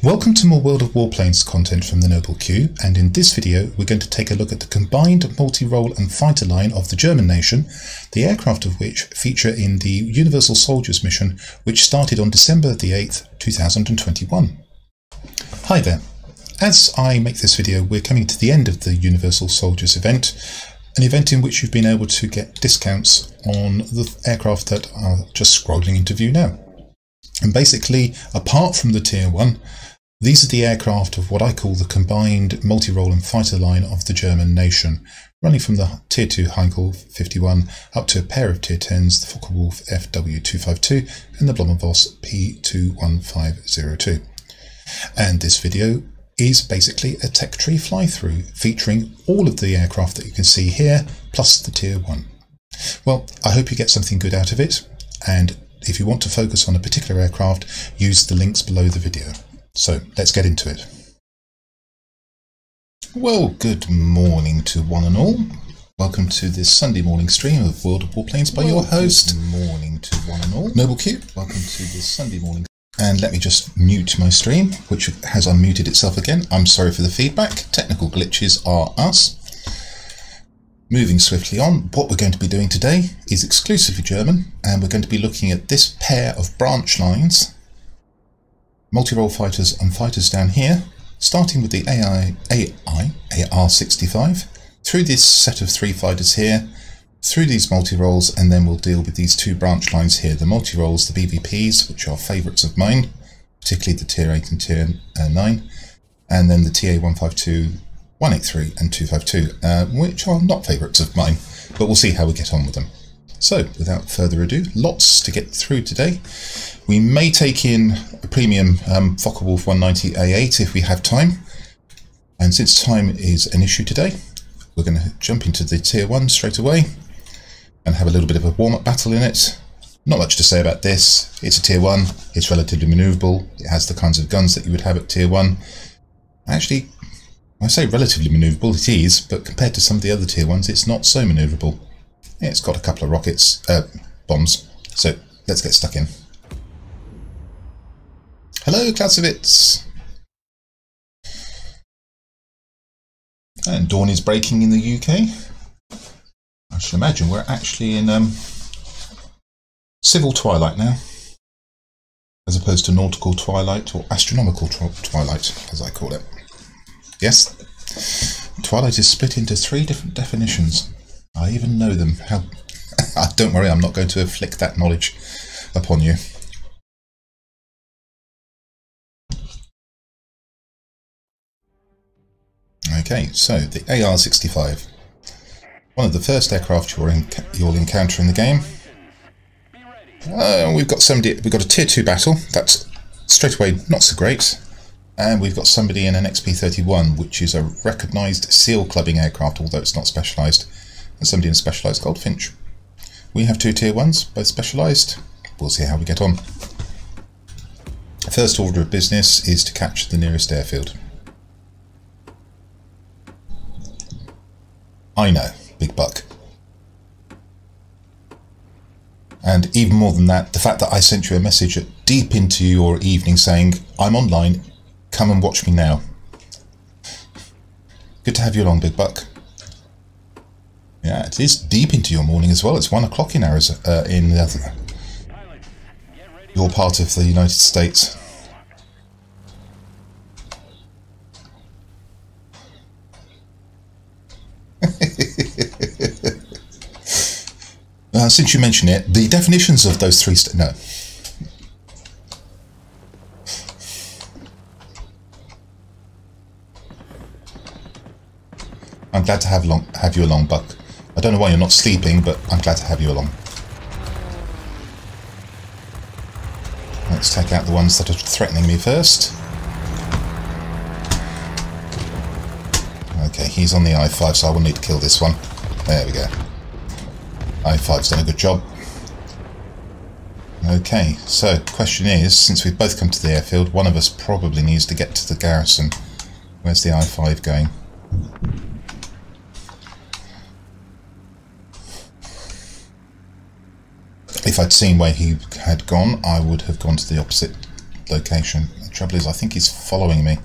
Welcome to more World of Warplanes content from the Noble Q, and in this video we're going to take a look at the combined multi-role and fighter line of the German nation, the aircraft of which feature in the Universal Soldiers mission which started on December the 8th, 2021. Hi there. As I make this video we're coming to the end of the Universal Soldiers event, an event in which you've been able to get discounts on the aircraft that are just scrolling into view now. And basically, apart from the Tier 1, these are the aircraft of what I call the combined multi-role and fighter line of the German nation, running from the Tier 2 Heinkel 51 up to a pair of Tier 10s, the Focke-Wulf FW252 and the Blohm und Voss P21502. And this video is basically a tech tree fly-through featuring all of the aircraft that you can see here, plus the Tier 1. Well, I hope you get something good out of it, and if you want to focus on a particular aircraft, use the links below the video. So let's get into it. Well, good morning to one and all. Welcome to this Sunday morning stream of World of Warplanes by well, your host. Good morning to one and all. Noble Q. Welcome to this Sunday morning. And let me just mute my stream, which has unmuted itself again. I'm sorry for the feedback. Technical glitches are us. Moving swiftly on, what we're going to be doing today is exclusively German, and we're going to be looking at this pair of branch lines, multi-role fighters and fighters down here, starting with the AI, AI AR-65, through this set of three fighters here, through these multi-roles, and then we'll deal with these two branch lines here, the multi-roles, the BVPs, which are favourites of mine, particularly the Tier 8 and Tier uh, 9, and then the TA-152 183 and 252, uh, which are not favourites of mine, but we'll see how we get on with them. So, without further ado, lots to get through today. We may take in a premium um, Focke-Wulf 190A8 if we have time. And since time is an issue today, we're going to jump into the Tier 1 straight away and have a little bit of a warm-up battle in it. Not much to say about this. It's a Tier 1, it's relatively manoeuvrable, it has the kinds of guns that you would have at Tier 1. Actually, I say relatively manoeuvrable, it is, but compared to some of the other tier ones, it's not so manoeuvrable. It's got a couple of rockets, uh, bombs, so let's get stuck in. Hello, Clausewitz! And dawn is breaking in the UK. I should imagine we're actually in um, civil twilight now, as opposed to nautical twilight or astronomical twilight, as I call it. Yes, Twilight is split into three different definitions. I even know them. How? Don't worry, I'm not going to afflict that knowledge upon you. Okay, so the AR-65. One of the first aircraft you'll, you'll encounter in the game. Uh, we've got somebody. We've got a tier two battle. That's straight away not so great. And we've got somebody in an XP-31, which is a recognised SEAL clubbing aircraft, although it's not specialised, and somebody in a specialised Goldfinch. We have two Tier 1s, both specialised. We'll see how we get on. First order of business is to catch the nearest airfield. I know, big buck. And even more than that, the fact that I sent you a message deep into your evening saying, I'm online, Come and watch me now. Good to have you along, Big Buck. Yeah, it is deep into your morning as well. It's one o'clock in Arizona, uh, in the other, your part of the United States. Uh, since you mention it, the definitions of those three... no. I'm glad to have long have you along, Buck. I don't know why you're not sleeping, but I'm glad to have you along. Let's take out the ones that are threatening me first. Okay, he's on the I-5, so I will need to kill this one. There we go. I-5's done a good job. Okay, so question is, since we've both come to the airfield, one of us probably needs to get to the garrison. Where's the I-5 going? if I'd seen where he had gone, I would have gone to the opposite location. The trouble is, I think he's following me.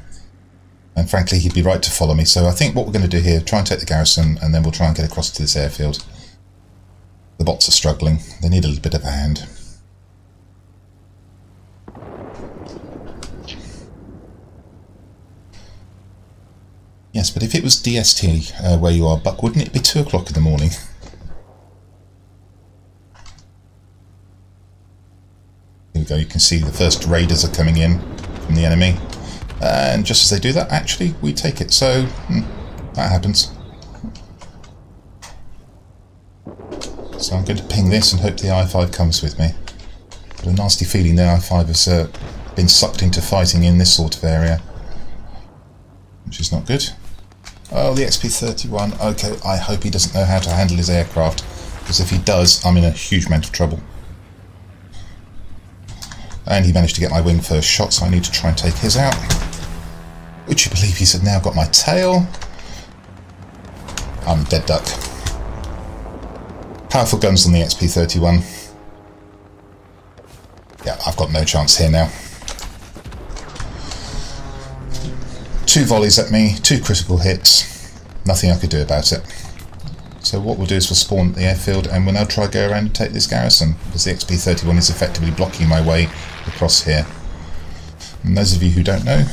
And frankly, he'd be right to follow me. So I think what we're going to do here, try and take the garrison, and then we'll try and get across to this airfield. The bots are struggling. They need a little bit of a hand. Yes, but if it was DST uh, where you are, Buck, wouldn't it be 2 o'clock in the morning? Here we go, you can see the first raiders are coming in from the enemy. And just as they do that, actually, we take it. So, hmm, that happens. So I'm going to ping this and hope the I-5 comes with me. But a nasty feeling the I-5 has uh, been sucked into fighting in this sort of area. Which is not good. Oh, the XP-31. Okay, I hope he doesn't know how to handle his aircraft. Because if he does, I'm in a huge amount of trouble. And he managed to get my wing first shot, so I need to try and take his out. Would you believe he's now got my tail? I'm dead duck. Powerful guns on the XP-31. Yeah, I've got no chance here now. Two volleys at me, two critical hits. Nothing I could do about it. So what we'll do is we'll spawn at the airfield and we'll now try to go around and take this garrison because the XP-31 is effectively blocking my way across here. And those of you who don't know,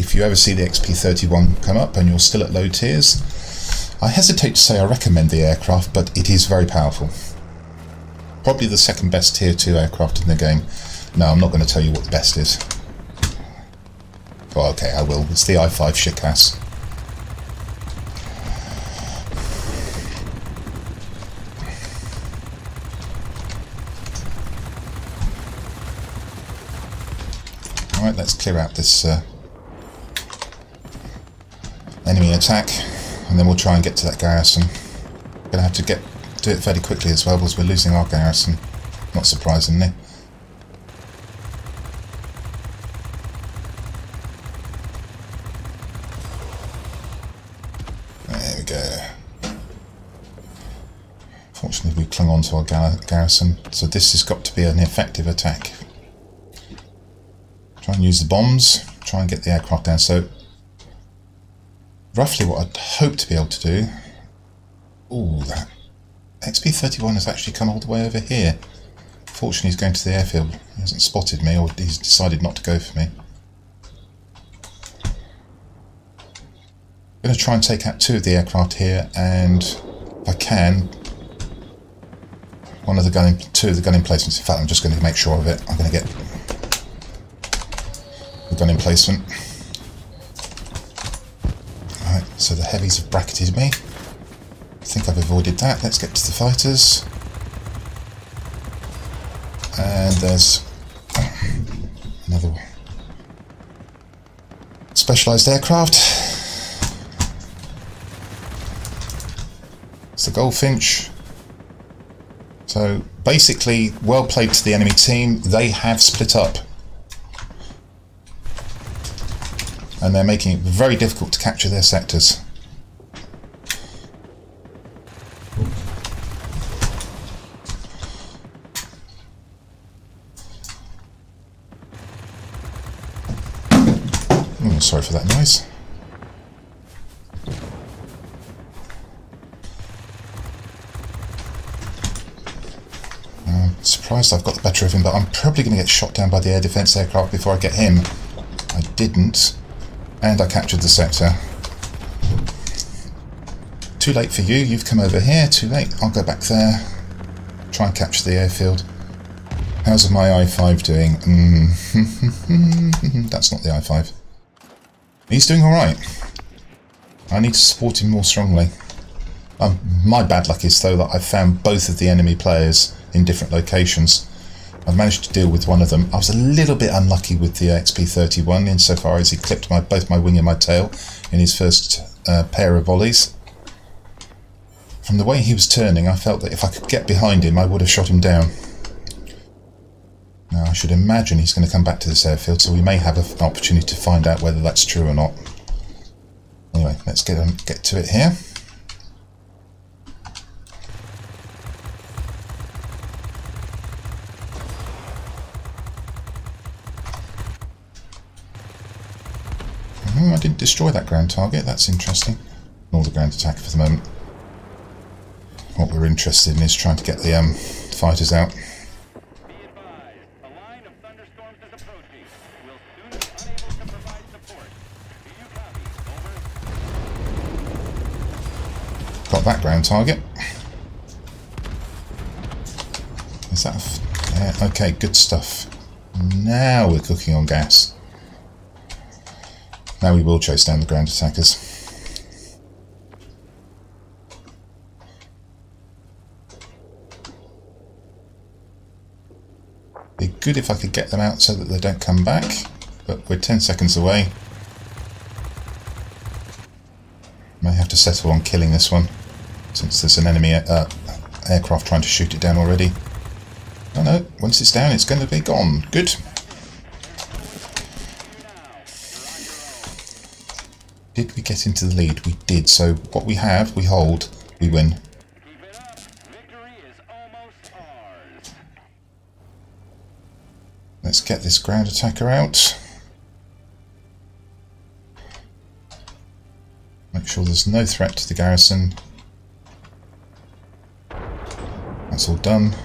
if you ever see the XP-31 come up and you're still at low tiers, I hesitate to say I recommend the aircraft, but it is very powerful. Probably the second best tier 2 aircraft in the game. No, I'm not going to tell you what the best is. Well, okay, I will. It's the i5 ShKAS. Alright, let's clear out this uh, enemy attack, and then we'll try and get to that garrison. Gonna have to get do it fairly quickly as well, because we're losing our garrison, not surprisingly. There we go. Fortunately we clung on to our garrison, so this has got to be an effective attack. Try and use the bombs, try and get the aircraft down. So, roughly what I'd hope to be able to do... Oh, that XP-31 has actually come all the way over here. Fortunately he's going to the airfield. He hasn't spotted me, or he's decided not to go for me. I'm going to try and take out two of the aircraft here, and if I can, one of the gun, two of the gun emplacements. In fact, I'm just going to make sure of it. I'm going to get the gun emplacement. Right, so the heavies have bracketed me. I think I've avoided that. Let's get to the fighters. And there's another one. specialised aircraft. It's the Goldfinch. So basically, well played to the enemy team. They have split up. And they're making it very difficult to capture their sectors. Oh, sorry for that noise. I'm surprised I've got the better of him, but I'm probably going to get shot down by the air defence aircraft before I get him. I didn't, and I captured the sector. Too late for you, you've come over here, too late. I'll go back there, try and capture the airfield. How's my i5 doing? Mm. That's not the i5. He's doing alright. I need to support him more strongly. Um, my bad luck is though that I've found both of the enemy players in different locations. I've managed to deal with one of them. I was a little bit unlucky with the XP31 insofar as he clipped my, both my wing and my tail in his first uh, pair of volleys. From the way he was turning, I felt that if I could get behind him, I would have shot him down. Now, I should imagine he's going to come back to this airfield, so we may have an opportunity to find out whether that's true or not. Anyway, let's get, um, get to it here. Oh, I didn't destroy that ground target. That's interesting. Ignore the ground attack for the moment. What we're interested in is trying to get the um, fighters out. Got that ground target. Is that... okay, good stuff. Now we're cooking on gas. Now we will chase down the ground attackers. Be good if I could get them out so that they don't come back, but we're 10 seconds away. May have to settle on killing this one since there's an enemy uh, aircraft trying to shoot it down already. Oh no, once it's down it's going to be gone. Good. Did we get into the lead? We did, so what we have, we hold, we win. Let's get this ground attacker out. Make sure there's no threat to the garrison. That's all done.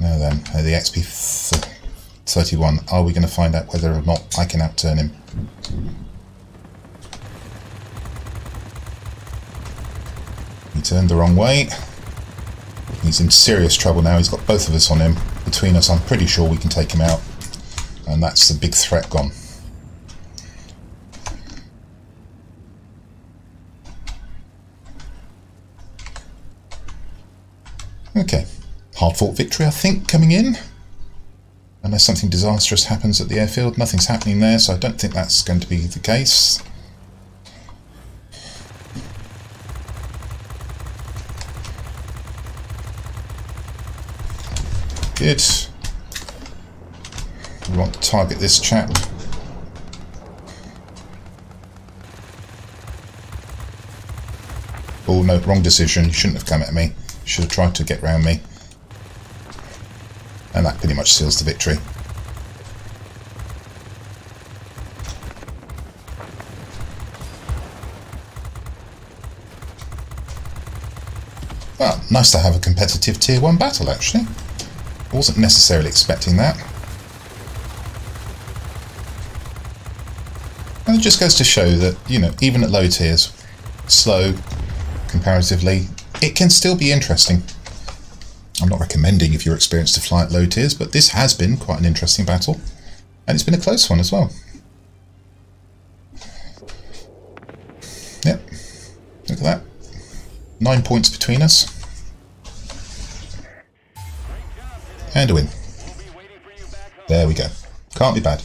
Now then, uh, the XP 31. Are we going to find out whether or not I can outturn him? Turned the wrong way. He's in serious trouble now. He's got both of us on him. Between us, I'm pretty sure we can take him out. And that's the big threat gone. Okay. Hard-fought victory, I think, coming in. Unless something disastrous happens at the airfield. Nothing's happening there, so I don't think that's going to be the case. We want to target this chap. Oh no, wrong decision. You shouldn't have come at me. Should have tried to get round me. And that pretty much seals the victory. Well, nice to have a competitive Tier 1 battle, actually. Wasn't necessarily expecting that. And it just goes to show that, you know, even at low tiers, slow, comparatively, it can still be interesting. I'm not recommending if you're experienced to fly at low tiers, but this has been quite an interesting battle. And it's been a close one as well. Yep. Look at that. Nine points between us. And a win. There we go. Can't be bad.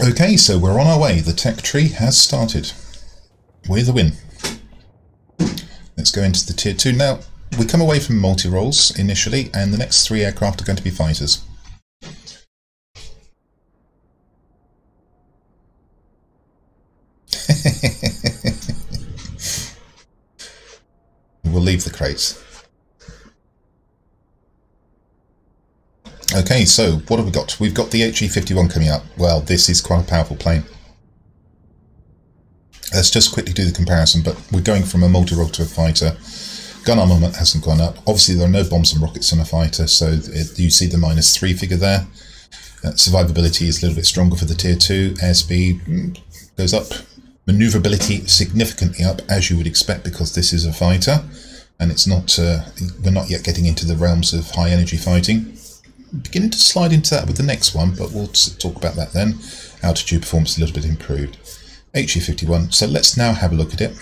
Okay, so we're on our way. The tech tree has started. With a win. Let's go into the tier 2. Now, we come away from multi-roles initially, and the next three aircraft are going to be fighters. we'll leave the crates. Okay, so what have we got? We've got the HE-51 coming up. Well, this is quite a powerful plane. Let's just quickly do the comparison, but we're going from a multi-role to a fighter. Gun armament hasn't gone up. Obviously, there are no bombs and rockets on a fighter, so it, you see the minus three figure there. Uh, survivability is a little bit stronger for the tier two. Airspeed mm, goes up. Maneuverability significantly up, as you would expect, because this is a fighter, and it's not. Uh, we're not yet getting into the realms of high energy fighting. Beginning to slide into that with the next one, but we'll talk about that then. Altitude performance a little bit improved. HE51. So let's now have a look at it.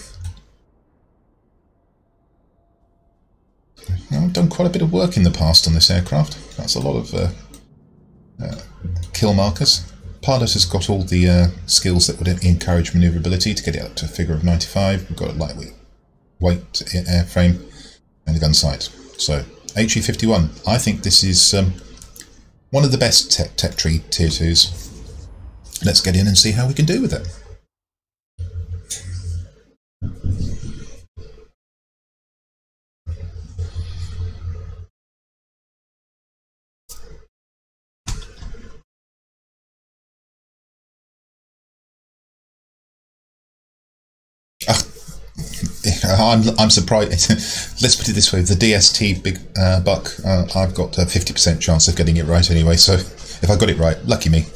I've done quite a bit of work in the past on this aircraft. That's a lot of uh, uh, kill markers. Pilot has got all the uh, skills that would encourage manoeuvrability to get it up to a figure of 95. We've got a lightweight weight airframe and a gun sight. So HE51. I think this is um, one of the best tech, tech tree tier 2s. Let's get in and see how we can do with it. I'm, I'm surprised. Let's put it this way: the DST big uh, buck, uh, I've got a fifty percent chance of getting it right anyway. So if I got it right, lucky me.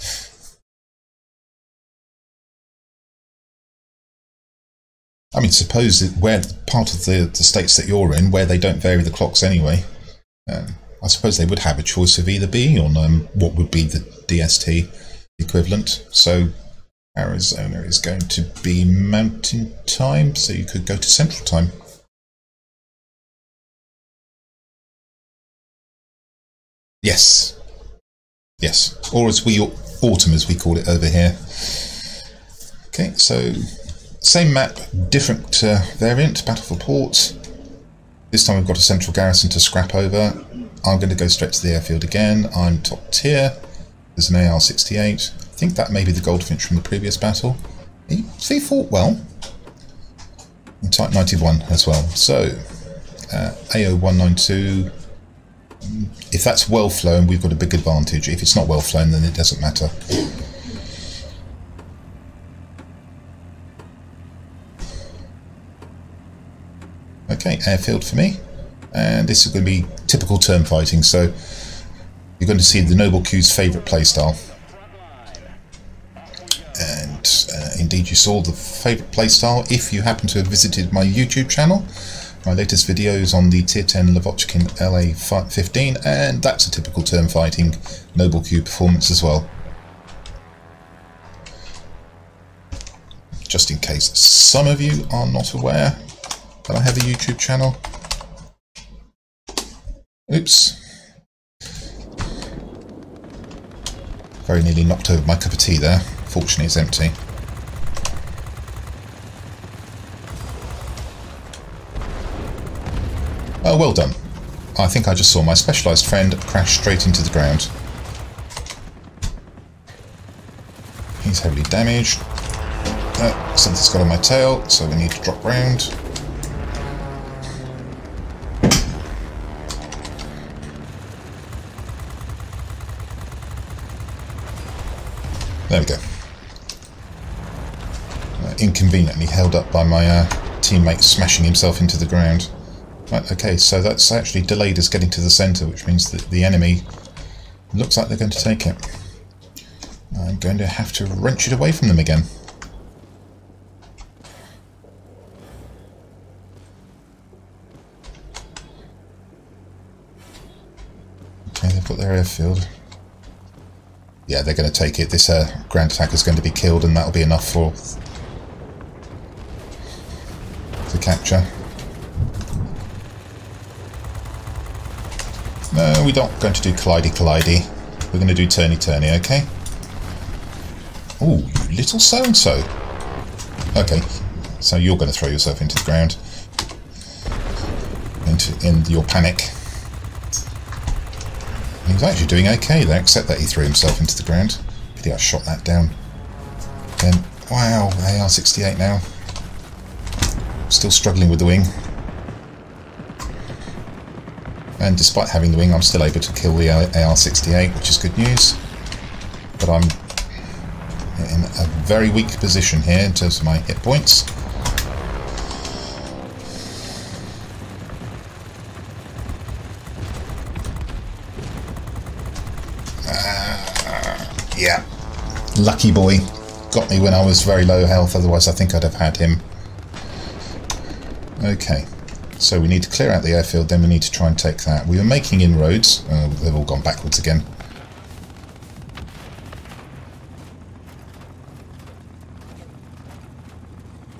I mean, suppose it, where part of the, the states that you're in, where they don't vary the clocks anyway, um, I suppose they would have a choice of either being on um, what would be the DST equivalent. So Arizona is going to be mountain time, so you could go to central time. Yes. Yes. Or as we, autumn as we call it over here. Okay, so same map, different uh, variant, Battle for Port. This time we've got a central garrison to scrap over. I'm going to go straight to the airfield again. I'm top tier. There's an AR-68. I think that may be the Goldfinch from the previous battle. He, he fought well. And Type 91 as well. So, uh, AO-192. If that's well flown, we've got a big advantage. If it's not well flown, then it doesn't matter. Okay, airfield for me. And this is going to be typical turn fighting, so you're going to see the Noble Q's favourite playstyle. And uh, indeed you saw the favourite playstyle if you happen to have visited my YouTube channel. My latest videos on the Tier 10 Lavochkin LA-15 and that's a typical turn fighting Noble Q performance as well. Just in case some of you are not aware, that I have a YouTube channel. Oops. Very nearly knocked over my cup of tea there. Fortunately it's empty. Oh, well done. I think I just saw my specialised friend crash straight into the ground. He's heavily damaged. Uh, something's got on my tail, so we need to drop round. There we go. Uh, inconveniently held up by my uh, teammate smashing himself into the ground. Right, okay, so that's actually delayed us getting to the centre, which means that the enemy looks like they're going to take it. I'm going to have to wrench it away from them again. Okay, they've got their airfield yeah, they're going to take it. This uh, ground attack is going to be killed, and that'll be enough for to capture. No, we're not going to do collidey collidey. We're going to do turny turny, okay? Oh, you little so and so. Okay, so you're going to throw yourself into the ground, into in your panic. He was actually doing okay there, except that he threw himself into the ground. Pity I shot that down. Then, wow, AR-68 now. Still struggling with the wing. And despite having the wing, I'm still able to kill the AR-68, which is good news. But I'm in a very weak position here in terms of my hit points. Uh, yeah. Lucky boy. Got me when I was very low health, otherwise I think I'd have had him. Okay. So we need to clear out the airfield, then we need to try and take that. We were making inroads. Oh, they've all gone backwards again.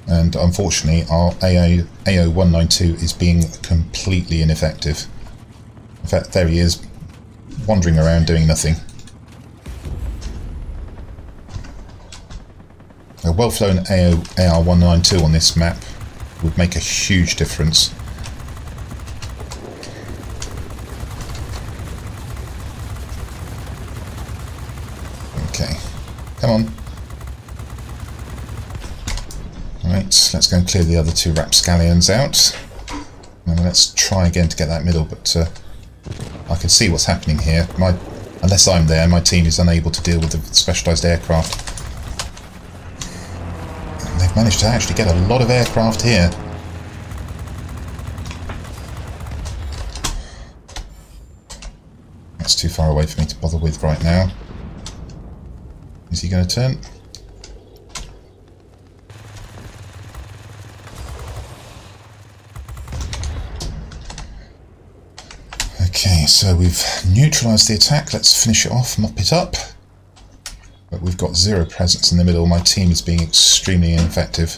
And unfortunately, our AO, AO192 is being completely ineffective. In fact, there he is, wandering around doing nothing. A well-flown AO AR-192 on this map would make a huge difference. Come on. Right, let's go and clear the other two rapscallions out. And let's try again to get that middle, but uh, I can see what's happening here. My, unless I'm there, my team is unable to deal with the specialised aircraft. And they've managed to actually get a lot of aircraft here. That's too far away for me to bother with right now. Is he going to turn? Okay, so we've neutralised the attack. Let's finish it off, mop it up. But we've got zero presence in the middle. My team is being extremely ineffective.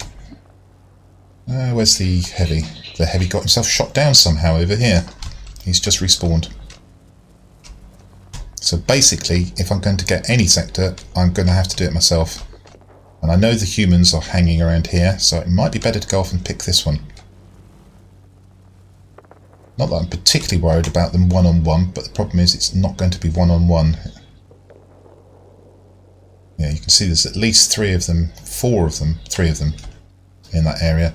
Uh, where's the heavy? The heavy got himself shot down somehow over here. He's just respawned. So basically, if I'm going to get any sector, I'm going to have to do it myself. And I know the humans are hanging around here, so it might be better to go off and pick this one. Not that I'm particularly worried about them one-on-one, -on -one, but the problem is it's not going to be one-on-one. -on -one. Yeah, you can see there's at least three of them, four of them, three of them in that area.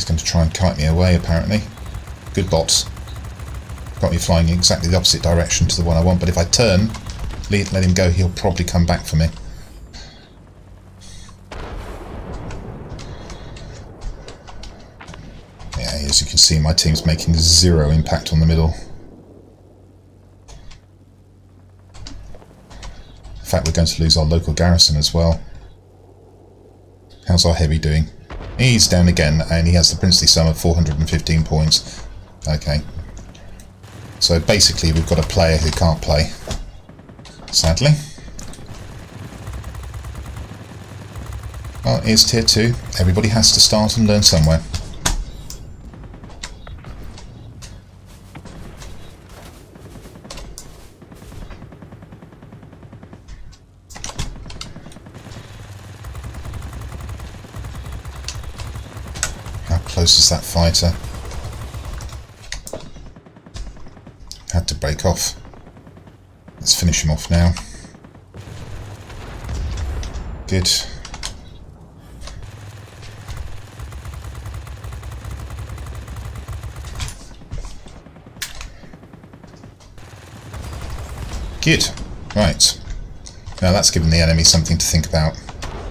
He's going to try and kite me away, apparently. Good bots. Got me flying exactly the opposite direction to the one I want, but if I turn, let him go, he'll probably come back for me. Yeah, as you can see, my team's making zero impact on the middle. In fact, we're going to lose our local garrison as well. How's our heavy doing? He's down again, and he has the princely sum of 415 points. Okay. So basically, we've got a player who can't play. Sadly. Well, here's tier 2. Everybody has to start and learn somewhere. Is that fighter? Had to break off. Let's finish him off now. Good. Good. Right. Now that's given the enemy something to think about.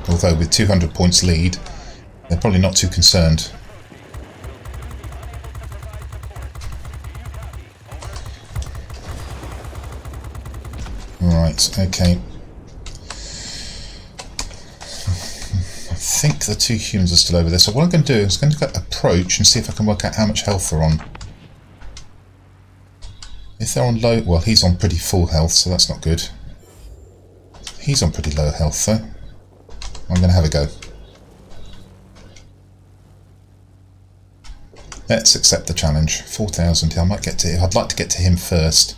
Although with 200 points lead, they're probably not too concerned. Right, okay. I think the two humans are still over there. So what I'm going to do is I'm going to approach and see if I can work out how much health they're on. If they're on low... Well, he's on pretty full health, so that's not good. He's on pretty low health, though. I'm going to have a go. Let's accept the challenge. 4,000. I might get to... I'd like to get to him first.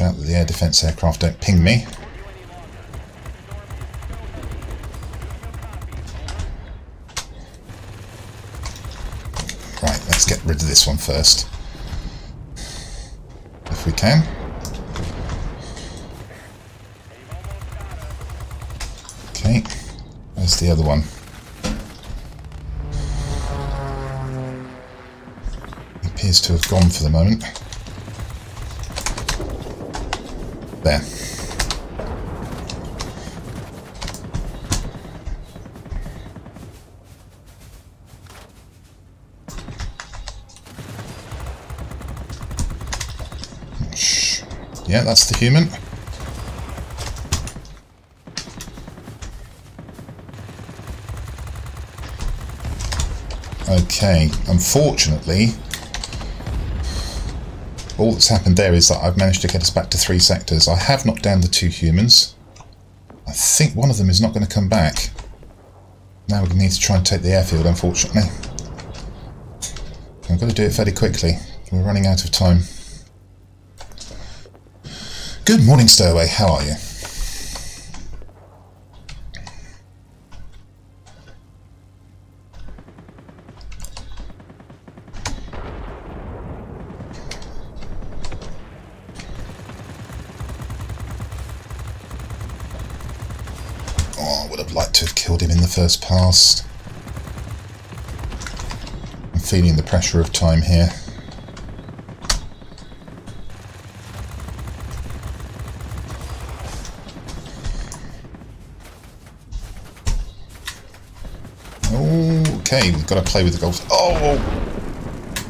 Watch out that the air defence aircraft don't ping me. Right, let's get rid of this one first. If we can. Okay, where's the other one? Appears to have gone for the moment. There. Yeah, that's the human. Okay, unfortunately, all that's happened there is that I've managed to get us back to three sectors. I have knocked down the two humans. I think one of them is not going to come back. Now we need to try and take the airfield, unfortunately. I've got to do it fairly quickly. We're running out of time. Good morning, Stowaway. How are you? first past. I'm feeling the pressure of time here. Okay, we've got to play with the golf. Oh,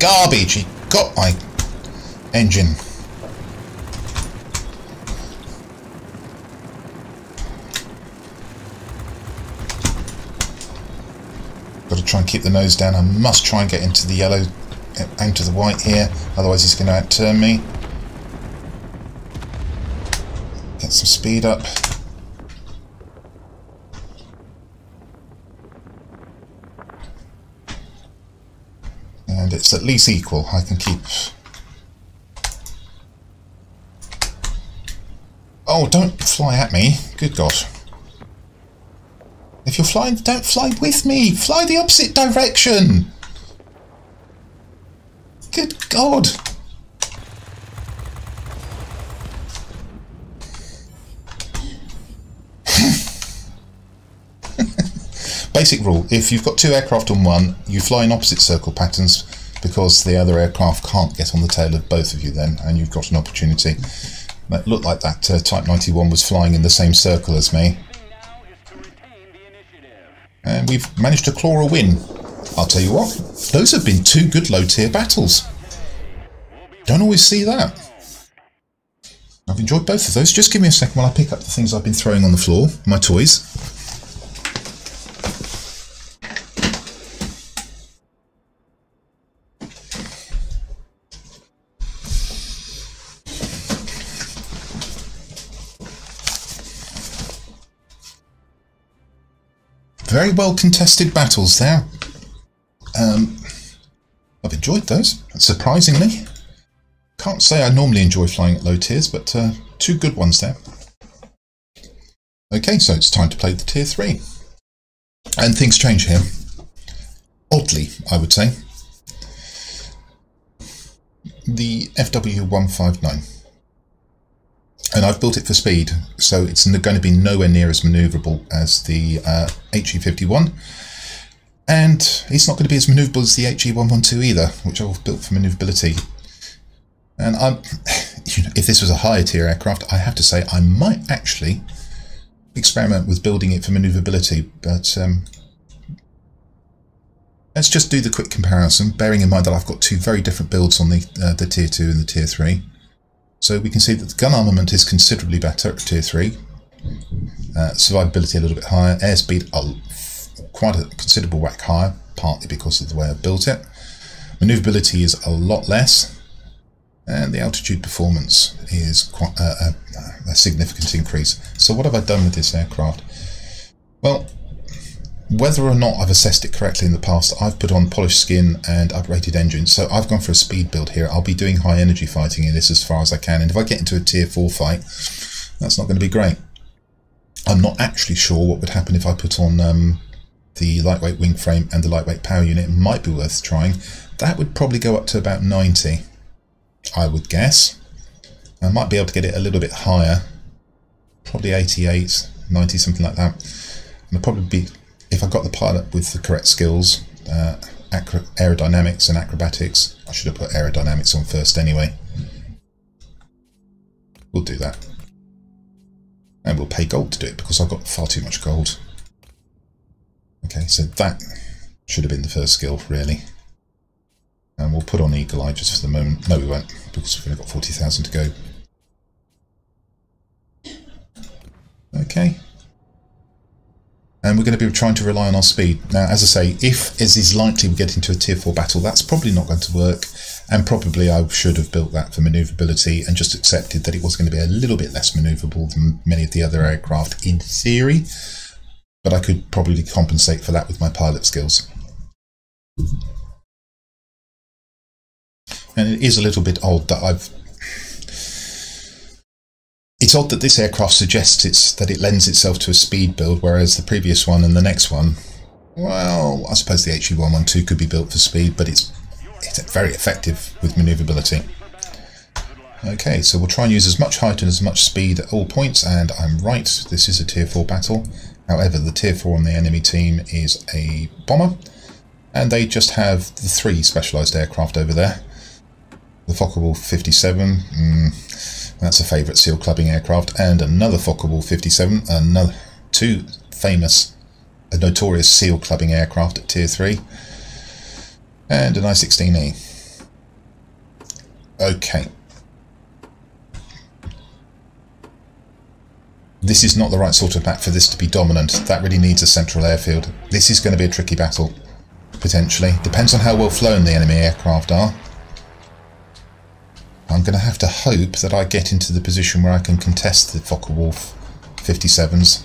garbage! He got my engine. Try and keep the nose down. I must try and get into the yellow, into the white here. Otherwise he's going to outturn me. Get some speed up. And it's at least equal. I can keep... Oh, don't fly at me. Good God. If don't fly with me. Fly the opposite direction. Good God. Basic rule, if you've got two aircraft on one, you fly in opposite circle patterns because the other aircraft can't get on the tail of both of you then, and you've got an opportunity. It looked like that uh, Type 91 was flying in the same circle as me. We've managed to claw a win. I'll tell you what, those have been two good low-tier battles. Don't always see that. I've enjoyed both of those. Just give me a second while I pick up the things I've been throwing on the floor, my toys. Very well contested battles there. Um, I've enjoyed those, surprisingly. Can't say I normally enjoy flying at low tiers, but uh, two good ones there. Okay, so it's time to play the tier 3. And things change here. Oddly, I would say. The FW159 and I've built it for speed, so it's going to be nowhere near as manoeuvrable as the uh, HE51. And it's not going to be as manoeuvrable as the HE112 either, which I've built for manoeuvrability. And I'm, you know, if this was a higher tier aircraft, I have to say I might actually experiment with building it for manoeuvrability, but um, let's just do the quick comparison, bearing in mind that I've got two very different builds on the, uh, the tier 2 and the tier 3. So we can see that the gun armament is considerably better at tier 3. Uh, survivability a little bit higher. Airspeed a, quite a considerable whack higher, partly because of the way I built it. Maneuverability is a lot less. And the altitude performance is quite a, a, a significant increase. So what have I done with this aircraft? Well, whether or not I've assessed it correctly in the past, I've put on polished skin and upgraded engines. So I've gone for a speed build here. I'll be doing high energy fighting in this as far as I can. And if I get into a tier 4 fight, that's not going to be great. I'm not actually sure what would happen if I put on um, the lightweight wing frame and the lightweight power unit. It might be worth trying. That would probably go up to about 90, I would guess. I might be able to get it a little bit higher. Probably 88, 90, something like that. And I'd probably be if I got the pilot with the correct skills, uh, aerodynamics and acrobatics, I should have put aerodynamics on first anyway. We'll do that. And we'll pay gold to do it because I've got far too much gold. Okay, so that should have been the first skill, really. And we'll put on Eagle Eye just for the moment. No, we won't, because we've only got 40,000 to go. Okay and we're going to be trying to rely on our speed. Now, as I say, if as is likely we get into a tier 4 battle, that's probably not going to work, and probably I should have built that for manoeuvrability and just accepted that it was going to be a little bit less manoeuvrable than many of the other aircraft in theory, but I could probably compensate for that with my pilot skills. And it is a little bit odd that I've it's odd that this aircraft suggests it's that it lends itself to a speed build, whereas the previous one and the next one, well, I suppose the HE112 could be built for speed, but it's, it's very effective with manoeuvrability. Okay, so we'll try and use as much height and as much speed at all points, and I'm right, this is a Tier 4 battle. However, the Tier 4 on the enemy team is a bomber, and they just have the three specialised aircraft over there. The Fokker 57, mm, that's a favourite SEAL clubbing aircraft. And another Fokker 57, another two famous a notorious seal clubbing aircraft at tier 3, and an I-16E. Okay. This is not the right sort of map for this to be dominant. That really needs a central airfield. This is going to be a tricky battle, potentially. Depends on how well flown the enemy aircraft are. I'm going to have to hope that I get into the position where I can contest the Focke-Wulf 57s.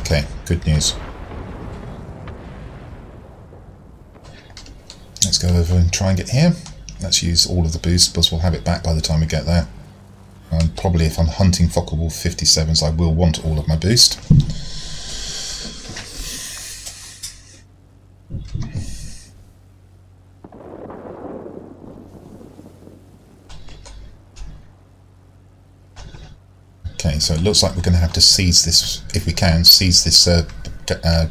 Okay, good news. Let's go over and try and get here. Let's use all of the boost, because we'll have it back by the time we get there. And probably if I'm hunting Focke-Wulf 57s, I will want all of my boost. Okay, so it looks like we're going to have to seize this, if we can, seize this uh, uh,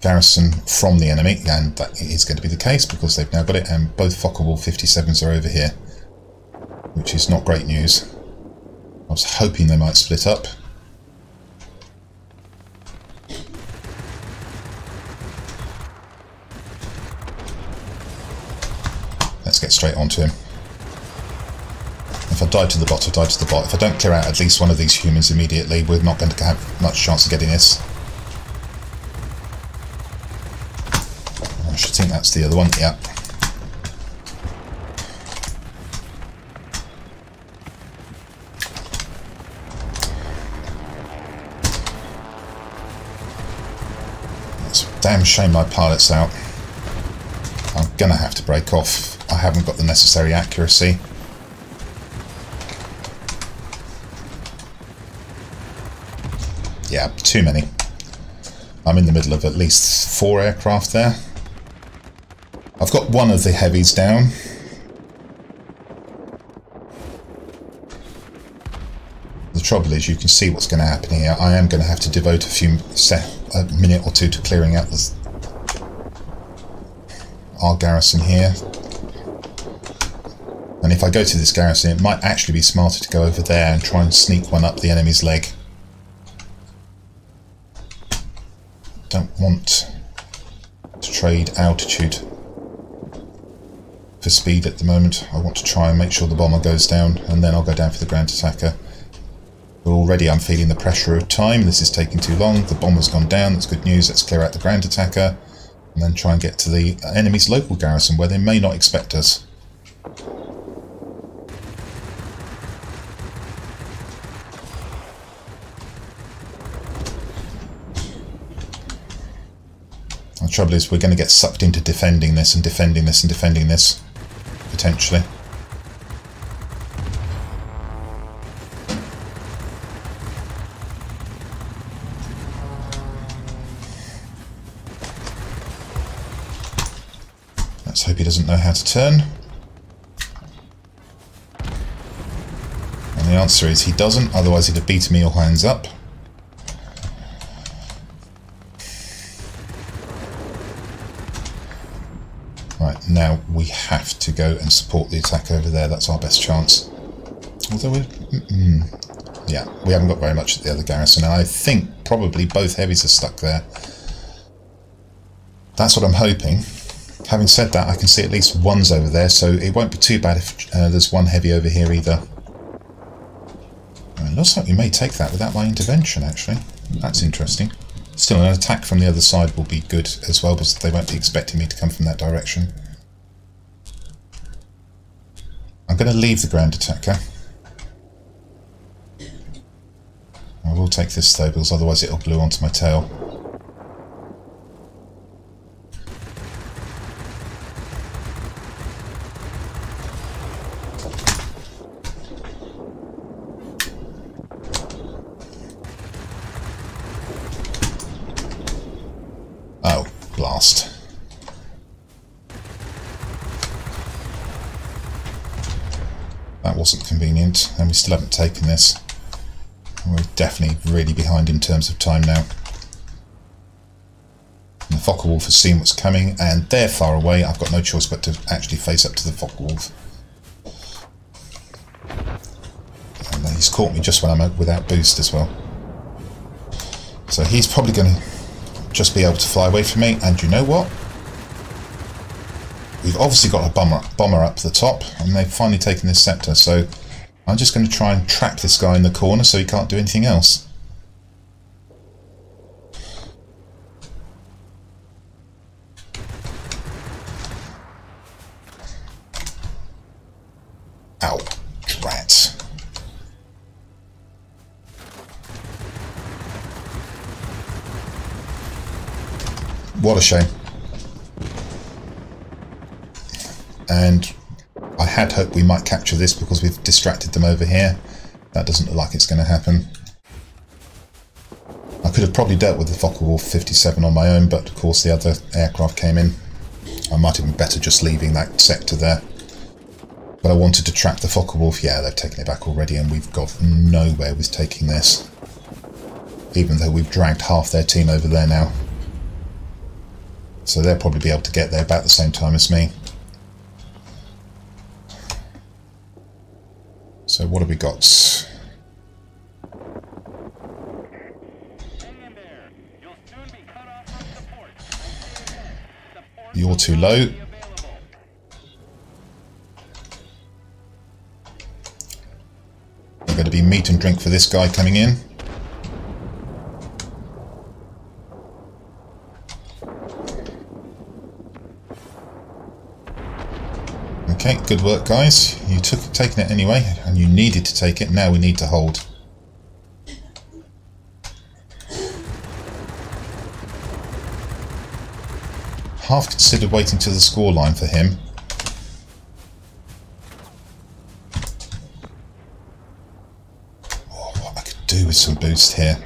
garrison from the enemy, and that is going to be the case because they've now got it, and both Focke-Wulf 57s are over here, which is not great news. I was hoping they might split up. Let's get straight onto him. If I die to the bot, I die to the bot. If I don't clear out at least one of these humans immediately, we're not going to have much chance of getting this. I think that's the other one, yeah. It's a damn shame my pilot's out. I'm gonna have to break off. I haven't got the necessary accuracy. Yeah, too many. I'm in the middle of at least four aircraft there. I've got one of the heavies down. The trouble is you can see what's going to happen here. I am going to have to devote a few a minute or two to clearing out this, our garrison here. And if I go to this garrison, it might actually be smarter to go over there and try and sneak one up the enemy's leg. don't want to trade altitude for speed at the moment. I want to try and make sure the bomber goes down and then I'll go down for the ground attacker. But already I'm feeling the pressure of time. This is taking too long. The bomber's gone down. That's good news. Let's clear out the ground attacker and then try and get to the enemy's local garrison where they may not expect us. The trouble is we're going to get sucked into defending this and defending this and defending this, potentially. Let's hope he doesn't know how to turn. And the answer is he doesn't, otherwise he'd have beaten me all hands up. Now we have to go and support the attack over there. That's our best chance. Although we... Mm, yeah, we haven't got very much at the other garrison. And I think probably both heavies are stuck there. That's what I'm hoping. Having said that, I can see at least one's over there, so it won't be too bad if uh, there's one heavy over here either. It looks like we may take that without my intervention, actually. That's interesting. Still, an attack from the other side will be good as well, because they won't be expecting me to come from that direction. I'm going to leave the ground attacker. I will take this though, because otherwise it'll glue onto my tail. blast. That wasn't convenient, and taken this. We're definitely really behind in terms of time now. The Focke-Wulf has seen what's coming, and they're far away. I've got no choice but to actually face up to the Focke-Wulf. And he's caught me just when I'm without boost as well. So he's probably going to just be able to fly away from me, and you know what? We've obviously got a bomber, bomber up the top, and they've finally taken this sector, so I'm just going to try and trap this guy in the corner so he can't do anything else. Ow. Drat. What a shame. And I had hoped we might capture this because we've distracted them over here. That doesn't look like it's going to happen. I could have probably dealt with the Focke-Wulf 57 on my own, but of course the other aircraft came in. I might have been better just leaving that sector there. But I wanted to trap the Focke-Wulf. Yeah, they've taken it back already, and we've got nowhere with taking this. Even though we've dragged half their team over there now. So they'll probably be able to get there about the same time as me. So what have we got? You're too low. There's going to be meat and drink for this guy coming in. Okay, good work guys. You took taken it anyway, and you needed to take it. Now we need to hold. Half considered waiting to the score line for him. Oh, what I could do with some boost here.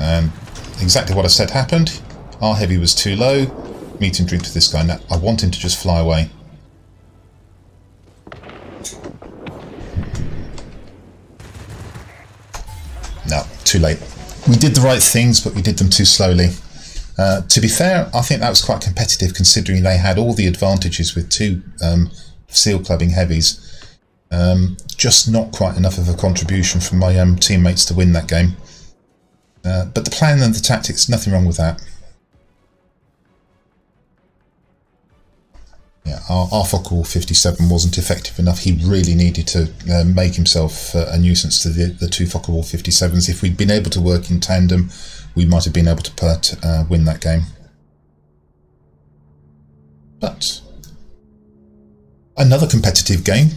And exactly what I said happened. Our heavy was too low. Meat and drink to this guy. Now, I want him to just fly away. No, too late. We did the right things, but we did them too slowly. Uh, to be fair, I think that was quite competitive considering they had all the advantages with two um, seal clubbing heavies. Um, just not quite enough of a contribution from my um, teammates to win that game. Uh, but the plan and the tactics, nothing wrong with that. Yeah, our, our Focke-Wulf 57 wasn't effective enough. He really needed to uh, make himself uh, a nuisance to the, the two Focke-Wulf 57s. If we'd been able to work in tandem, we might have been able to put, uh, win that game. But another competitive game.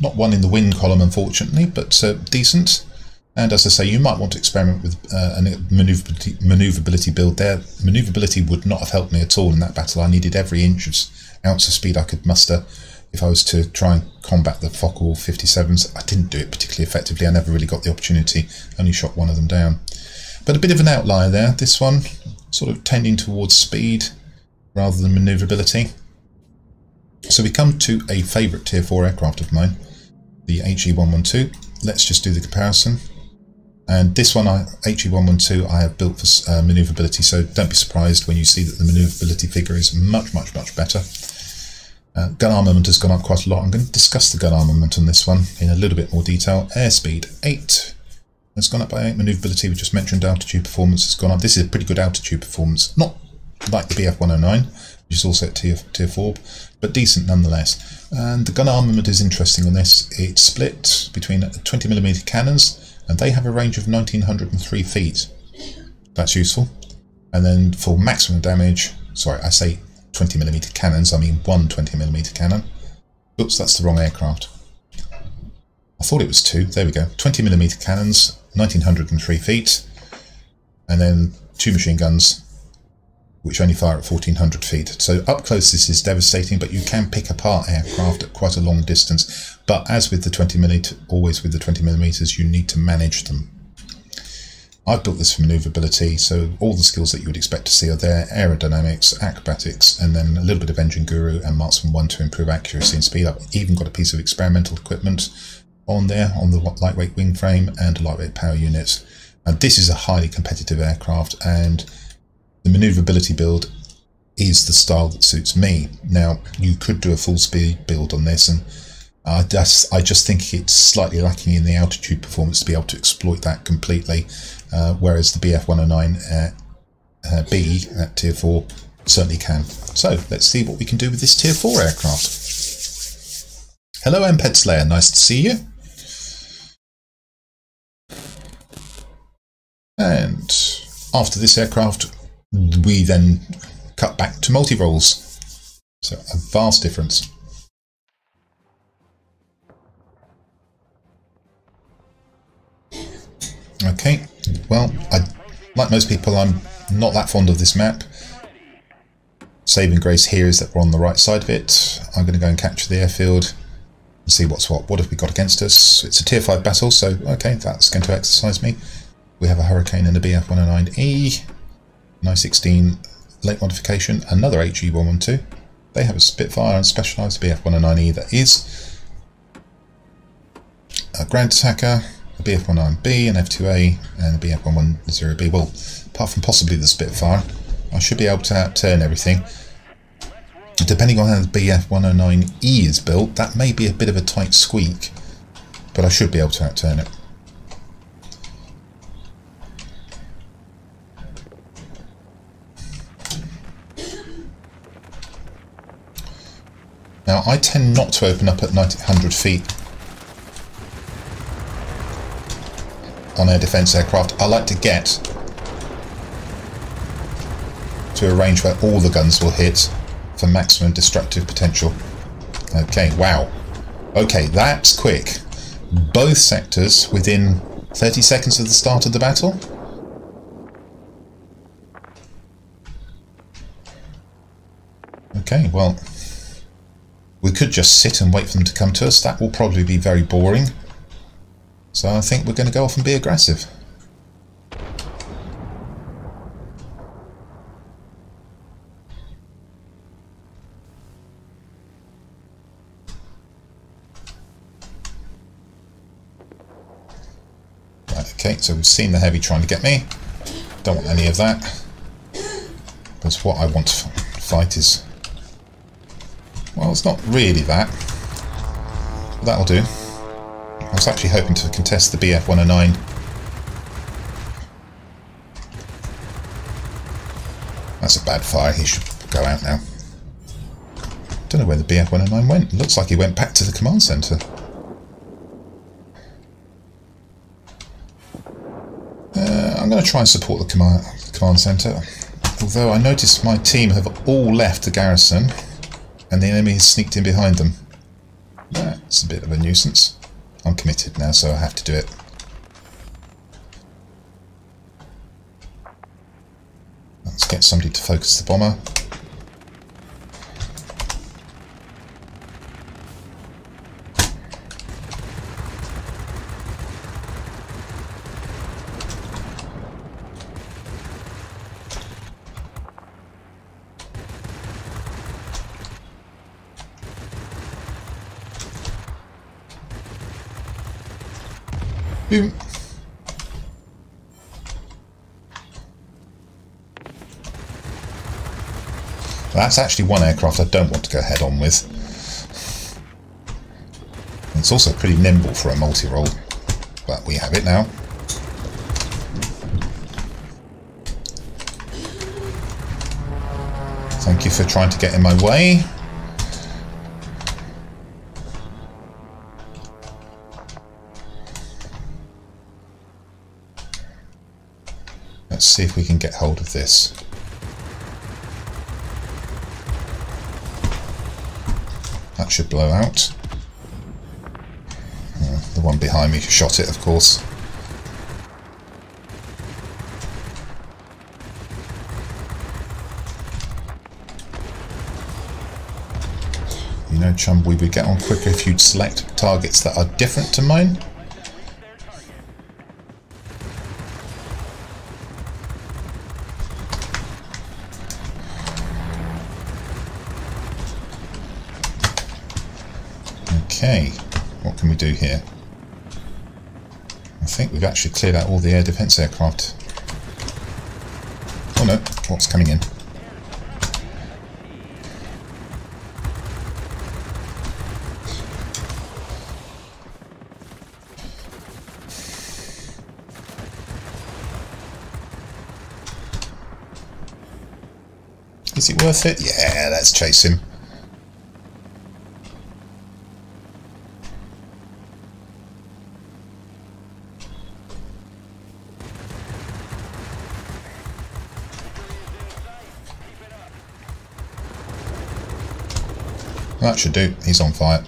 Not one in the win column, unfortunately, but uh, decent. And as I say, you might want to experiment with uh, a maneuverability, maneuverability build there. Maneuverability would not have helped me at all in that battle. I needed every inch of ounce of speed I could muster if I was to try and combat the Focke-Wulf 57s. I didn't do it particularly effectively. I never really got the opportunity. Only shot one of them down. But a bit of an outlier there. This one sort of tending towards speed rather than maneuverability. So we come to a favourite Tier 4 aircraft of mine, the HE112. Let's just do the comparison. And this one, I, HE112, I have built for uh, maneuverability, so don't be surprised when you see that the maneuverability figure is much, much, much better. Uh, gun armament has gone up quite a lot. I'm going to discuss the gun armament on this one in a little bit more detail. Airspeed 8 has gone up by 8. Maneuverability, we just mentioned altitude performance has gone up. This is a pretty good altitude performance. Not like the BF109, which is also at tier, tier 4, but decent nonetheless. And the gun armament is interesting on this. It's split between 20mm cannons and they have a range of 1903 feet. That's useful. And then for maximum damage, sorry, I say 20mm cannons, I mean one 20mm cannon. Oops, that's the wrong aircraft. I thought it was two. There we go. 20mm cannons, 1903 feet, and then two machine guns, which only fire at 1400 feet. So up close this is devastating, but you can pick apart aircraft at quite a long distance. But as with the 20 millimeter, always with the 20 millimeters, you need to manage them. I've built this for maneuverability, so all the skills that you would expect to see are there, aerodynamics, acrobatics, and then a little bit of engine guru and marksman 1 to improve accuracy and speed up. Even got a piece of experimental equipment, on there on the lightweight wing frame and lightweight power units. And this is a highly competitive aircraft and the maneuverability build is the style that suits me. Now, you could do a full speed build on this and I just, I just think it's slightly lacking in the altitude performance to be able to exploit that completely, uh, whereas the BF-109 uh, uh, B at Tier 4 certainly can. So, let's see what we can do with this Tier 4 aircraft. Hello MPED Slayer, nice to see you. And after this aircraft, we then cut back to multi-roles. So a vast difference. Okay, well, I, like most people, I'm not that fond of this map. Saving grace here is that we're on the right side of it. I'm going to go and capture the airfield and see what's what. What have we got against us? It's a tier 5 battle, so okay, that's going to exercise me. We have a Hurricane and a BF-109E, 916 late modification, another HE-112. They have a Spitfire and specialised BF-109E that is a Ground Attacker, a BF-19B, an F2A, and a BF-110B. Well, apart from possibly the Spitfire, I should be able to outturn everything. Depending on how the BF-109E is built, that may be a bit of a tight squeak, but I should be able to outturn it. Now I tend not to open up at 900 feet on air defence aircraft. I like to get to a range where all the guns will hit for maximum destructive potential. Okay, wow. Okay, that's quick. Both sectors within 30 seconds of the start of the battle. Okay, well, we could just sit and wait for them to come to us. That will probably be very boring. So I think we're going to go off and be aggressive. Right, okay, so we've seen the heavy trying to get me. Don't want any of that. Because what I want to fight is well, it's not really that. But that'll do. I was actually hoping to contest the BF-109. That's a bad fire. He should go out now. Don't know where the BF-109 went. Looks like he went back to the command centre. Uh, I'm going to try and support the command, command centre. Although I noticed my team have all left the garrison and the enemy has sneaked in behind them. That's a bit of a nuisance. I'm committed now, so I have to do it. Let's get somebody to focus the bomber. Boom. That's actually one aircraft I don't want to go head on with. It's also pretty nimble for a multi-role, but we have it now. Thank you for trying to get in my way. See if we can get hold of this. That should blow out. Uh, the one behind me shot it, of course. You know, Chum, we would get on quicker if you'd select targets that are different to mine. Do here? I think we've actually cleared out all the air defence aircraft. Oh no, what's coming in? Is it worth it? Yeah, let's chase him. That should do. He's on fire.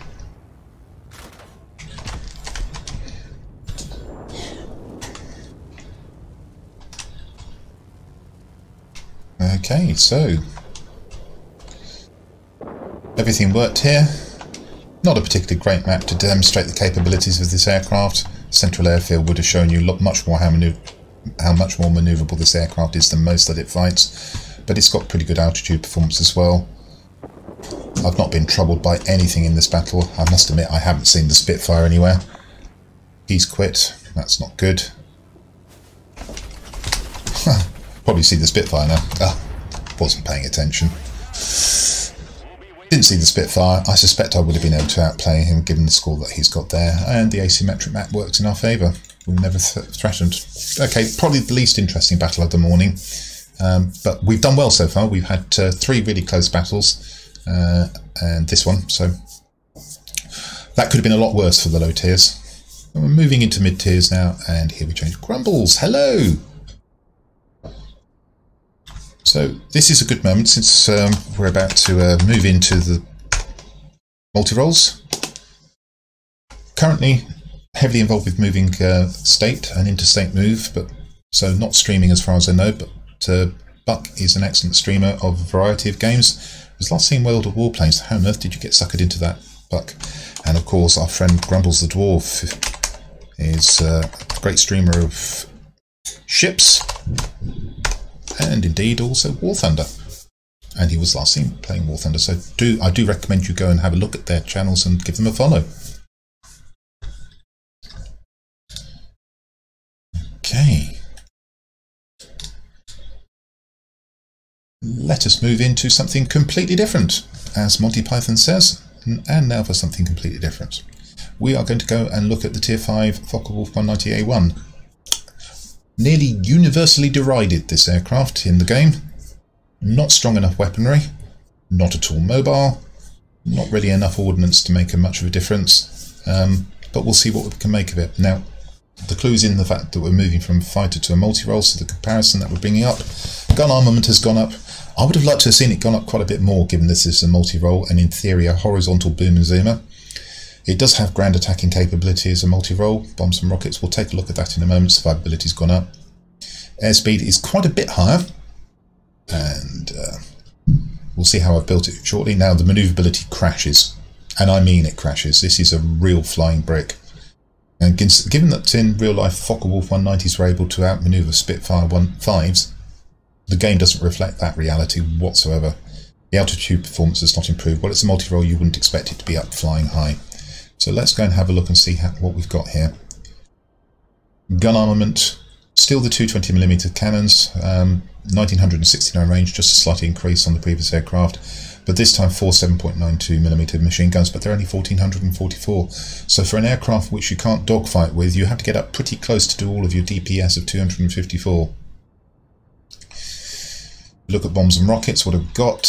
Okay, so everything worked here. Not a particularly great map to demonstrate the capabilities of this aircraft. Central Airfield would have shown you much more how, how much more manoeuvrable this aircraft is than most that it fights, but it's got pretty good altitude performance as well. I've not been troubled by anything in this battle. I must admit I haven't seen the Spitfire anywhere. He's quit. That's not good. Probably see the Spitfire now. Ah, wasn't paying attention. Didn't see the Spitfire. I suspect I would have been able to outplay him given the score that he's got there. And the asymmetric map works in our favour. We never th threatened. Okay, probably the least interesting battle of the morning. Um, but we've done well so far. We've had uh, three really close battles uh, and this one. So that could have been a lot worse for the low tiers. We're moving into mid tiers now, and here we change. Grumbles, hello! So this is a good moment since um, we're about to uh, move into the multi-roles. Currently heavily involved with moving uh, state and interstate move, but so not streaming as far as I know, but uh, Buck is an excellent streamer of a variety of games last seen World of Warplanes. How on earth did you get suckered into that, Buck? And of course, our friend Grumbles the Dwarf is uh, a great streamer of ships and indeed also War Thunder. And he was last seen playing War Thunder. So do I do recommend you go and have a look at their channels and give them a follow. Okay. Let us move into something completely different, as Monty Python says, and now for something completely different. We are going to go and look at the Tier 5 Focke-Wulf 190A1. Nearly universally derided this aircraft in the game. Not strong enough weaponry, not at all mobile, not really enough ordnance to make a much of a difference, um, but we'll see what we can make of it. Now, the clue is in the fact that we're moving from fighter to a multi-role, so the comparison that we're bringing up, gun armament has gone up, I would have liked to have seen it gone up quite a bit more given this is a multi-role and in theory a horizontal boom and zoomer. It does have ground attacking capability as a multi-role, bombs and rockets. We'll take a look at that in a moment. Survivability's gone up. Airspeed is quite a bit higher and uh, we'll see how I've built it shortly. Now the manoeuvrability crashes and I mean it crashes. This is a real flying brick. And given that in real life Focke-Wulf 190s were able to outmaneuver Spitfire 15s, the game doesn't reflect that reality whatsoever. The altitude performance has not improved. Well, it's a multi-role, you wouldn't expect it to be up flying high. So let's go and have a look and see how, what we've got here. Gun armament, still the 220mm cannons, um, 1969 range, just a slight increase on the previous aircraft, but this time four 7.92mm machine guns, but they're only 1444. So for an aircraft which you can't dogfight with, you have to get up pretty close to do all of your DPS of 254. Look at bombs and rockets, what I've got.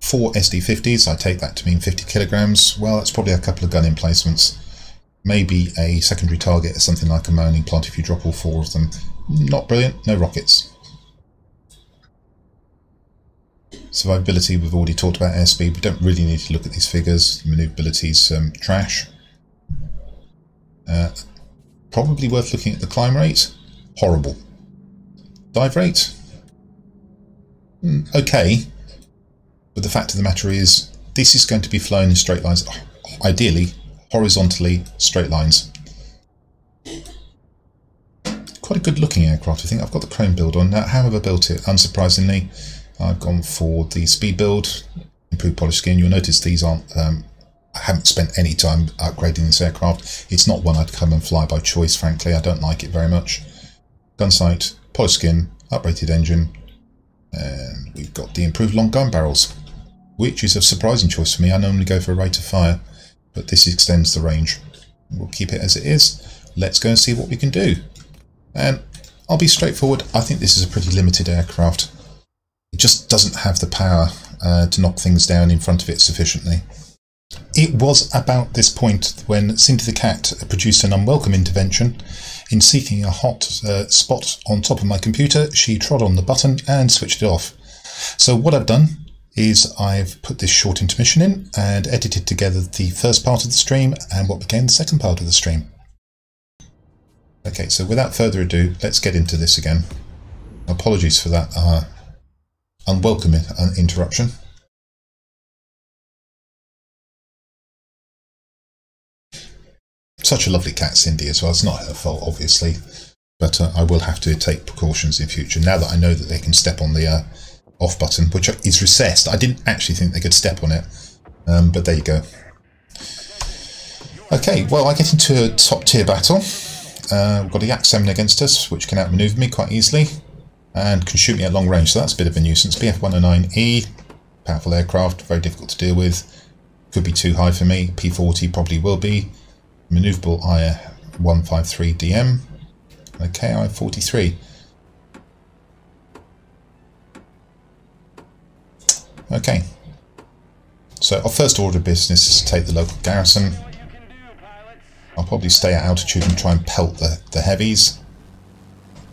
Four SD-50s, I take that to mean 50 kilograms. Well, that's probably a couple of gun emplacements. Maybe a secondary target or something like a mining plant if you drop all four of them. Not brilliant, no rockets. Survivability, we've already talked about airspeed. We don't really need to look at these figures. Maneuverability's um, trash. Uh, probably worth looking at the climb rate. Horrible. Dive rate, okay. But the fact of the matter is, this is going to be flown in straight lines, ideally horizontally straight lines. Quite a good looking aircraft, I think. I've got the chrome build on. Now, how have I built it? Unsurprisingly, I've gone for the speed build, improved polish skin. You'll notice these aren't um, I haven't spent any time upgrading this aircraft. It's not one I'd come and fly by choice, frankly. I don't like it very much. Gun sight, polished skin, uprated engine, and we've got the improved long gun barrels, which is a surprising choice for me. I normally go for a rate of fire, but this extends the range. We'll keep it as it is. Let's go and see what we can do. And I'll be straightforward. I think this is a pretty limited aircraft. It just doesn't have the power uh, to knock things down in front of it sufficiently. It was about this point when Cindy the Cat produced an unwelcome intervention. In seeking a hot uh, spot on top of my computer, she trod on the button and switched it off. So what I've done is I've put this short intermission in and edited together the first part of the stream and what became the second part of the stream. Okay, so without further ado, let's get into this again. Apologies for that uh, unwelcome interruption. Such a lovely cat, Cindy, as well. It's not her fault, obviously, but uh, I will have to take precautions in future now that I know that they can step on the uh, off button, which is recessed. I didn't actually think they could step on it, um, but there you go. Okay, well, I get into a top tier battle. Uh, we've got a Yak 7 against us, which can outmaneuver me quite easily and can shoot me at long range, so that's a bit of a nuisance. BF-109E, powerful aircraft, very difficult to deal with. Could be too high for me. P-40 probably will be. Maneuverable I-153DM. and a KI-43. Okay. So our first order of business is to take the local garrison. I'll probably stay at altitude and try and pelt the, the heavies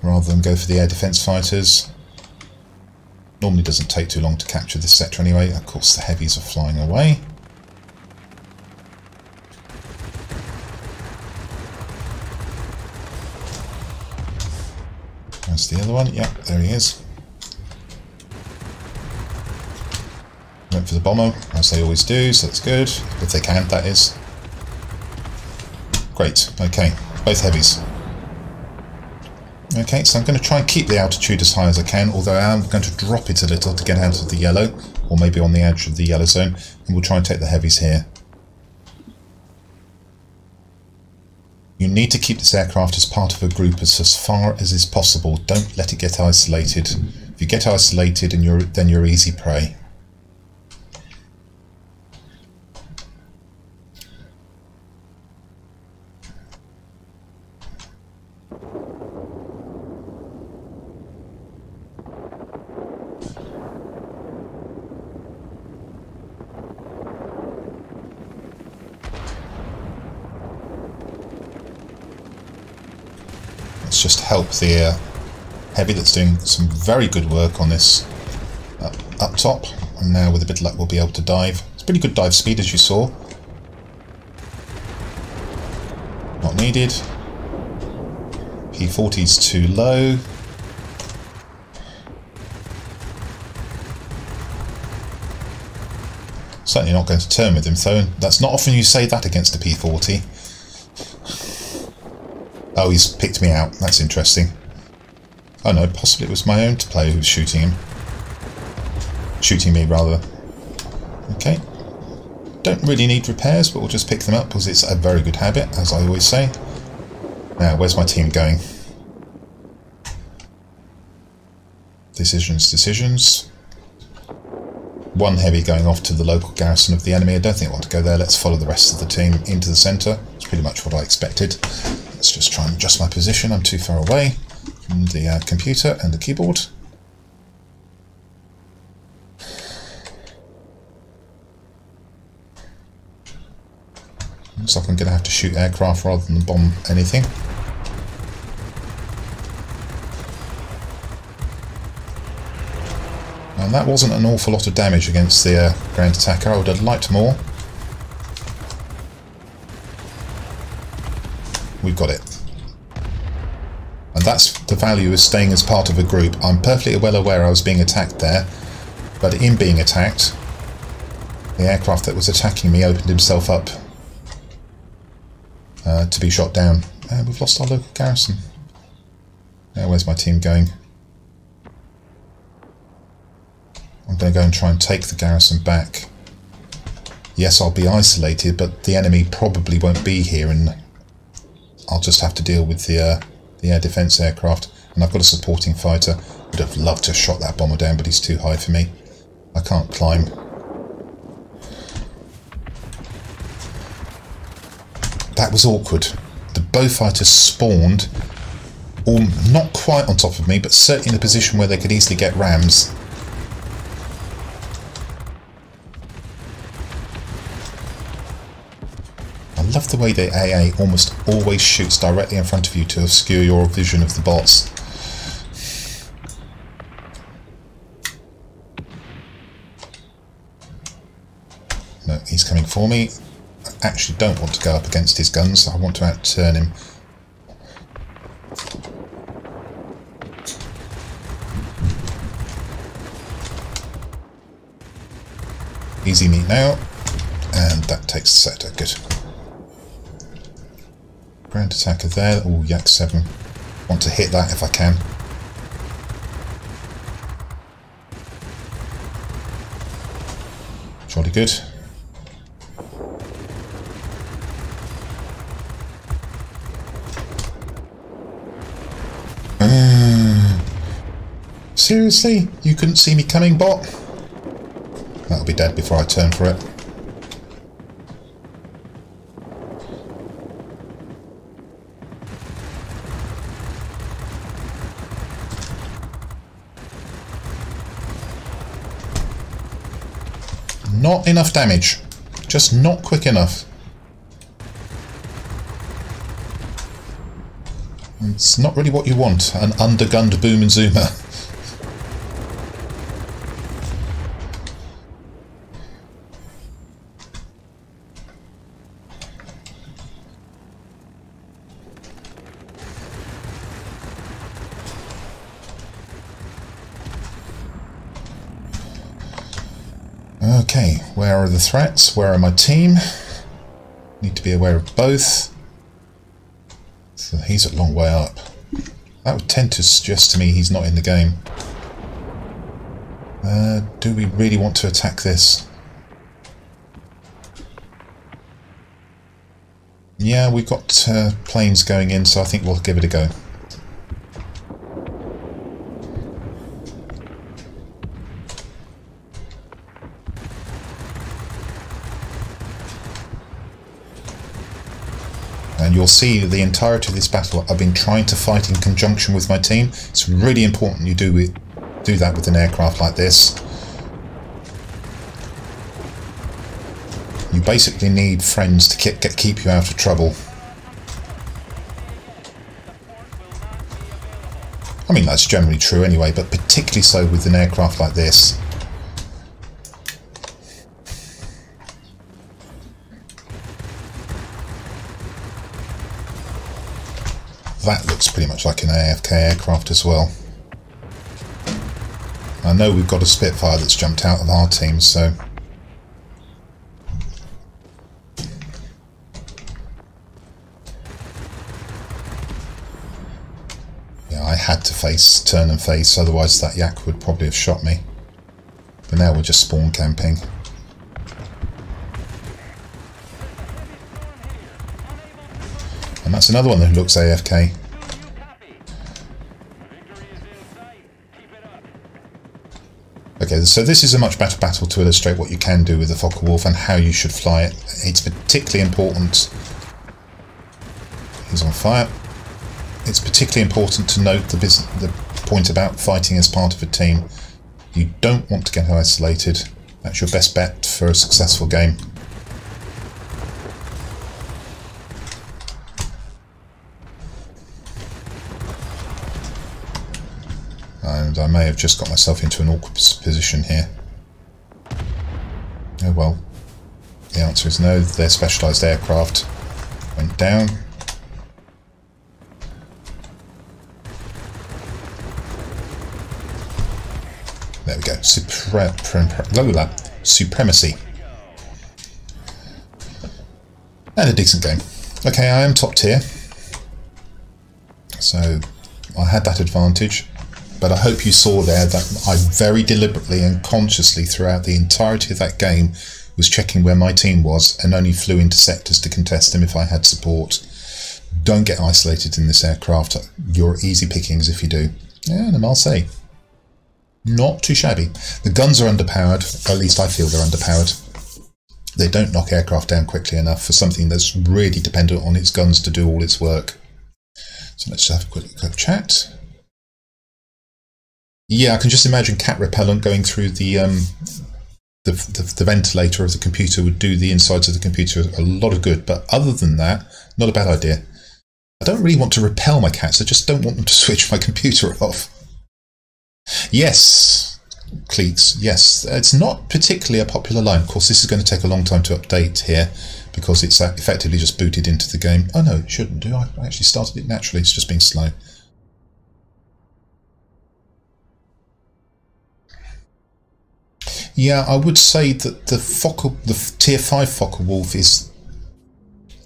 rather than go for the air defence fighters. Normally doesn't take too long to capture this sector anyway. Of course the heavies are flying away. There's the other one. Yep, there he is. Went for the bomber, as they always do, so that's good. If they can, that is. Great, okay. Both heavies. Okay, so I'm going to try and keep the altitude as high as I can, although I am going to drop it a little to get out of the yellow, or maybe on the edge of the yellow zone, and we'll try and take the heavies here. You need to keep this aircraft as part of a group as, as far as is possible. Don't let it get isolated. If you get isolated, and you're, then you're easy prey. just help the uh, heavy that's doing some very good work on this up, up top. And now with a bit of luck we'll be able to dive. It's pretty good dive speed as you saw. Not needed. P40 is too low. Certainly not going to turn with him though. That's not often you say that against a P40. Oh, he's picked me out. That's interesting. Oh no, possibly it was my own player who was shooting him. Shooting me, rather. Okay. Don't really need repairs, but we'll just pick them up because it's a very good habit, as I always say. Now, where's my team going? Decisions, decisions. One heavy going off to the local garrison of the enemy. I don't think I want to go there. Let's follow the rest of the team into the centre. It's pretty much what I expected. Let's just try and adjust my position. I'm too far away from the uh, computer and the keyboard. Looks like I'm going to have to shoot aircraft rather than bomb anything. And that wasn't an awful lot of damage against the uh, ground attacker. I would have liked more. We've got it. And that's the value of staying as part of a group. I'm perfectly well aware I was being attacked there, but in being attacked, the aircraft that was attacking me opened himself up uh, to be shot down. And we've lost our local garrison. Now where's my team going? I'm going to go and try and take the garrison back. yes, I'll be isolated, but the enemy probably won't be here, and I'll just have to deal with the uh, the air defence aircraft. And I've got a supporting fighter. Would have loved to have shot that bomber down, but he's too high for me. I can't climb. That was awkward. The Beaufighter spawned, or not quite on top of me, but certainly in a position where they could easily get rams. Love the way the AA almost always shoots directly in front of you to obscure your vision of the bots. No, he's coming for me. I actually don't want to go up against his guns. I want to outturn him. Easy meat now. And that takes the sector. Good. Ground attacker there. Oh, Yak 7. Want to hit that if I can. Jolly good. Uh, seriously? You couldn't see me coming, bot? That'll be dead before I turn for it. Not enough damage. Just not quick enough. It's not really what you want, an undergunned boom and zoomer. Okay, where are the threats? Where are my team? Need to be aware of both. So he's a long way up. That would tend to suggest to me he's not in the game. Uh, do we really want to attack this? Yeah, we've got uh, planes going in, so I think we'll give it a go. And you'll see the entirety of this battle I've been trying to fight in conjunction with my team. It's really important you do do that with an aircraft like this. You basically need friends to keep, get, keep you out of trouble. I mean that's generally true anyway, but particularly so with an aircraft like this. That looks pretty much like an AFK aircraft as well. I know we've got a Spitfire that's jumped out of our team, so... Yeah, I had to face, turn and face, otherwise that yak would probably have shot me. But now we're just spawn camping. And that's another one that looks AFK. Okay, so this is a much better battle to illustrate what you can do with the Focke-Wulf and how you should fly it. It's particularly important... He's on fire. It's particularly important to note the, the point about fighting as part of a team. You don't want to get isolated. That's your best bet for a successful game. And I may have just got myself into an awkward position here. Oh well. The answer is no, their specialised aircraft went down. There we go. Supre supremacy. And a decent game. Okay, I am top tier. So I had that advantage. But I hope you saw there that I very deliberately and consciously throughout the entirety of that game was checking where my team was and only flew into sectors to contest them if I had support. Don't get isolated in this aircraft. You're easy pickings if you do. Yeah, and I'll say. Not too shabby. The guns are underpowered, at least I feel they're underpowered. They don't knock aircraft down quickly enough for something that's really dependent on its guns to do all its work. So let's have a quick at chat. Yeah, I can just imagine cat repellent going through the, um, the, the, the ventilator of the computer would do the insides of the computer a lot of good. But other than that, not a bad idea. I don't really want to repel my cats. I just don't want them to switch my computer off. Yes, Cleats. Yes, it's not particularly a popular line. Of course, this is going to take a long time to update here because it's effectively just booted into the game. Oh no, it shouldn't do. I actually started it naturally. It's just being slow. Yeah, I would say that the Fokker, the Tier 5 Focke-Wulf is...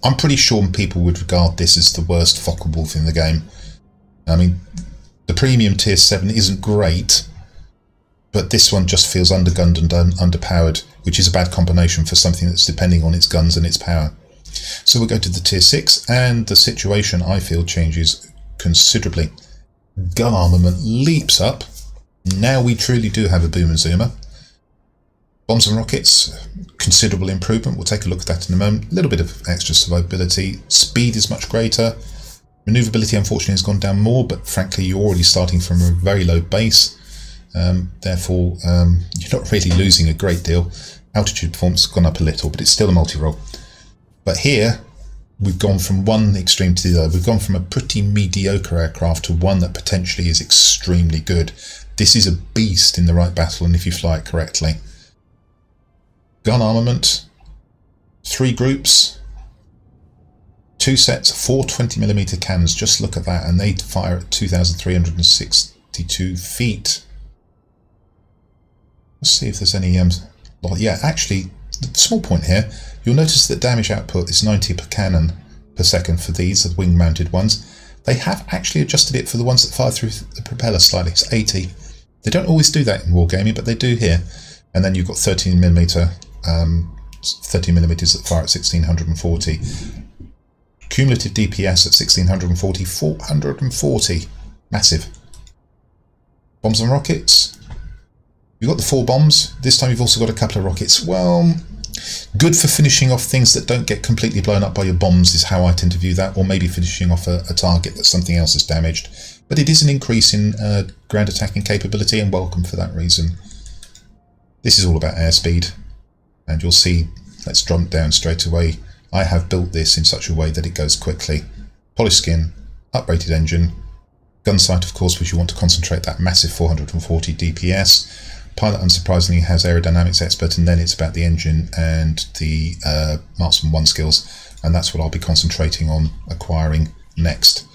I'm pretty sure people would regard this as the worst Focke-Wulf in the game. I mean, the premium Tier 7 isn't great, but this one just feels undergunned and un underpowered, which is a bad combination for something that's depending on its guns and its power. So we'll go to the Tier 6, and the situation, I feel, changes considerably. Gun armament leaps up. Now we truly do have a Boom and Zoomer. Bombs and rockets, considerable improvement. We'll take a look at that in a moment. A little bit of extra survivability. Speed is much greater. Maneuverability, unfortunately, has gone down more, but frankly, you're already starting from a very low base. Um, therefore, um, you're not really losing a great deal. Altitude performance has gone up a little, but it's still a multi-role. But here, we've gone from one extreme to the other. We've gone from a pretty mediocre aircraft to one that potentially is extremely good. This is a beast in the right battle and if you fly it correctly. Gun armament, three groups, two sets, of four 20mm cannons. Just look at that, and they fire at 2,362 feet. Let's see if there's any. Um, well, yeah, actually, small point here. You'll notice that damage output is 90 per cannon per second for these, the wing-mounted ones. They have actually adjusted it for the ones that fire through the propeller slightly. It's 80. They don't always do that in wargaming, but they do here. And then you've got 13mm um, 30 millimeters that fire at 1640. Cumulative DPS at 1640, 440. Massive. Bombs and rockets. You've got the four bombs. This time you've also got a couple of rockets. Well, good for finishing off things that don't get completely blown up by your bombs is how I tend to view that, or maybe finishing off a, a target that something else has damaged. But it is an increase in uh, ground attacking capability and welcome for that reason. This is all about airspeed and you'll see, let's jump down straight away. I have built this in such a way that it goes quickly. Polished skin, uprated engine, gun sight of course because you want to concentrate that massive 440 DPS. Pilot unsurprisingly has aerodynamics expert and then it's about the engine and the uh, Marksman 1 skills and that's what I'll be concentrating on acquiring next.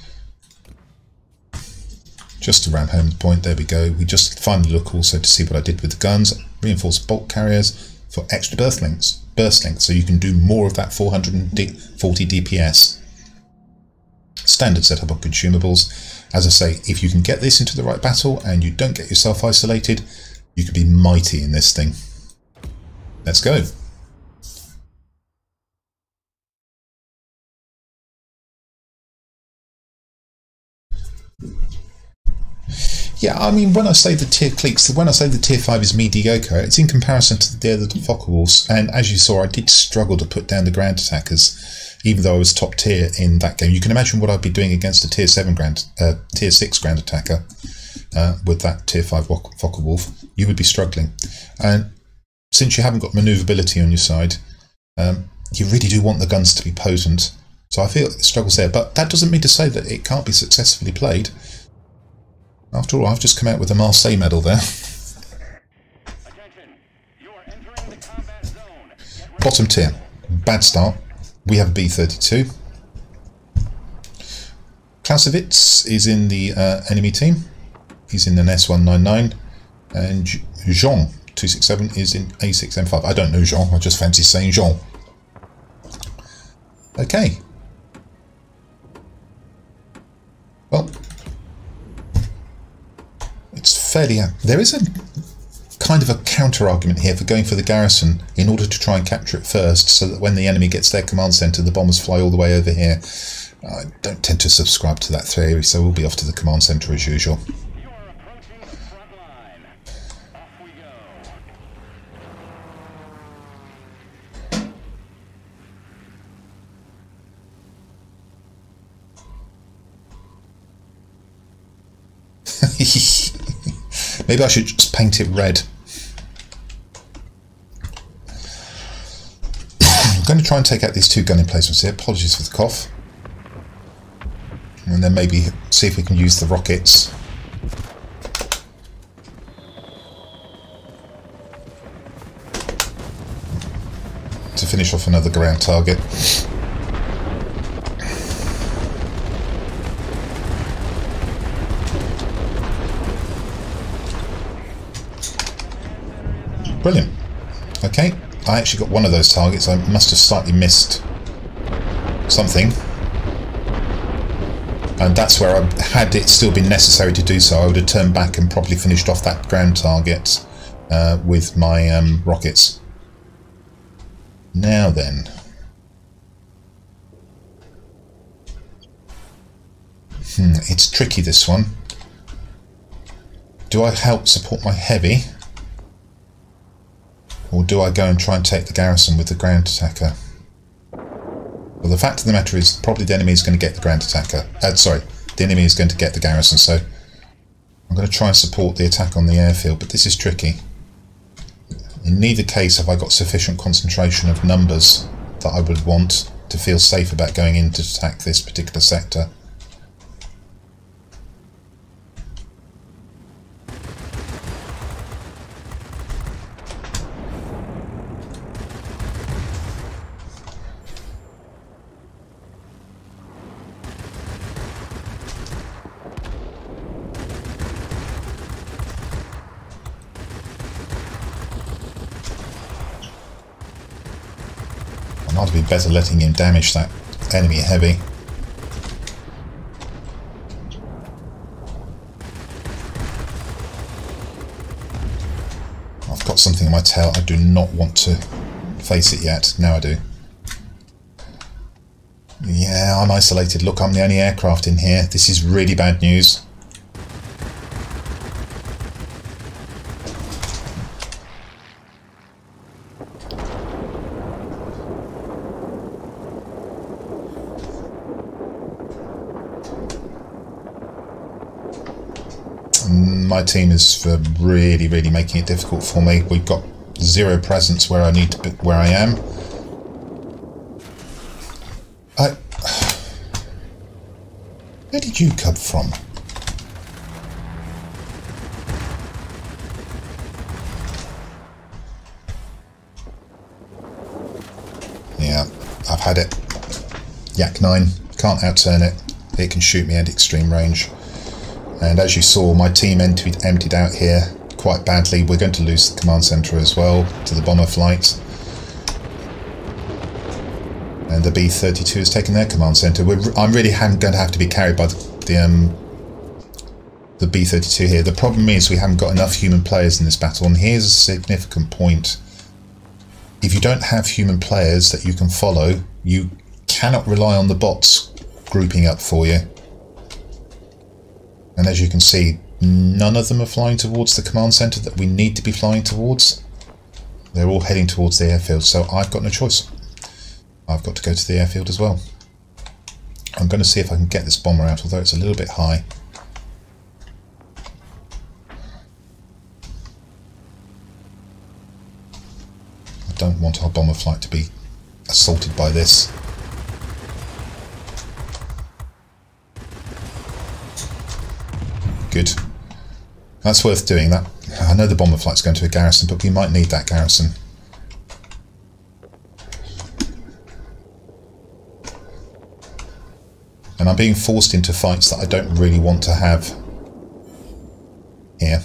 Just to ram home the point, there we go. We just finally look also to see what I did with the guns. Reinforced bolt carriers, for extra burst lengths, burst length, so you can do more of that 440 DPS. Standard setup on consumables. As I say, if you can get this into the right battle and you don't get yourself isolated, you could be mighty in this thing. Let's go. Yeah, I mean, when I say the tier cliques, when I say the tier 5 is mediocre, it's in comparison to the other Focke-Wulfs. And as you saw, I did struggle to put down the ground attackers, even though I was top tier in that game. You can imagine what I'd be doing against a tier 7 ground, uh, tier 6 ground attacker uh, with that tier 5 Focke-Wulf. You would be struggling. And since you haven't got maneuverability on your side, um, you really do want the guns to be potent. So I feel it struggles there. But that doesn't mean to say that it can't be successfully played. After all, I've just come out with a Marseille medal there. Bottom tier. Bad start. We have B-32. Clausewitz is in the uh, enemy team. He's in an S-199. And Jean, 267, is in A6M5. I don't know Jean, I just fancy saying Jean. Okay. Well, it's fairly... There is a kind of a counter argument here for going for the garrison in order to try and capture it first, so that when the enemy gets their command centre, the bombers fly all the way over here. I don't tend to subscribe to that theory, so we'll be off to the command centre as usual. Maybe I should just paint it red. I'm going to try and take out these two gun emplacements here. Apologies for the cough. And then maybe see if we can use the rockets. To finish off another ground target. Brilliant. Okay, I actually got one of those targets. I must have slightly missed something. And that's where, I, had it still been necessary to do so, I would have turned back and probably finished off that ground target uh, with my um, rockets. Now then. Hmm, it's tricky this one. Do I help support my heavy? Or do I go and try and take the garrison with the ground attacker? Well, the fact of the matter is, probably the enemy is going to get the ground attacker. Uh, sorry, the enemy is going to get the garrison, so I'm going to try and support the attack on the airfield, but this is tricky. In neither case have I got sufficient concentration of numbers that I would want to feel safe about going in to attack this particular sector. I'd be better letting him damage that enemy heavy. I've got something in my tail. I do not want to face it yet. Now I do. Yeah, I'm isolated. Look, I'm the only aircraft in here. This is really bad news. My team is for really, really making it difficult for me. We've got zero presence where I need to be, where I am. I... Where did you come from? Yeah, I've had it. Yak 9, can't outturn it. It can shoot me at extreme range. And as you saw, my team emptied, emptied out here quite badly. We're going to lose the command centre as well to the bomber flight. And the B-32 has taken their command centre. I'm really going to have to be carried by the, the, um, the B-32 here. The problem is we haven't got enough human players in this battle, and here's a significant point. If you don't have human players that you can follow, you cannot rely on the bots grouping up for you. And as you can see, none of them are flying towards the command centre that we need to be flying towards. They're all heading towards the airfield, so I've got no choice. I've got to go to the airfield as well. I'm going to see if I can get this bomber out, although it's a little bit high. I don't want our bomber flight to be assaulted by this. Good. That's worth doing. That I know the bomber flight's going to a garrison, but we might need that garrison. And I'm being forced into fights that I don't really want to have here.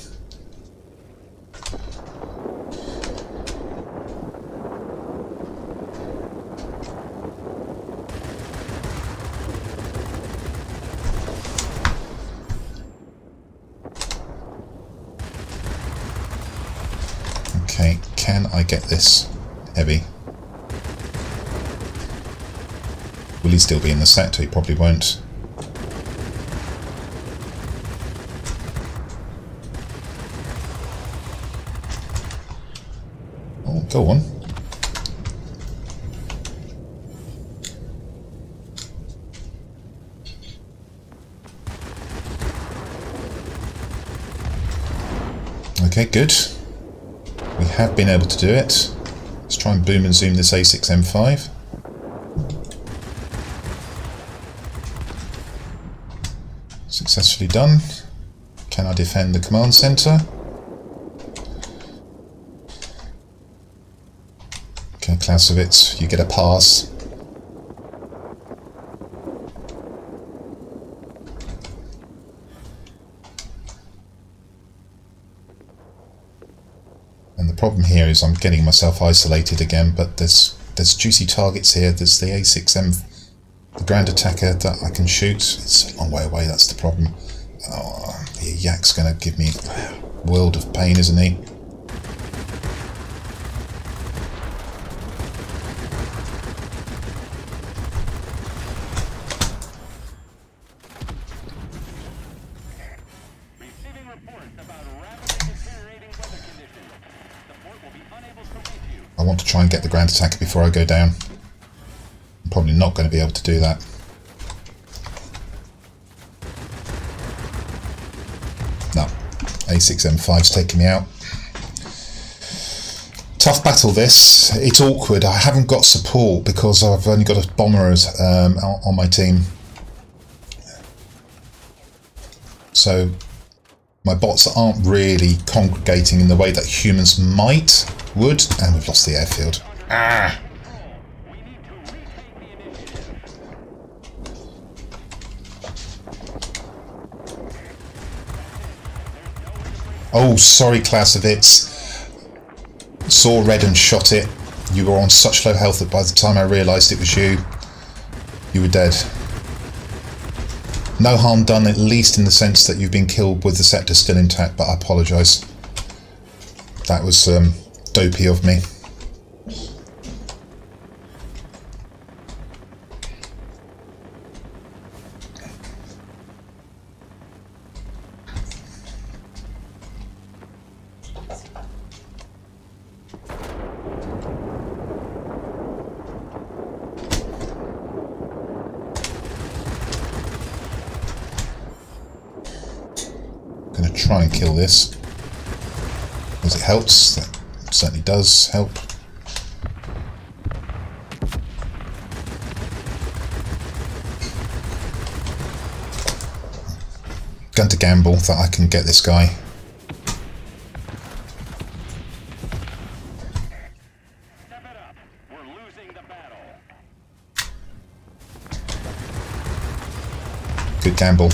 Can I get this heavy? Will he still be in the sector? He probably won't. Oh, go on. Okay, good. We have been able to do it. Let's try and boom and zoom this A6M5. Successfully done. Can I defend the command centre? Okay, Clausewitz, you get a pass. Problem here is I'm getting myself isolated again, but there's there's juicy targets here. There's the A6M, the ground attacker that I can shoot. It's a long way away, that's the problem. Oh, the yak's going to give me a world of pain, isn't he? Receiving reports about rapidly deteriorating weather conditions. Support will be unable to reach you. I want to try and get the ground attacker before I go down. I'm probably not going to be able to do that. No. A6M5's taking me out. Tough battle this. It's awkward. I haven't got support because I've only got a bomber um, on my team. So my bots aren't really congregating in the way that humans might would, and we've lost the airfield. Ah! We need to retake the initiative. Oh, sorry, Clausewitz. Saw red and shot it. You were on such low health that by the time I realised it was you, you were dead. No harm done, at least in the sense that you've been killed with the sector still intact, but I apologise. That was um, dopey of me. Try and kill this. As it helps, certainly does help. Going to gamble that I can get this guy. Good gamble.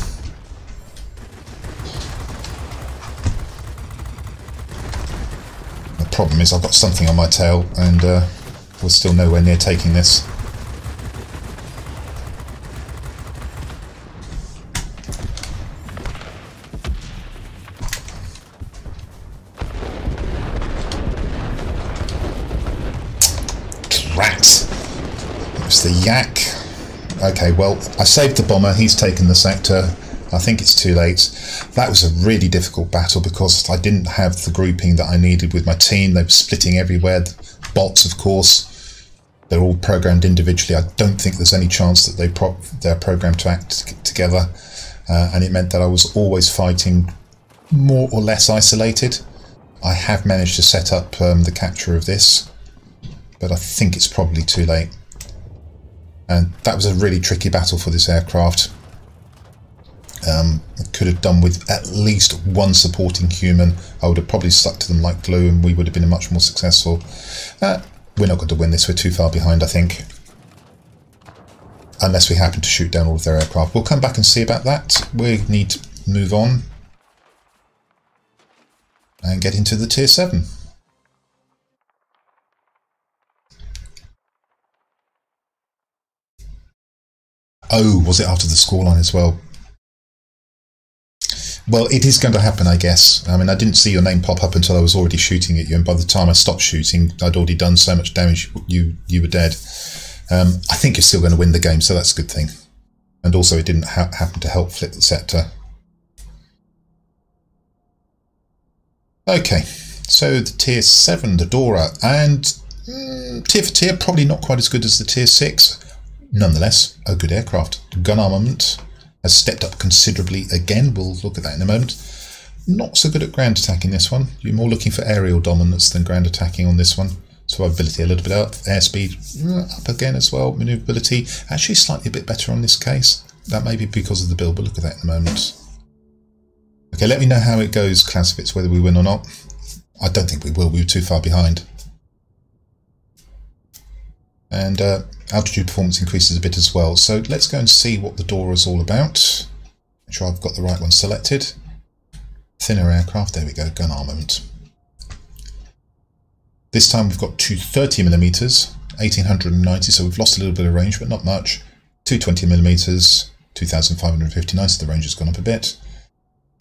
The is I've got something on my tail and uh, we're still nowhere near taking this. Rat! It the yak. Okay, well, I saved the bomber. He's taken the sector. I think it's too late. That was a really difficult battle because I didn't have the grouping that I needed with my team. They were splitting everywhere. Bots, of course. They're all programmed individually. I don't think there's any chance that they pro- they're programmed to act together. Uh, and it meant that I was always fighting more or less isolated. I have managed to set up um, the capture of this, but I think it's probably too late. And that was a really tricky battle for this aircraft. Um, could have done with at least one supporting human. I would have probably stuck to them like glue and we would have been much more successful. Uh, we're not going to win this, we're too far behind, I think. Unless we happen to shoot down all of their aircraft. We'll come back and see about that. We need to move on and get into the tier 7. Oh, was it after the scoreline as well? Well, it is going to happen, I guess. I mean, I didn't see your name pop up until I was already shooting at you, and by the time I stopped shooting, I'd already done so much damage. You you were dead. Um, I think you're still going to win the game, so that's a good thing. And also, it didn't ha- happen to help flip the scepter. Okay, so the tier seven, the Dora, and mm, tier for tier, probably not quite as good as the tier six. Nonetheless, a good aircraft. Gun armament has stepped up considerably again. We'll look at that in a moment. Not so good at ground attacking this one. You're more looking for aerial dominance than ground attacking on this one. Survivability a little bit up. Airspeed uh, up again as well. Maneuverability actually slightly a bit better on this case. That may be because of the build, but look at that in a moment. Okay, let me know how it goes, Clausewitz, whether we win or not. I don't think we will. We were too far behind. And uh, altitude performance increases a bit as well. So let's go and see what the Dora is all about. Make sure I've got the right one selected. Thinner aircraft, there we go, gun armament. This time we've got two 30 millimeters, 1890, so we've lost a little bit of range, but not much. Two 20 millimeters, 2559, so the range has gone up a bit.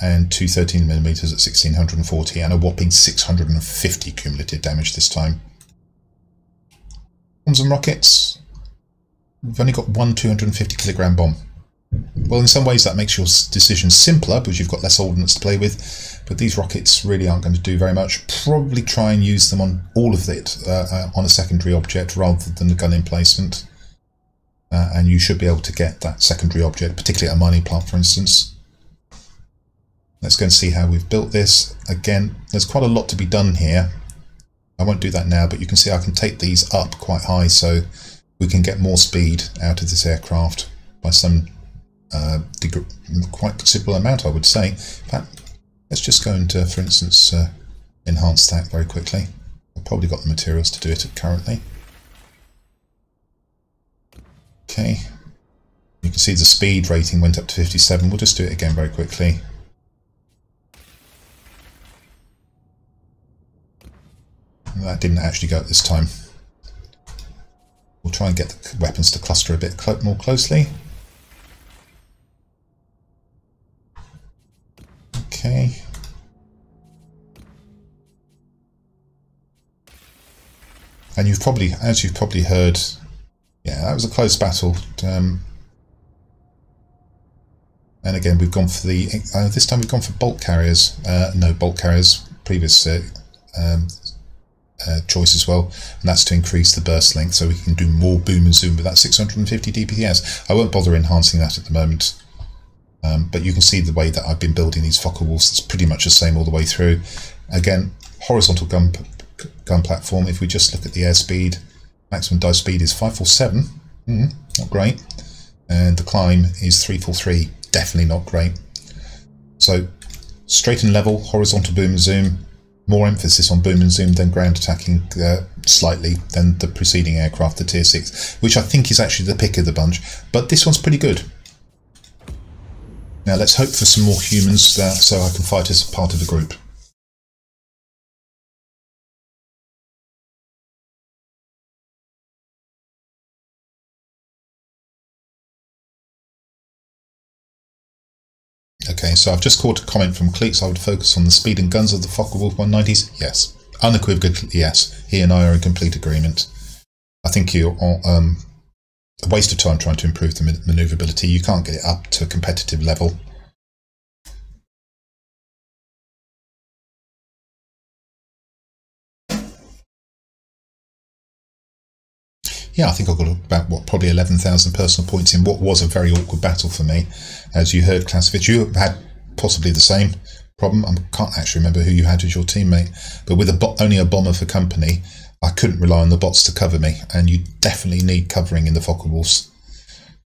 And two 13 millimeters at 1640, and a whopping 650 cumulative damage this time. Bombs and rockets, We've only got one 250 kilogram bomb. Well, in some ways that makes your decision simpler because you've got less ordnance to play with, but these rockets really aren't going to do very much. Probably try and use them on all of it uh, uh, on a secondary object rather than the gun emplacement. Uh, and you should be able to get that secondary object, particularly at a mining plant, for instance. Let's go and see how we've built this. Again, there's quite a lot to be done here. I won't do that now, but you can see I can take these up quite high, so we can get more speed out of this aircraft by some uh, quite considerable amount, I would say. But let's just go into, for instance, uh, enhance that very quickly. I've probably got the materials to do it currently. Okay. You can see the speed rating went up to 57. We'll just do it again very quickly. That didn't actually go at this time. We'll try and get the weapons to cluster a bit more closely. Okay. And you've probably, as you've probably heard, yeah, that was a close battle. Um, and again, we've gone for the, uh, this time we've gone for bolt carriers. Uh, no, bolt carriers, previous uh, um, uh, choice as well, and that's to increase the burst length so we can do more boom and zoom with that 650 DPS. I won't bother enhancing that at the moment, um, but you can see the way that I've been building these Focke-Wulfs. It's pretty much the same all the way through. Again, horizontal gun gun platform. If we just look at the airspeed, maximum dive speed is 547. Mm, not great, and the climb is 343. Definitely not great. So straight and level, horizontal boom and zoom, more emphasis on boom and zoom than ground attacking uh, slightly than the preceding aircraft, the Tier 6, which I think is actually the pick of the bunch. But this one's pretty good. Now let's hope for some more humans uh, so I can fight as part of the group. So I've just caught a comment from Cleats. I would focus on the speed and guns of the Focke-Wulf 190s. Yes, unequivocally yes. He and I are in complete agreement. I think you're um, a waste of time trying to improve the maneuverability. You can't get it up to a competitive level. yeah, I think I got about what probably eleven thousand personal points in what was a very awkward battle for me. As you heard, Clausewitz, you had possibly the same problem. I can't actually remember who you had as your teammate, but with a only a bomber for company, I couldn't rely on the bots to cover me, and you definitely need covering in the Focke-Wulfs.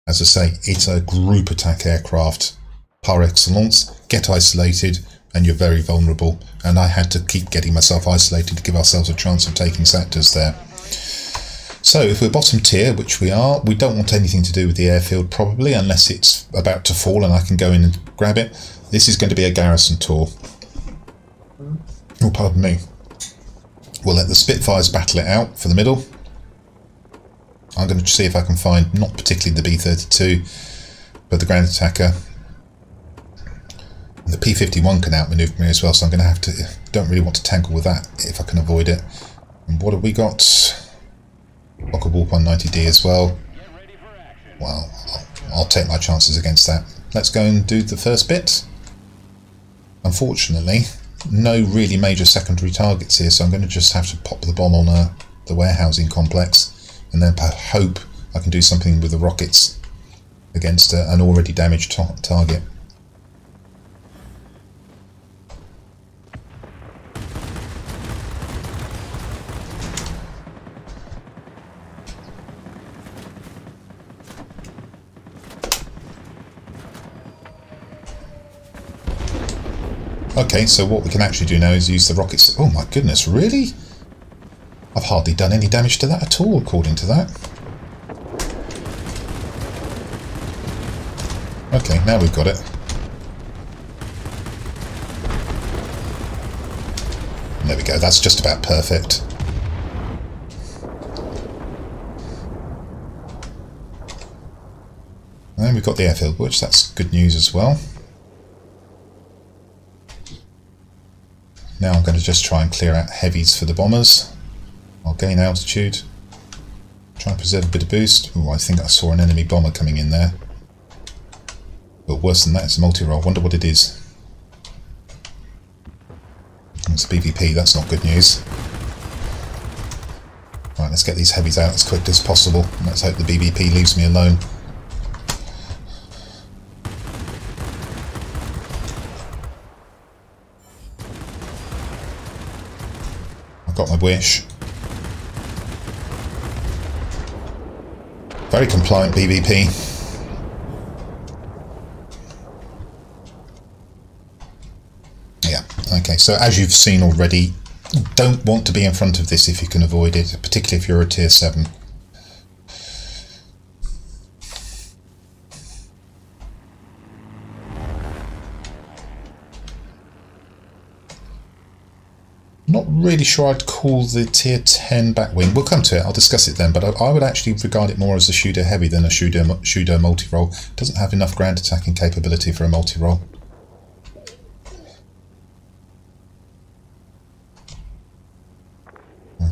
As I say, it's a group attack aircraft par excellence. Get isolated, and you're very vulnerable. And I had to keep getting myself isolated to give ourselves a chance of taking sectors there. So if we're bottom tier, which we are, we don't want anything to do with the airfield probably, unless it's about to fall and I can go in and grab it. This is going to be a garrison tour. Oh, pardon me. We'll let the Spitfires battle it out for the middle. I'm going to see if I can find, not particularly the B-32, but the ground attacker. The P51 can outmaneuver me as well, so I'm going to have to... Don't really want to tangle with that if I can avoid it. And what have we got? Warp 190D as well. Well, I'll, I'll take my chances against that. Let's go and do the first bit. Unfortunately, no really major secondary targets here, so I'm going to just have to pop the bomb on uh, the warehousing complex and then hope I can do something with the rockets against uh, an already damaged target. Okay, so what we can actually do now is use the rockets. Oh my goodness, really? I've hardly done any damage to that at all, according to that. Okay, now we've got it. There we go, that's just about perfect. And we've got the airfield, which that's good news as well. Now I'm going to just try and clear out heavies for the bombers. I'll gain altitude. Try and preserve a bit of boost. Oh, I think I saw an enemy bomber coming in there. But worse than that, it's a multi-role. Wonder what it is. It's a BVP, that's not good news. Right, let's get these heavies out as quick as possible. Let's hope the BVP leaves me alone. Got my wish. Very compliant BVP. Yeah, okay, so as you've seen already, don't want to be in front of this if you can avoid it, particularly if you're a tier 7. Not really sure I'd call the tier 10 back wing. We'll come to it, I'll discuss it then, but I, I would actually regard it more as a shooter heavy than a shooter, shooter multi-role. doesn't have enough ground attacking capability for a multi-role.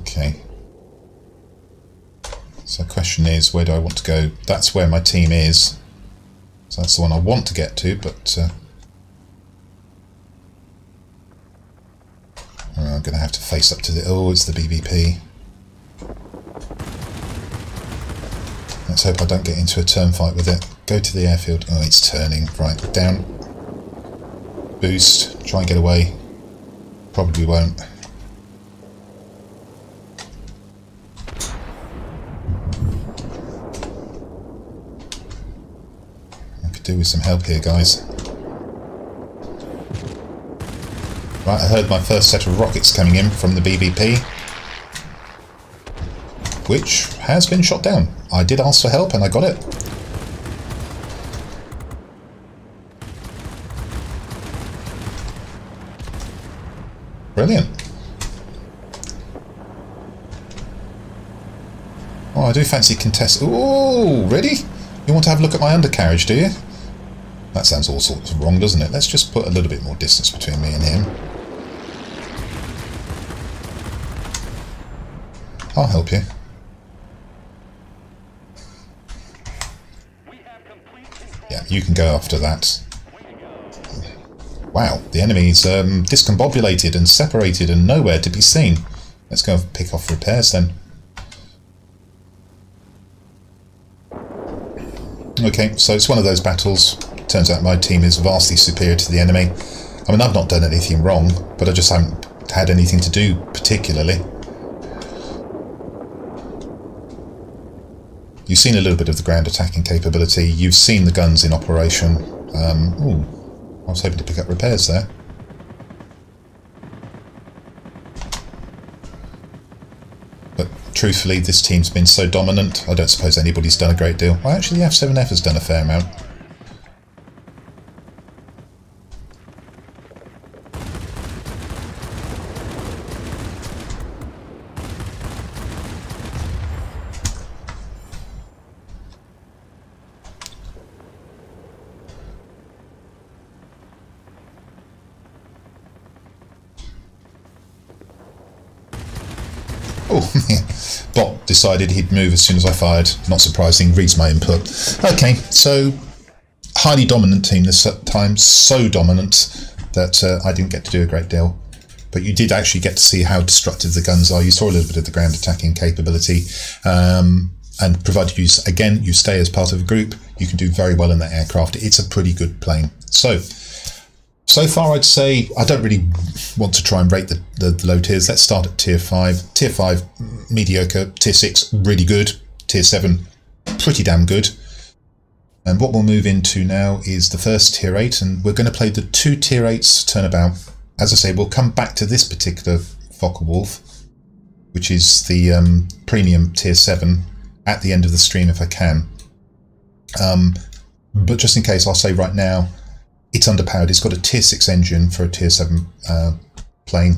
Okay. So the question is, where do I want to go? That's where my team is. So that's the one I want to get to, but... Uh, I'm going to have to face up to the... Oh, it's the BVP. Let's hope I don't get into a turn fight with it. Go to the airfield. Oh, it's turning. Right, down. Boost. Try and get away. Probably won't. I could do with some help here, guys. Right, I heard my first set of rockets coming in from the BVP. Which has been shot down. I did ask for help and I got it. Brilliant. Oh, I do fancy contest. Oh, ready? You want to have a look at my undercarriage, do you? That sounds all sorts of wrong, doesn't it? Let's just put a little bit more distance between me and him. I'll help you. Yeah, you can go after that. Wow, the enemy's um, discombobulated and separated and nowhere to be seen. Let's go pick off repairs then. Okay, so it's one of those battles. Turns out my team is vastly superior to the enemy. I mean, I've not done anything wrong, but I just haven't had anything to do particularly. You've seen a little bit of the ground attacking capability. You've seen the guns in operation. Um, ooh, I was hoping to pick up repairs there. But truthfully, this team's been so dominant, I don't suppose anybody's done a great deal. Well, actually, the F7F has done a fair amount. Oh, bot decided he'd move as soon as I fired. Not surprising, reads my input. Okay, so highly dominant team this time, so dominant that uh, I didn't get to do a great deal. But you did actually get to see how destructive the guns are. You saw a little bit of the ground attacking capability. Um, and provided you, again, you stay as part of a group, you can do very well in that aircraft. It's a pretty good plane. So, so far I'd say I don't really want to try and rate the, the, the low tiers. Let's start at tier 5. Tier 5, mediocre. Tier 6, really good. Tier 7, pretty damn good. And what we'll move into now is the first tier 8, and we're going to play the two tier 8s turnabout. As I say, we'll come back to this particular Focke-Wulf, which is the um, premium tier 7, at the end of the stream if I can. Um, but just in case, I'll say right now, it's underpowered. It's got a tier 6 engine for a tier 7 uh, plane,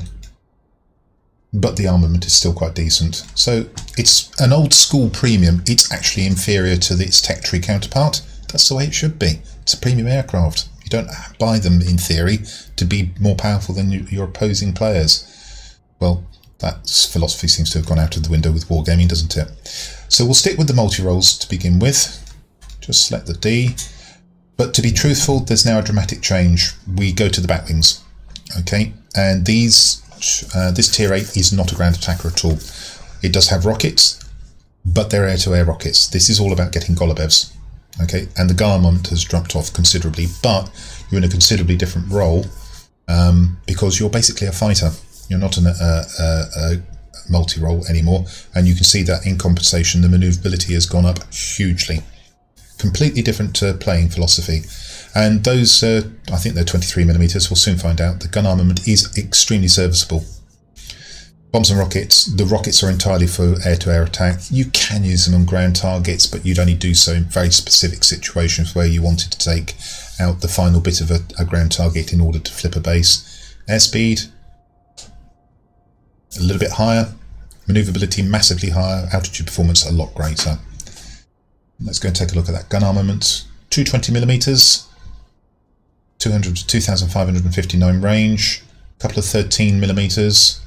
but the armament is still quite decent. So it's an old school premium. It's actually inferior to its tech tree counterpart. That's the way it should be. It's a premium aircraft. You don't buy them, in theory, to be more powerful than your opposing players. Well, that philosophy seems to have gone out of the window with wargaming, doesn't it? So we'll stick with the multi-roles to begin with. Just select the D. But to be truthful, there's now a dramatic change. We go to the batwings. Okay, and these uh, this tier 8 is not a ground attacker at all. It does have rockets, but they're air-to-air -air rockets. This is all about getting Golubevs. Okay, and the Garmont has dropped off considerably, but you're in a considerably different role um, because you're basically a fighter. You're not a, a, a multi-role anymore, and you can see that in compensation, the manoeuvrability has gone up hugely. Completely different uh, playing philosophy. And those, uh, I think they're 23 millimeters. We'll soon find out. The gun armament is extremely serviceable. Bombs and rockets. The rockets are entirely for air-to-air -air attack. You can use them on ground targets, but you'd only do so in very specific situations where you wanted to take out the final bit of a, a ground target in order to flip a base. Airspeed, a little bit higher. Manoeuvrability massively higher. Altitude performance a lot greater. Let's go and take a look at that gun armament. 220 millimeters, 200 to 2,559 range, a couple of 13 millimeters,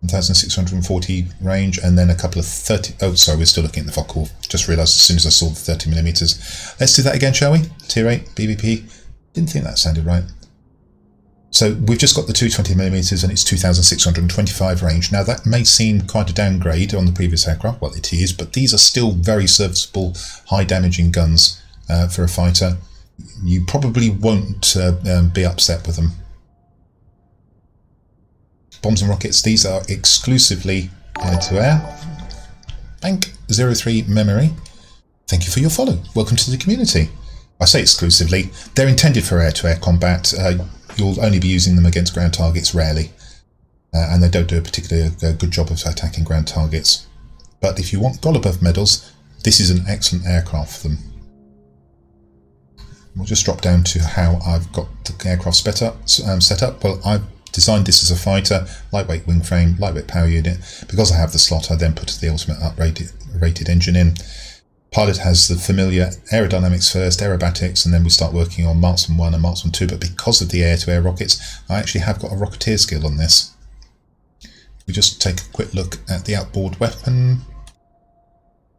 1,640 range, and then a couple of 30. Oh, sorry, we're still looking at the Focke. Just realised as soon as I saw the 30 millimeters. Let's do that again, shall we? Tier 8 BVP. Didn't think that sounded right. So we've just got the 220mm and it's 2625 range. Now that may seem quite a downgrade on the previous aircraft, well it is, but these are still very serviceable, high damaging guns uh, for a fighter. You probably won't uh, um, be upset with them. Bombs and rockets, these are exclusively air-to-air. Bank 03 memory. Thank you for your follow. Welcome to the community. I say exclusively, they're intended for air-to-air -air combat. Uh, you'll only be using them against ground targets rarely. Uh, and they don't do a particularly uh, good job of attacking ground targets. But if you want Golubev medals, this is an excellent aircraft for them. We'll just drop down to how I've got the aircraft set up. Um, set up. Well, I've designed this as a fighter, lightweight wing frame, lightweight power unit. Because I have the slot, I then put the ultimate uprated rated engine in. Pilot has the familiar aerodynamics first, aerobatics, and then we start working on Marksman 1 and Marksman 2. But because of the air-to-air -air rockets, I actually have got a Rocketeer skill on this. We just take a quick look at the outboard weapon.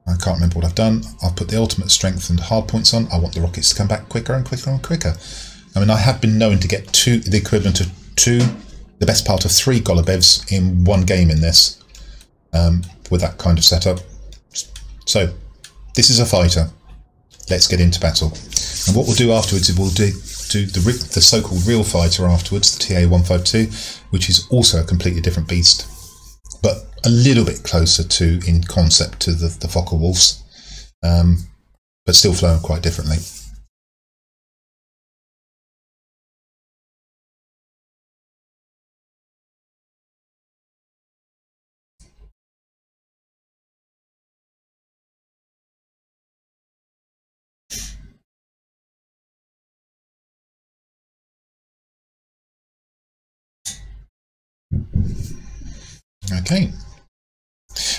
I can't remember what I've done. I've put the ultimate strength and hard points on. I want the rockets to come back quicker and quicker and quicker. I mean, I have been known to get two, the equivalent of two, the best part of three Golubevs in one game in this, um, with that kind of setup. So, this is a fighter. Let's get into battle. And what we'll do afterwards is we'll do, do the, the so-called real fighter afterwards, the TA-152, which is also a completely different beast, but a little bit closer to, in concept, to the, the Focke-Wulfs, um, but still flown quite differently.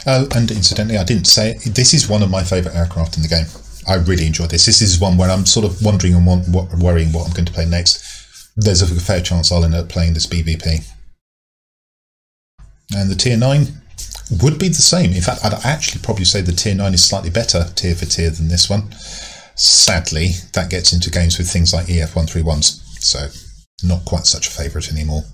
Oh, and incidentally, I didn't say it. This is one of my favourite aircraft in the game. I really enjoy this. This is one where I'm sort of wondering and worrying what I'm going to play next. There's a fair chance I'll end up playing this BVP. And the tier 9, would be the same. In fact, I'd actually probably say the tier 9 is slightly better tier for tier than this one. Sadly, that gets into games with things like EF131s, so not quite such a favourite anymore.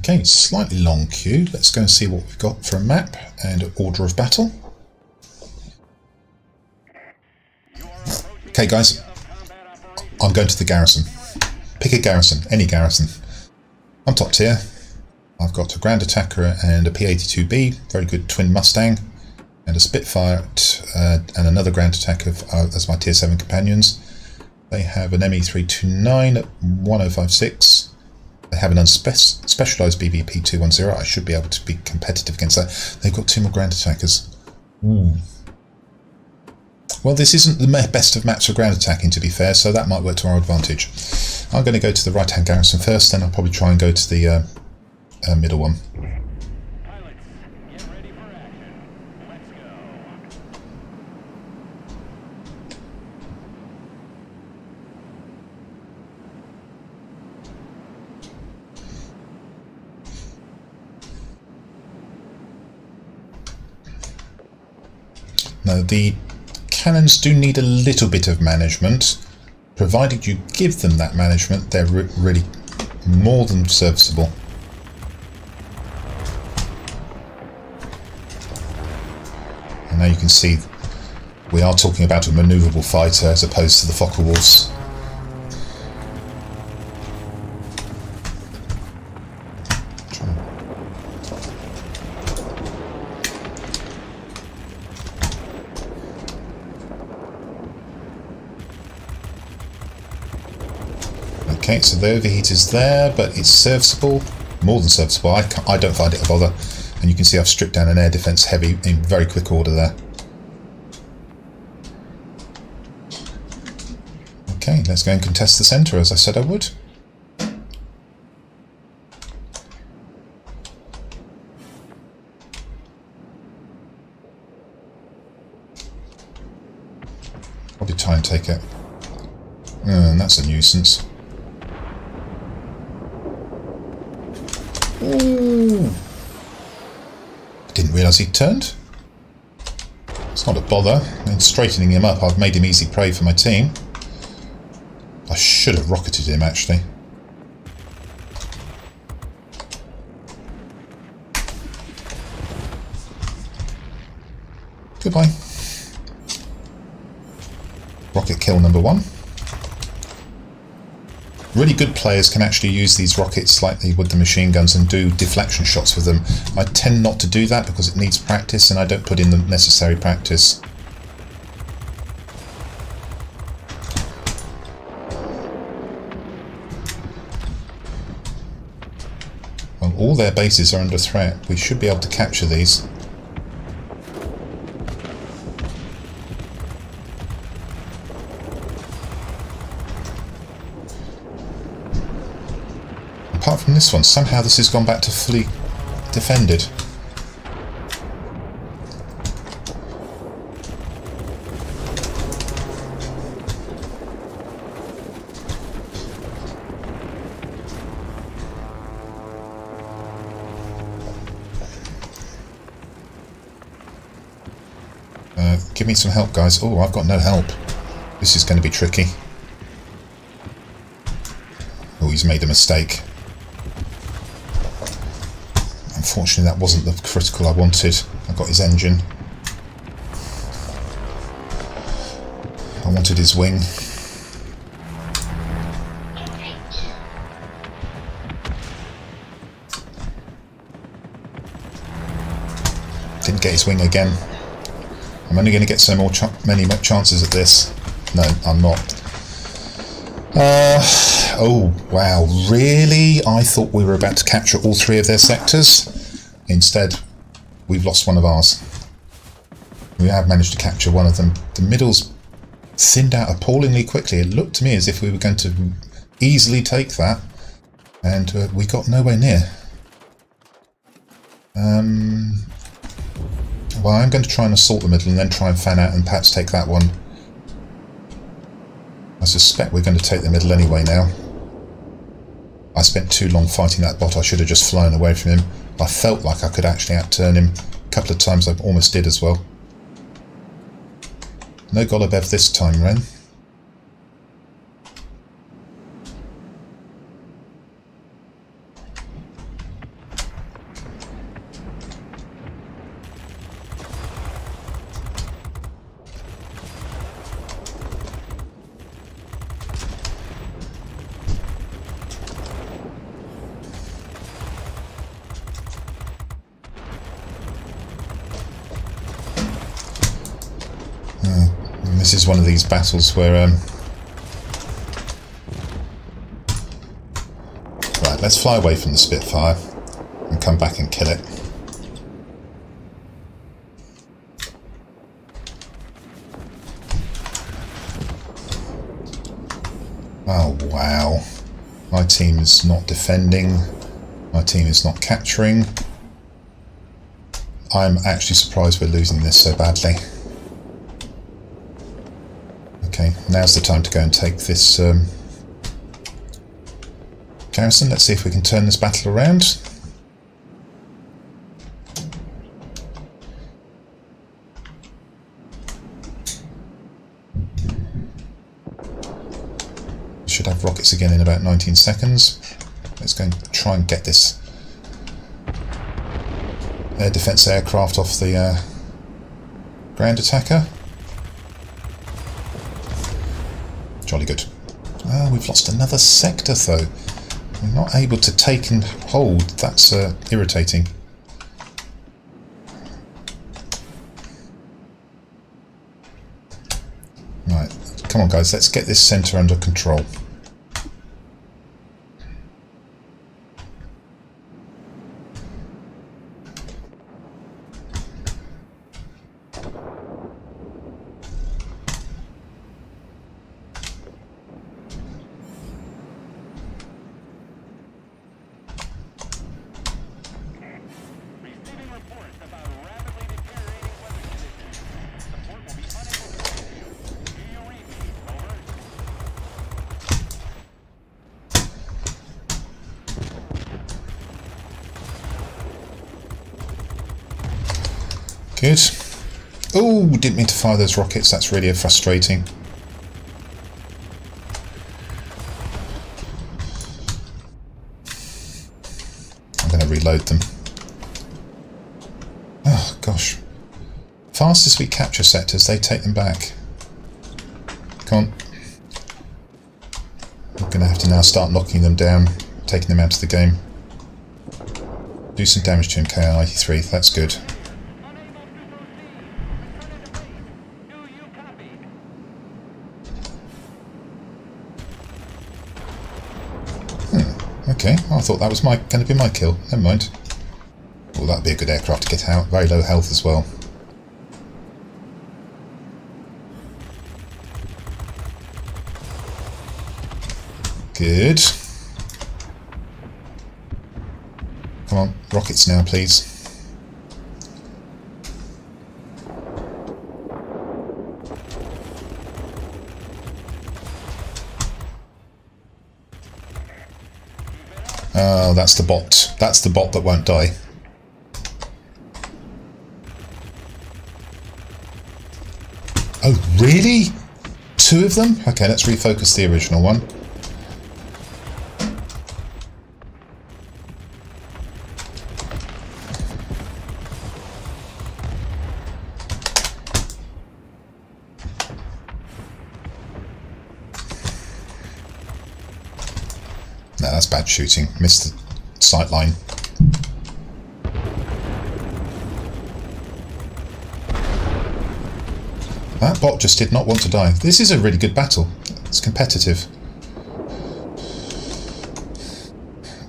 Okay, slightly long queue. Let's go and see what we've got for a map and order of battle. Okay, guys, I'm going to the garrison. Pick a garrison, any garrison. I'm top tier. I've got a Ground Attacker and a P-82B, very good twin Mustang, and a Spitfire uh, and another Ground Attacker uh, as my tier 7 companions. They have an ME329 at 1056. They have an unspecialized BVP 210. I should be able to be competitive against that. They've got two more ground Attackers. Ooh. Well, this isn't the best of maps for ground attacking, to be fair, so that might work to our advantage. I'm going to go to the right-hand garrison first, then I'll probably try and go to the uh, uh, middle one. Pilots, get ready for action. Let's go. Now, the cannons do need a little bit of management. Provided you give them that management, they're re really more than serviceable. And now you can see we are talking about a manoeuvrable fighter as opposed to the Focke-Wulfs. Okay, so the overheat is there, but it's serviceable, more than serviceable. I, I don't find it a bother. And you can see I've stripped down an air defence heavy in very quick order there. Okay, let's go and contest the centre as I said I would. Probably try and take it. And that's a nuisance. Ooh. Didn't realise he'd turned. It's not a bother. In straightening him up, I've made him easy prey for my team. I should have rocketed him, actually. Goodbye. Rocket kill number one. Really good players can actually use these rockets slightly with the machine guns and do deflection shots with them. I tend not to do that because it needs practice and I don't put in the necessary practice. Well, all their bases are under threat. We should be able to capture these. From this one, somehow this has gone back to fully defended. Uh, give me some help, guys. Oh, I've got no help. This is going to be tricky. Oh, he's made a mistake. Unfortunately, that wasn't the critical I wanted. I got his engine. I wanted his wing. Didn't get his wing again. I'm only going to get so more many more chances at this. No, I'm not. Uh, oh, wow, really? I thought we were about to capture all three of their sectors. Instead, we've lost one of ours. We have managed to capture one of them. The middle's thinned out appallingly quickly. It looked to me as if we were going to easily take that, and uh, we got nowhere near. Um, well, I'm going to try and assault the middle and then try and fan out and perhaps take that one. I suspect we're going to take the middle anyway now. I spent too long fighting that bot. I should have just flown away from him. I felt like I could actually outturn him. A couple of times I almost did as well. No Golubev this time, Ren. Battles where um, right let's fly away from the Spitfire and come back and kill it. Oh wow. My team is not defending. My team is not capturing. I'm actually surprised we're losing this so badly Okay, now's the time to go and take this um, garrison. Let's see if we can turn this battle around. Should have rockets again in about 19 seconds. Let's go and try and get this air defense aircraft off the uh, ground attacker. Jolly good. Ah, we've lost another sector though. We're not able to take and hold. That's uh, irritating. Right, come on guys, let's get this centre under control. Didn't mean to fire those rockets. That's really frustrating. I'm going to reload them. Oh, gosh. Fast as we capture sectors, they take them back. Come on. I'm going to have to now start knocking them down, taking them out of the game. Do some damage to him, KI-93. That's good. Unable to proceed. Return to base. Do you copy? Okay, I thought that was my going to be my kill. Never mind. Well, that'd be a good aircraft to get out. Very low health as well. Good. Come on, rockets now, please. Oh, that's the bot. That's the bot that won't die. Oh, really? Two of them? Okay, let's refocus the original one. No, that's bad shooting. Missed sight line. That bot just did not want to die. This is a really good battle. It's competitive.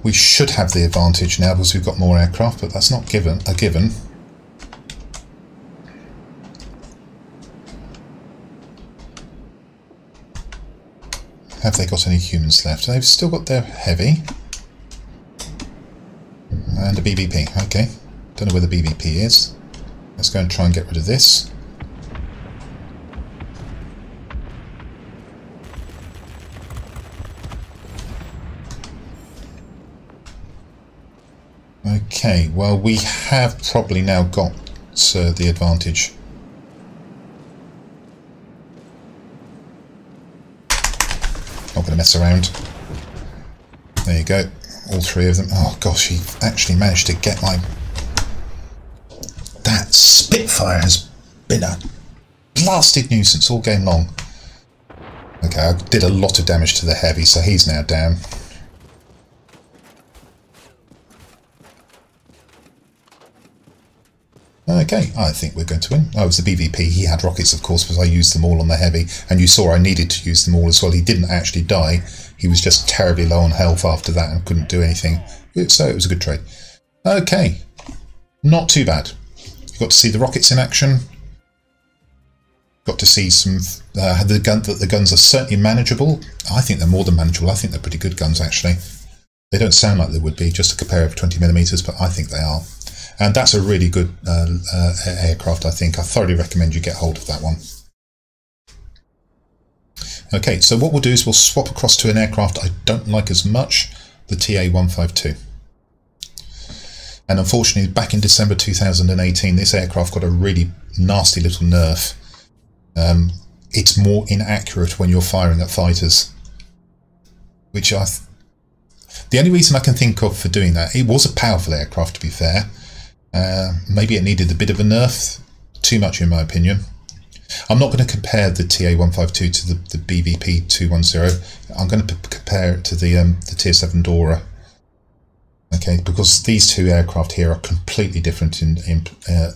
We should have the advantage now because we've got more aircraft, but that's not given a given. Have they got any humans left? They've still got their heavy. BVP, okay. Don't know where the BVP is. Let's go and try and get rid of this. Okay, well, we have probably now got uh, the advantage. Not going to mess around. There you go. All three of them. Oh gosh, he actually managed to get my... That Spitfire has been a blasted nuisance all game long. Okay, I did a lot of damage to the heavy, so he's now down. Okay, I think we're going to win. It was the BVP. He had rockets, of course, because I used them all on the heavy. And you saw I needed to use them all as well. He didn't actually die. He was just terribly low on health after that and couldn't do anything. So it was a good trade. Okay, not too bad. You got to see the rockets in action. Got to see some uh, the gun that the guns are certainly manageable. I think they're more than manageable. I think they're pretty good guns actually. They don't sound like they would be just a compare of 20 millimeters, but I think they are. And that's a really good uh, uh, aircraft, I think. I thoroughly recommend you get hold of that one. Okay, so what we'll do is we'll swap across to an aircraft I don't like as much, the TA-152. And unfortunately, back in December 2018, this aircraft got a really nasty little nerf. Um, it's more inaccurate when you're firing at fighters. Which I... the only reason I can think of for doing that, it was a powerful aircraft to be fair, uh, maybe it needed a bit of a nerf, too much in my opinion. I'm not going to compare the TA152 to the, the BVP 210. I'm going to compare it to the um, the Tier 7 Dora. Okay, because these two aircraft here are completely different in, in uh,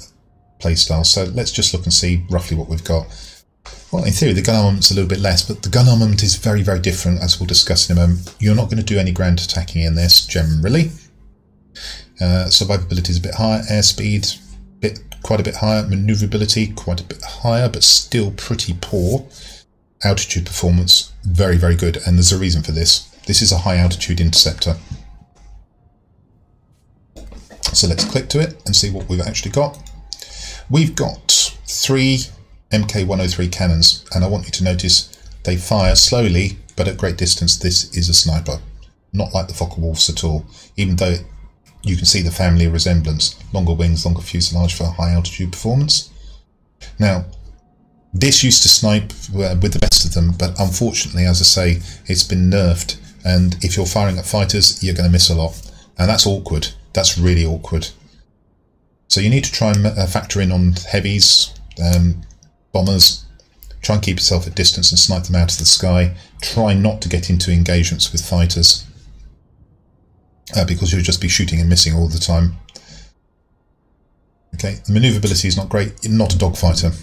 playstyle. So let's just look and see roughly what we've got. Well, in theory, the gun armament's a little bit less, but the gun armament is very, very different, as we'll discuss in a moment. You're not going to do any ground attacking in this, generally. Uh, survivability is a bit higher, airspeed bit quite a bit higher, maneuverability quite a bit higher, but still pretty poor. Altitude performance very very good, and there's a reason for this. This is a high altitude interceptor. So let's click to it and see what we've actually got. We've got three MK103 cannons, and I want you to notice they fire slowly, but at great distance. This is a sniper, not like the Focke-Wulfs at all, even though you can see the family resemblance. Longer wings, longer fuselage for high altitude performance. Now, this used to snipe uh, with the best of them, but unfortunately, as I say, it's been nerfed. And if you're firing at fighters, you're going to miss a lot. And that's awkward. That's really awkward. So you need to try and uh, factor in on heavies, um, bombers. Try and keep yourself at distance and snipe them out of the sky. Try not to get into engagements with fighters uh, because you'll just be shooting and missing all the time. Okay, the manoeuvrability is not great, You're not a dogfighter.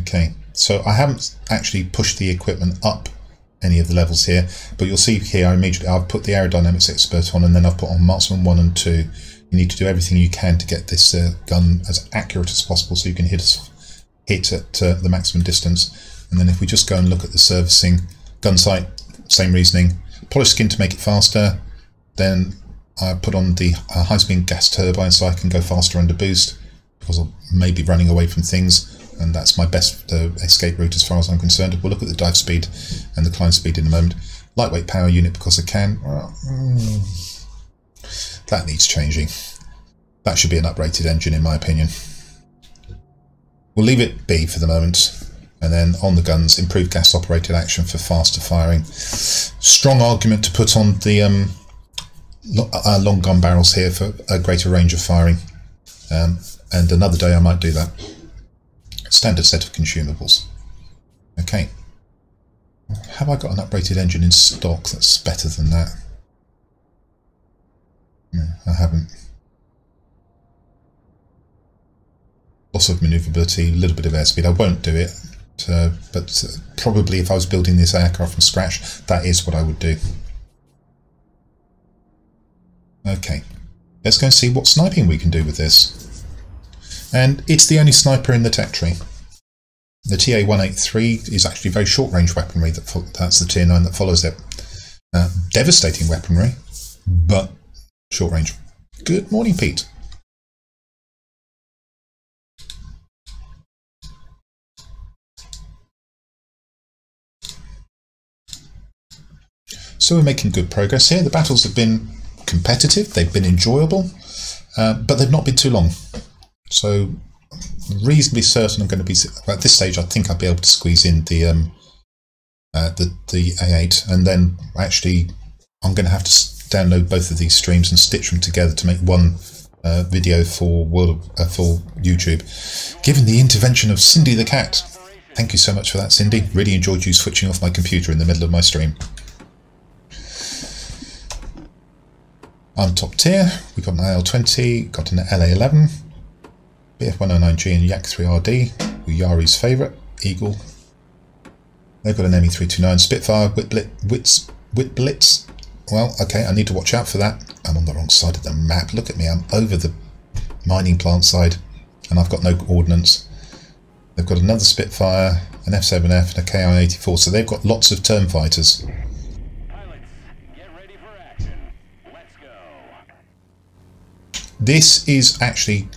Okay, so I haven't actually pushed the equipment up any of the levels here, but you'll see here I immediately I've put the aerodynamics expert on and then I've put on marksman 1 and 2. You need to do everything you can to get this uh, gun as accurate as possible so you can hit hit at uh, the maximum distance. And then if we just go and look at the servicing, gun sight, same reasoning, polish skin to make it faster, then I put on the uh, high-speed gas turbine so I can go faster under boost because I may be running away from things and that's my best uh, escape route as far as I'm concerned. We'll look at the dive speed and the climb speed in a moment. Lightweight power unit because I can. Mm, that needs changing. That should be an uprated engine in my opinion. We'll leave it be for the moment. And then on the guns, improved gas operated action for faster firing. Strong argument to put on the um, uh, long gun barrels here for a greater range of firing. Um, and another day I might do that. Standard set of consumables. Okay. Have I got an uprated engine in stock that's better than that? No, I haven't. Loss of manoeuvrability, a little bit of airspeed. I won't do it, uh, but probably if I was building this aircraft from scratch, that is what I would do. Okay, let's go and see what sniping we can do with this. And it's the only sniper in the tech tree. The TA-183 is actually very short-range weaponry, that that's the Tier 9 that follows it. Uh, devastating weaponry, but short-range. Good morning, Pete. So we're making good progress here. The battles have been competitive, they've been enjoyable. uh, but they've not been too long. So reasonably certain I'm going to be at this stage. I think I'll be able to squeeze in the um, uh, the the A8, and then actually I'm going to have to download both of these streams and stitch them together to make one uh, video for World uh, for YouTube. Given the intervention of Cindy the cat, thank you so much for that, Cindy. Really enjoyed you switching off my computer in the middle of my stream. I'm top tier. We've got an AL20, got an LA11, BF109G and Yak3RD, Yari's favourite, Eagle. They've got an ME329 Spitfire, Whitblit, Wits, Whitblitz. Well, okay, I need to watch out for that. I'm on the wrong side of the map. Look at me, I'm over the mining plant side and I've got no ordnance. They've got another Spitfire, an F7F and a KI-84, so they've got lots of turn fighters. Pilots, get ready for action. Let's go. This is actually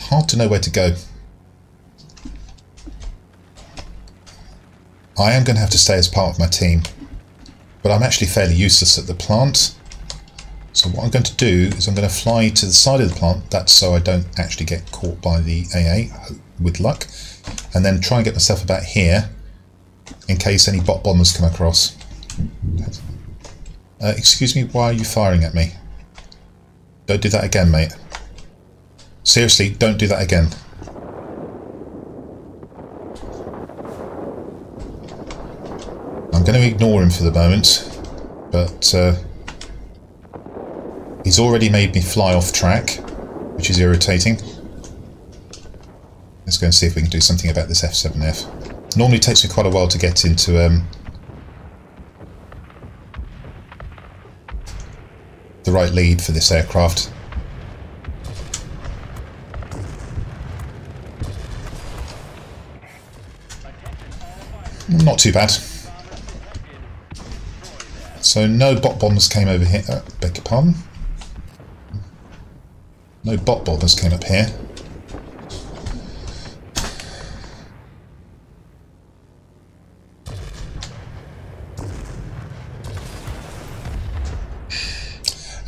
hard to know where to go. I am going to have to stay as part of my team, but I'm actually fairly useless at the plant. So what I'm going to do is I'm going to fly to the side of the plant, that's so I don't actually get caught by the AA, with luck, and then try and get myself about here, in case any bot bombers come across. Uh, excuse me, why are you firing at me? Don't do that again, mate. Seriously, don't do that again. I'm going to ignore him for the moment, but uh, he's already made me fly off track, which is irritating. Let's go and see if we can do something about this F7F. Normally takes me quite a while to get into um, the right lead for this aircraft. Not too bad. So no bot bombers came over here. Uh, beg your pardon. No bot bombers came up here.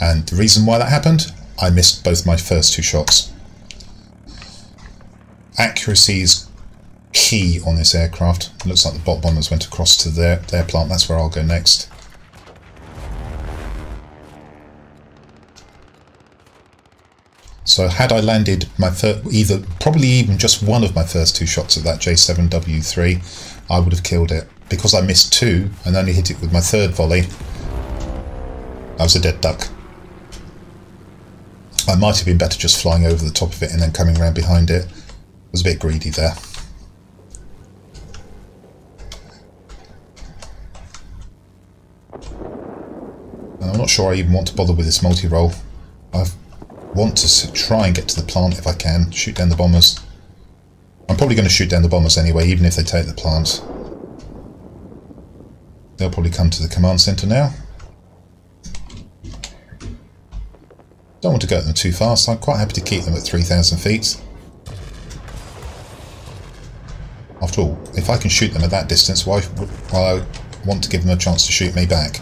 And the reason why that happened, I missed both my first two shots. Accuracy is key on this aircraft. It looks like the bot bombers went across to their, their plant. That's where I'll go next. So had I landed my third, either probably even just one of my first two shots at that J7W3, I would have killed it. Because I missed two and only hit it with my third volley, I was a dead duck. I might have been better just flying over the top of it and then coming around behind it. I was a bit greedy there. And I'm not sure I even want to bother with this multi-role. I want to try and get to the plant if I can, shoot down the bombers. I'm probably going to shoot down the bombers anyway, even if they take the plant. They'll probably come to the command centre now. Don't want to go at them too fast, I'm quite happy to keep them at 3,000 feet. After all, if I can shoot them at that distance, why would I want to give them a chance to shoot me back?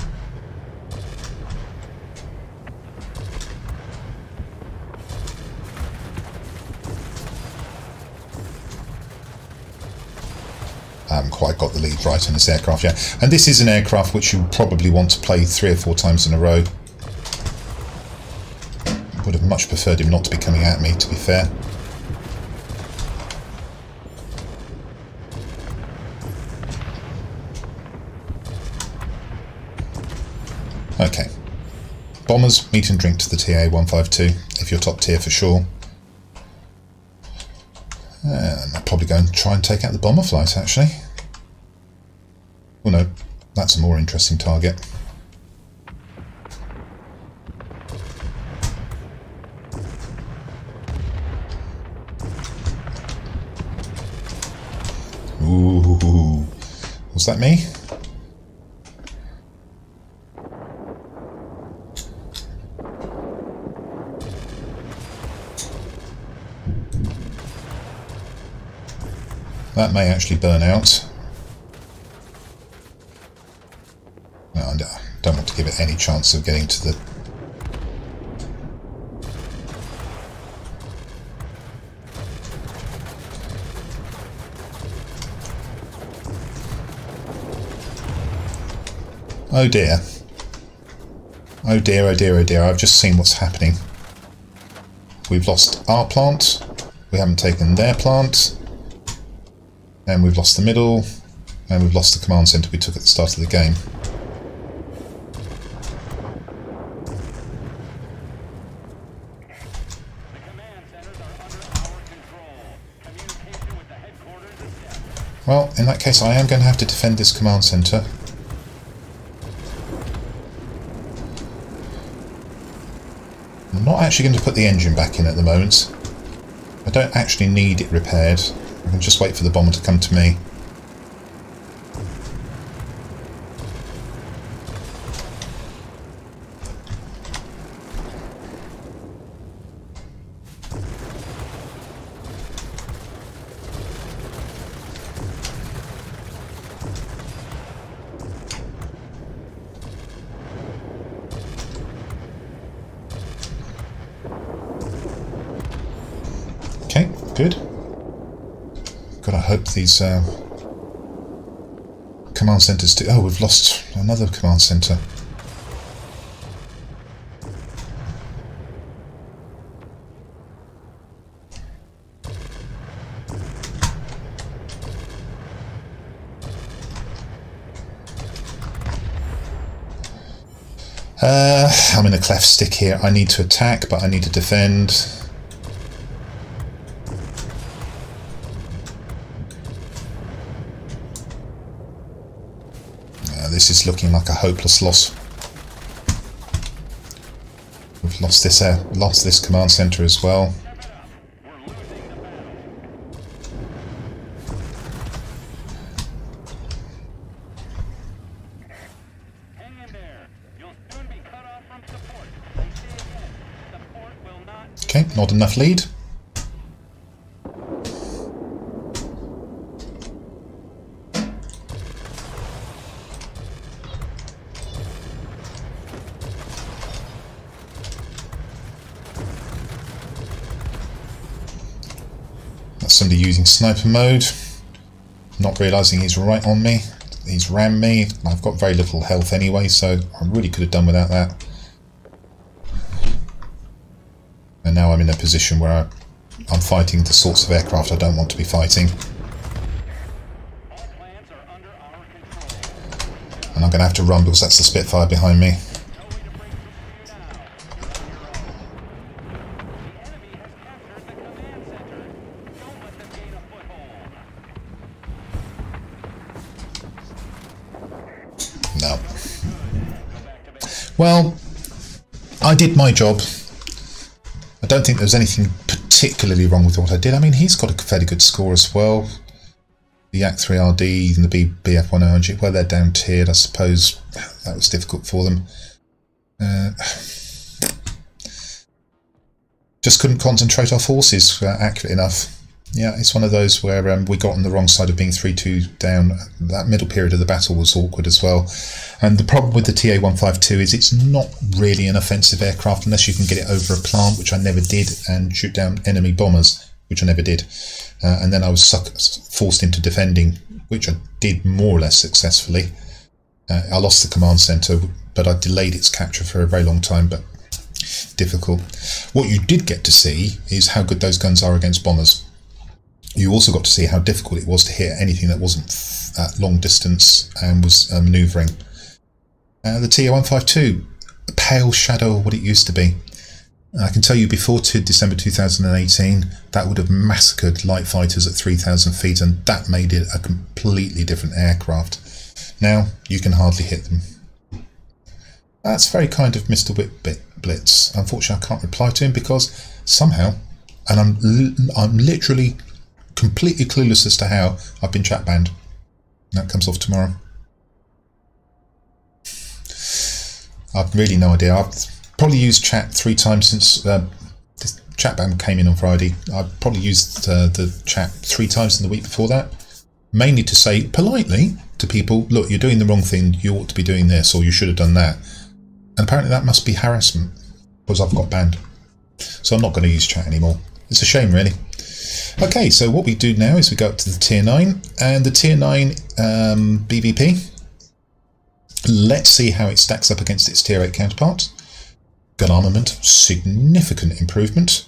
I haven't quite got the lead right on this aircraft yet. And this is an aircraft which you probably want to play three or four times in a row. Would have much preferred him not to be coming at me, to be fair. Okay. Bombers, meat and drink to the TA-152, if you're top tier for sure. Uh, and I'll probably go and try and take out the bomber flight, actually. Well, no, that's a more interesting target. Was that me? That may actually burn out. No, I don't want to give it any chance of getting to the... Oh dear. Oh dear, oh dear, oh dear. I've just seen what's happening. We've lost our plant. We haven't taken their plant. And we've lost the middle. And we've lost the command centre we took at the start of the game. Well, in that case I am going to have to defend this command centre. I'm not actually going to put the engine back in at the moment. I don't actually need it repaired. I can just wait for the bomber to come to me. Okay, good. Gotta hope these uh, command centres do. Oh, we've lost another command centre. Uh, I'm in a cleft stick here. I need to attack, but I need to defend. Is looking like a hopeless loss. We've lost this air, lost this command center as well. Okay, not enough battle. Hang in there. You'll soon be cut off from support. I say again, support will not Okay, not enough lead. That's somebody using sniper mode. Not realising he's right on me. He's rammed me. I've got very little health anyway, so I really could have done without that. And now I'm in a position where I, I'm fighting the sorts of aircraft I don't want to be fighting. And I'm going to have to run because that's the Spitfire behind me. Did my job. I don't think there's anything particularly wrong with what I did. I mean, he's got a fairly good score as well. The Yak 3RD and the B, BF1RG, well, they're down tiered. I suppose that was difficult for them. Uh, just couldn't concentrate our forces uh, accurate enough. Yeah, it's one of those where um, we got on the wrong side of being 3-2 down. That middle period of the battle was awkward as well. And the problem with the TA-152 is it's not really an offensive aircraft unless you can get it over a plant, which I never did, and shoot down enemy bombers, which I never did. Uh, and then I was suck- forced into defending, which I did more or less successfully. Uh, I lost the command centre, but I delayed its capture for a very long time, but difficult. What you did get to see is how good those guns are against bombers. You also got to see how difficult it was to hit anything that wasn't at long distance and was uh, manoeuvring. Uh, the TA-152, a pale shadow of what it used to be. I can tell you before to December 2018, that would have massacred light fighters at 3,000 feet, and that made it a completely different aircraft. Now, you can hardly hit them. That's very kind of Mr. Whip Bit- Blitz. Unfortunately, I can't reply to him because somehow, and I'm I'm literally completely clueless as to how I've been chat banned. That comes off tomorrow. I've really no idea. I've probably used chat three times since uh, this chat ban came in on Friday. I've probably used uh, the chat three times in the week before that, mainly to say politely to people, "Look, you're doing the wrong thing. You ought to be doing this, or you should have done that." And apparently, that must be harassment because I've got banned. So I'm not going to use chat anymore. It's a shame, really. Okay, so what we do now is we go up to the tier 9, and the tier 9 um, BVP Let's see how it stacks up against its tier 8 counterpart. Gun armament, significant improvement.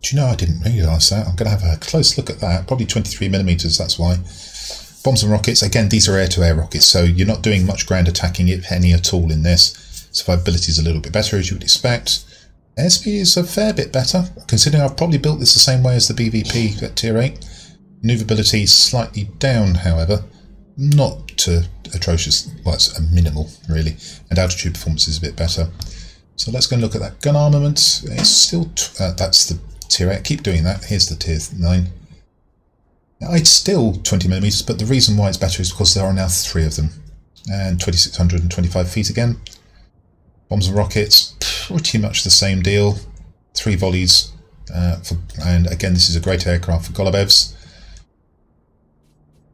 Do you know, I didn't realise that. I'm going to have a close look at that. Probably 23 millimeters. that's why. Bombs and rockets, again, these are air-to-air rockets, so you're not doing much ground attacking, if any at all in this. Survivability is a little bit better, as you would expect. Airspeed is a fair bit better, considering I've probably built this the same way as the BVP at Tier 8. Maneuverability is slightly down, however. Not uh, atrocious, well, it's a minimal, really. And altitude performance is a bit better. So let's go and look at that gun armament. It's still, uh, that's the Tier 8. Keep doing that. Here's the Tier 9. It's still 20 millimeters, but the reason why it's better is because there are now three of them. And 2625 feet again. Bombs and rockets, pretty much the same deal. Three volleys. Uh, for, and again, this is a great aircraft for Golubevs.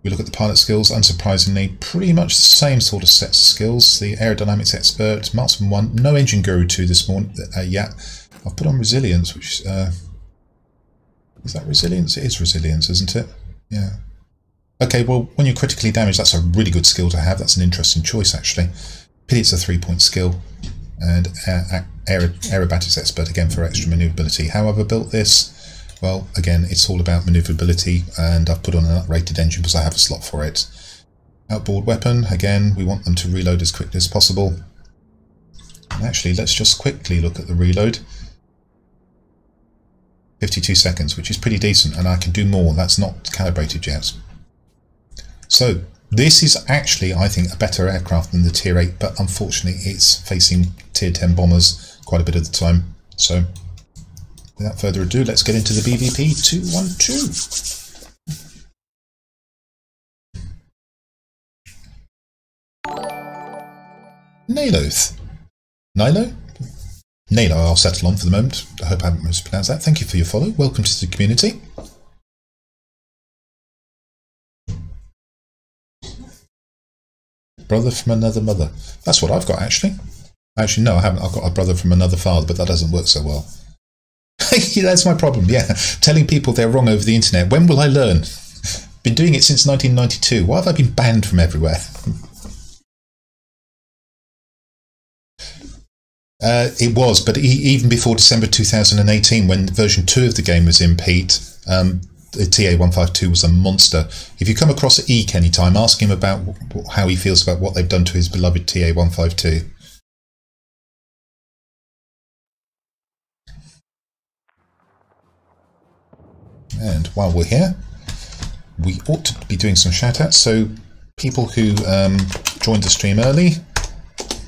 We look at the pilot skills, unsurprisingly, pretty much the same sort of sets of skills. The aerodynamics expert, marksman 1, no engine guru 2 this morning uh, yet. I've put on resilience, which uh, is that resilience? It is resilience, isn't it? Yeah. Okay, well, when you're critically damaged, that's a really good skill to have. That's an interesting choice, actually. Pity it's a three-point skill. And aer aerobatics expert, again, for extra manoeuvrability. However, built this? Well, again, it's all about manoeuvrability, and I've put on an uprated engine because I have a slot for it. Outboard weapon, again, we want them to reload as quickly as possible. And actually, let's just quickly look at the reload. 52 seconds, which is pretty decent, and I can do more. That's not calibrated yet. So, this is actually, I think, a better aircraft than the Tier 8, but unfortunately it's facing Tier 10 bombers quite a bit of the time. So, without further ado, let's get into the BVP 212. Niloth. Nilo? Nalo, I'll settle on for the moment. I hope I haven't mispronounced that. Thank you for your follow. Welcome to the community. Brother from another mother. That's what I've got, actually. Actually, no, I haven't. I've got a brother from another father, but that doesn't work so well. That's my problem, yeah. Telling people they're wrong over the internet. When will I learn? Been doing it since 1992. Why have I been banned from everywhere? Uh, it was, but e even before December 2018, when version 2 of the game was in, Pete, um, the TA152 was a monster. If you come across Eek anytime, ask him about how he feels about what they've done to his beloved TA152. And while we're here, we ought to be doing some shout outs. So, people who um, joined the stream early,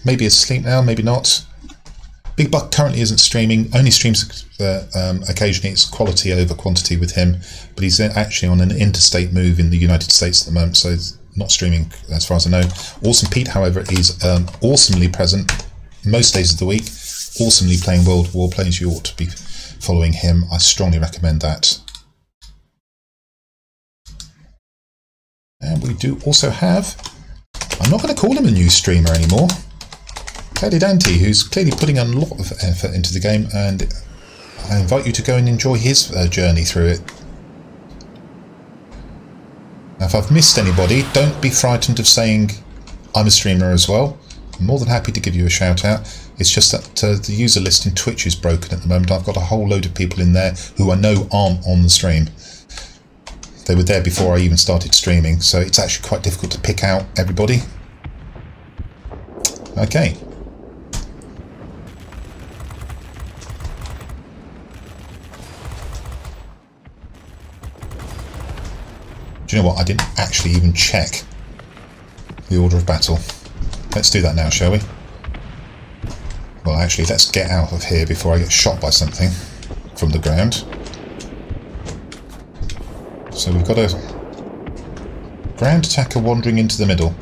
maybe asleep now, maybe not. Big Buck currently isn't streaming, only streams uh, um, occasionally. It's quality over quantity with him, but he's actually on an interstate move in the United States at the moment, so he's not streaming as far as I know. Awesome Pete, however, is um, awesomely present most days of the week, awesomely playing World War Planes. You ought to be following him. I strongly recommend that. And we do also have, I'm not going to call him a new streamer anymore. Cloudy Dante, who's clearly putting a lot of effort into the game, and I invite you to go and enjoy his uh, journey through it. Now, if I've missed anybody, don't be frightened of saying I'm a streamer as well. I'm more than happy to give you a shout out. It's just that uh, the user list in Twitch is broken at the moment. I've got a whole load of people in there who I know aren't on the stream. They were there before I even started streaming, so it's actually quite difficult to pick out everybody. Okay, Do you know what? I didn't actually even check the order of battle. Let's do that now, shall we? Well, actually, let's get out of here before I get shot by something from the ground. So we've got a ground attacker wandering into the middle.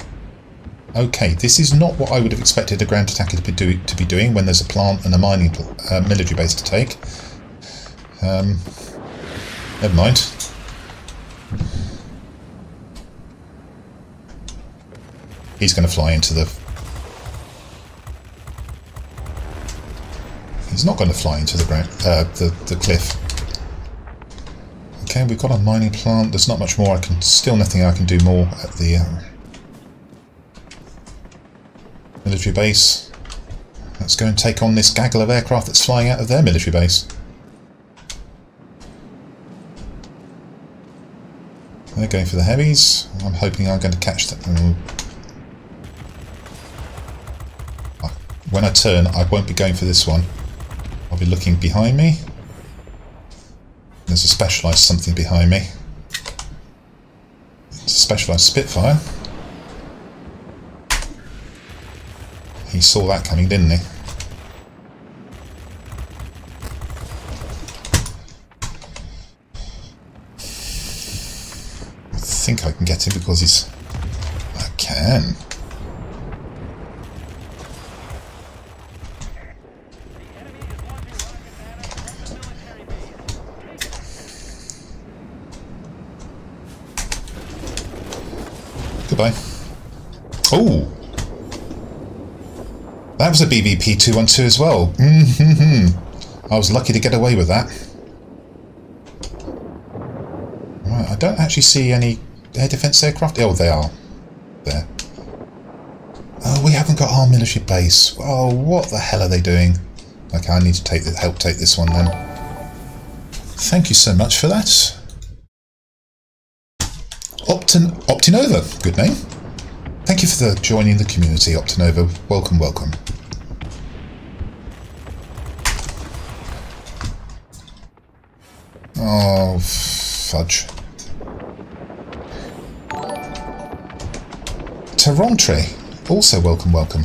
Okay, this is not what I would have expected a ground attacker to be, do to be doing when there's a plant and a mining uh, military base to take. Um, never mind. He's going to fly into the... He's not going to fly into the ground, uh, the, the cliff. Okay, we've got a mining plant. There's not much more I can... Still nothing I can do more at the... Uh, military base. Let's go and take on this gaggle of aircraft that's flying out of their military base. They're going for the heavies. I'm hoping I'm going to catch them. When I turn, I won't be going for this one. I'll be looking behind me. There's a specialised something behind me. It's a specialised Spitfire. He saw that coming, didn't he? I think I can get him because he's... I can. Goodbye. Oh! That was a BVP 212 as well. Mm-hmm. I was lucky to get away with that. Right, I don't actually see any air defence aircraft. Oh, they are. There. Oh, we haven't got our military base. Oh, what the hell are they doing? Okay, I need to take the, help take this one then. Thank you so much for that. Optin Optinova, good name. Thank you for the joining the community, Optinova. Welcome, welcome. Oh, fudge. Torontre, also welcome, welcome.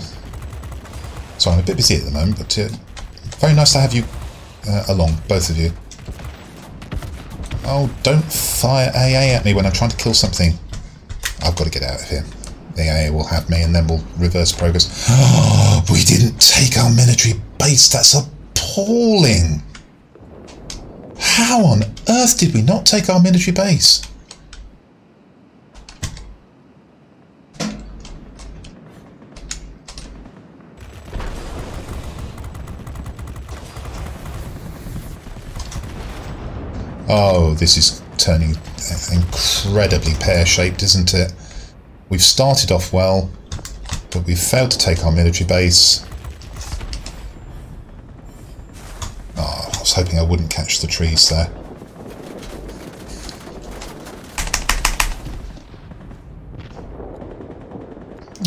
So I'm a bit busy at the moment, but uh, very nice to have you uh, along, both of you. Oh, don't fire AA at me when I'm trying to kill something. I've got to get out of here. The AA will have me and then we'll reverse progress. Oh, we didn't take our military base. That's appalling. How on earth did we not take our military base? Oh, this is turning incredibly pear-shaped, isn't it? We've started off well, but we've failed to take our military base. Oh, I was hoping I wouldn't catch the trees there.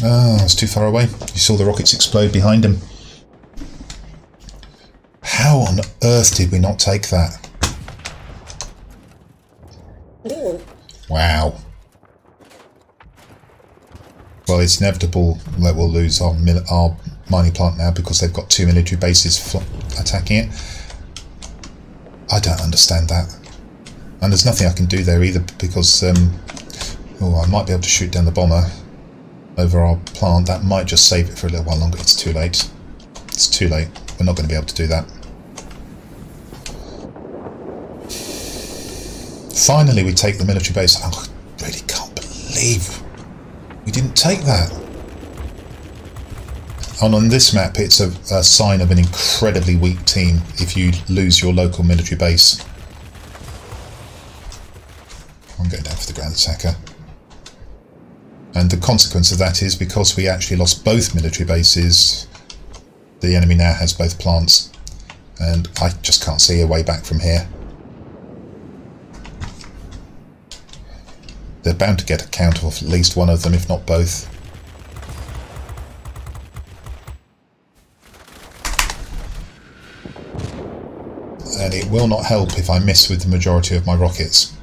Oh, it's too far away. You saw the rockets explode behind him. How on earth did we not take that? Wow. Well, it's inevitable that we'll lose our, our mining plant now because they've got two military bases attacking it. I don't understand that. And there's nothing I can do there either because um, oh, I might be able to shoot down the bomber over our plant. That might just save it for a little while longer. It's too late. It's too late. We're not going to be able to do that. Finally, we take the military base. I really can't believe we didn't take that. And on this map, it's a, a sign of an incredibly weak team if you lose your local military base. I'm going down for the ground attacker. And the consequence of that is because we actually lost both military bases, the enemy now has both plants. And I just can't see a way back from here. They're bound to get a count of at least one of them, if not both. And it will not help if I miss with the majority of my rockets.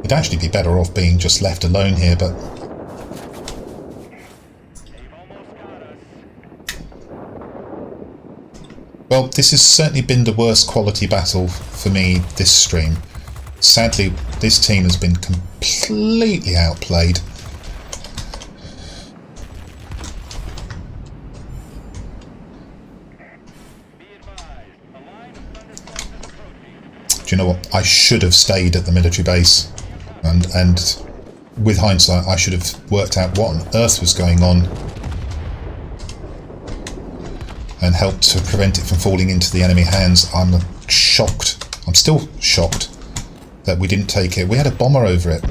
It'd actually be better off being just left alone here, but Well, this has certainly been the worst quality battle for me this stream. Sadly, this team has been completely outplayed. Do you know what? I should have stayed at the military base. And, and with hindsight, I should have worked out what on earth was going on and helped to prevent it from falling into the enemy hands. I'm shocked. I'm still shocked that we didn't take it. We had a bomber over it.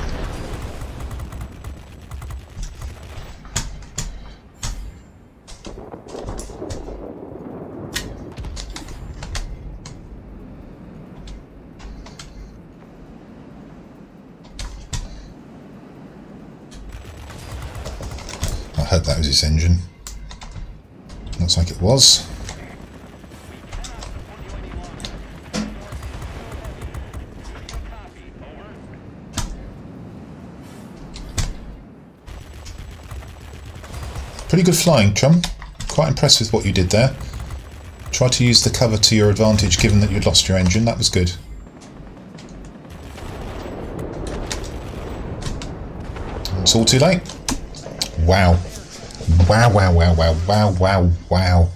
I heard that was his engine. It was. Pretty good flying, chum. Quite impressed with what you did there. Try to use the cover to your advantage given that you'd lost your engine. That was good. It's all too late. Wow. Wow, wow, wow, wow, wow, wow, wow.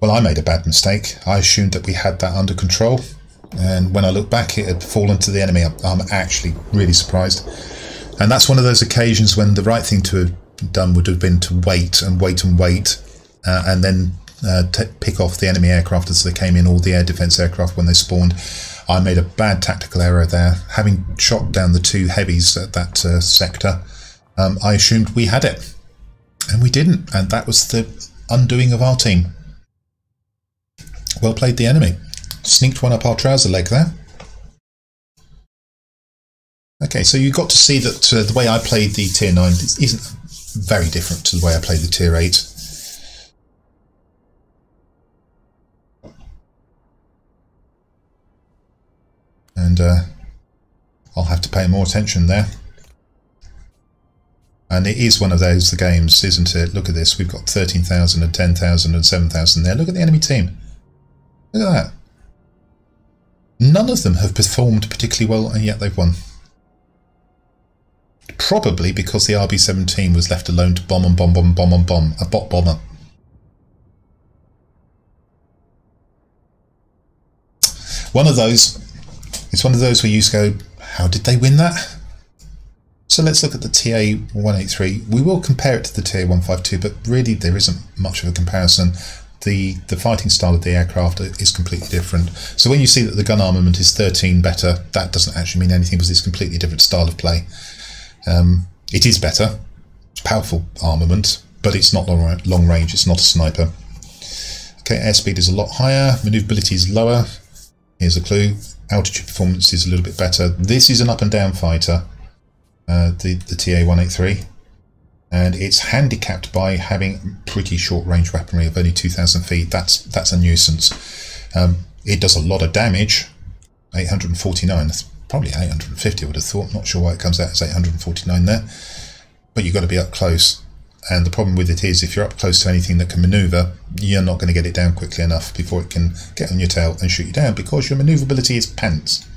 Well, I made a bad mistake. I assumed that we had that under control. And when I look back, it had fallen to the enemy. I'm, I'm actually really surprised. And that's one of those occasions when the right thing to have done would have been to wait and wait and wait, uh, and then uh, pick off the enemy aircraft as they came in, all the air defense aircraft when they spawned. I made a bad tactical error there. Having shot down the two heavies at that uh, sector, um, I assumed we had it. And we didn't, and that was the undoing of our team. Well played, the enemy. Sneaked one up our trouser leg there. Okay, so you got to see that uh, the way I played the tier 9 isn't very different to the way I played the tier 8. And uh, I'll have to pay more attention there. And it is one of those the games, isn't it? Look at this. We've got 13,000 and 10,000 and 7,000 there. Look at the enemy team. Look at that. None of them have performed particularly well, and yet they've won. Probably because the RB-17 was left alone to bomb and bomb, bomb, bomb, and bomb. A bot bomber. One of those. It's one of those where you just go, how did they win that? So let's look at the TA183. We will compare it to the TA152, but really there isn't much of a comparison. The, the fighting style of the aircraft is completely different. So when you see that the gun armament is 13 better, that doesn't actually mean anything because it's a completely different style of play. Um, it is better, it's powerful armament, but it's not long, long range, it's not a sniper. Okay, airspeed is a lot higher, maneuverability is lower. Here's a clue. Altitude performance is a little bit better. This is an up and down fighter, uh, the, the TA-183, and it's handicapped by having pretty short range weaponry of only 2,000 feet. That's that's a nuisance. Um, it does a lot of damage, 849. That's probably 850. I would have thought. Not sure why it comes out as 849 there, but you've got to be up close. And the problem with it is, if you're up close to anything that can maneuver, you're not going to get it down quickly enough before it can get on your tail and shoot you down because your maneuverability is pants.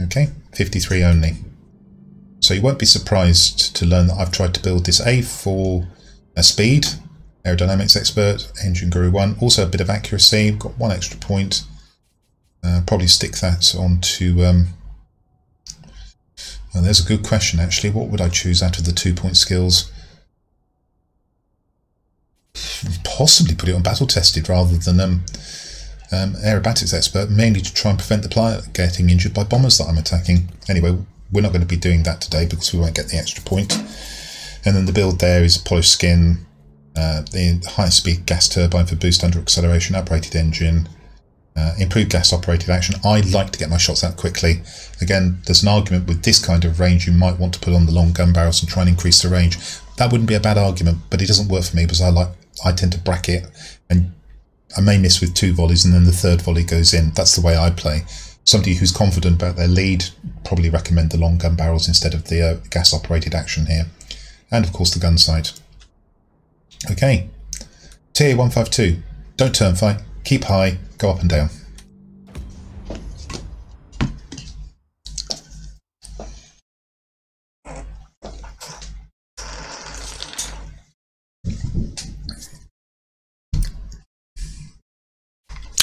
Okay, 53 only. So you won't be surprised to learn that I've tried to build this A for a speed, aerodynamics expert, engine guru 1, also a bit of accuracy, got one extra point. Uh, probably stick that onto... Um, well, there's a good question actually. What would I choose out of the two point skills? Possibly put it on battle tested rather than um, um, aerobatics expert, mainly to try and prevent the pilot getting injured by bombers that I'm attacking. Anyway, we're not going to be doing that today because we won't get the extra point. And then the build there is polished skin, uh, the high-speed gas turbine for boost under acceleration, uprated engine, uh, improved gas operated action. I like to get my shots out quickly. Again, there's an argument with this kind of range you might want to put on the long gun barrels and try and increase the range. That wouldn't be a bad argument, but it doesn't work for me because I like I tend to bracket and I may miss with two volleys and then the third volley goes in. That's the way I play. Somebody who's confident about their lead probably recommend the long gun barrels instead of the uh, gas operated action here. And of course the gun sight. Okay, TA 152. Don't turn fight, keep high, go up and down.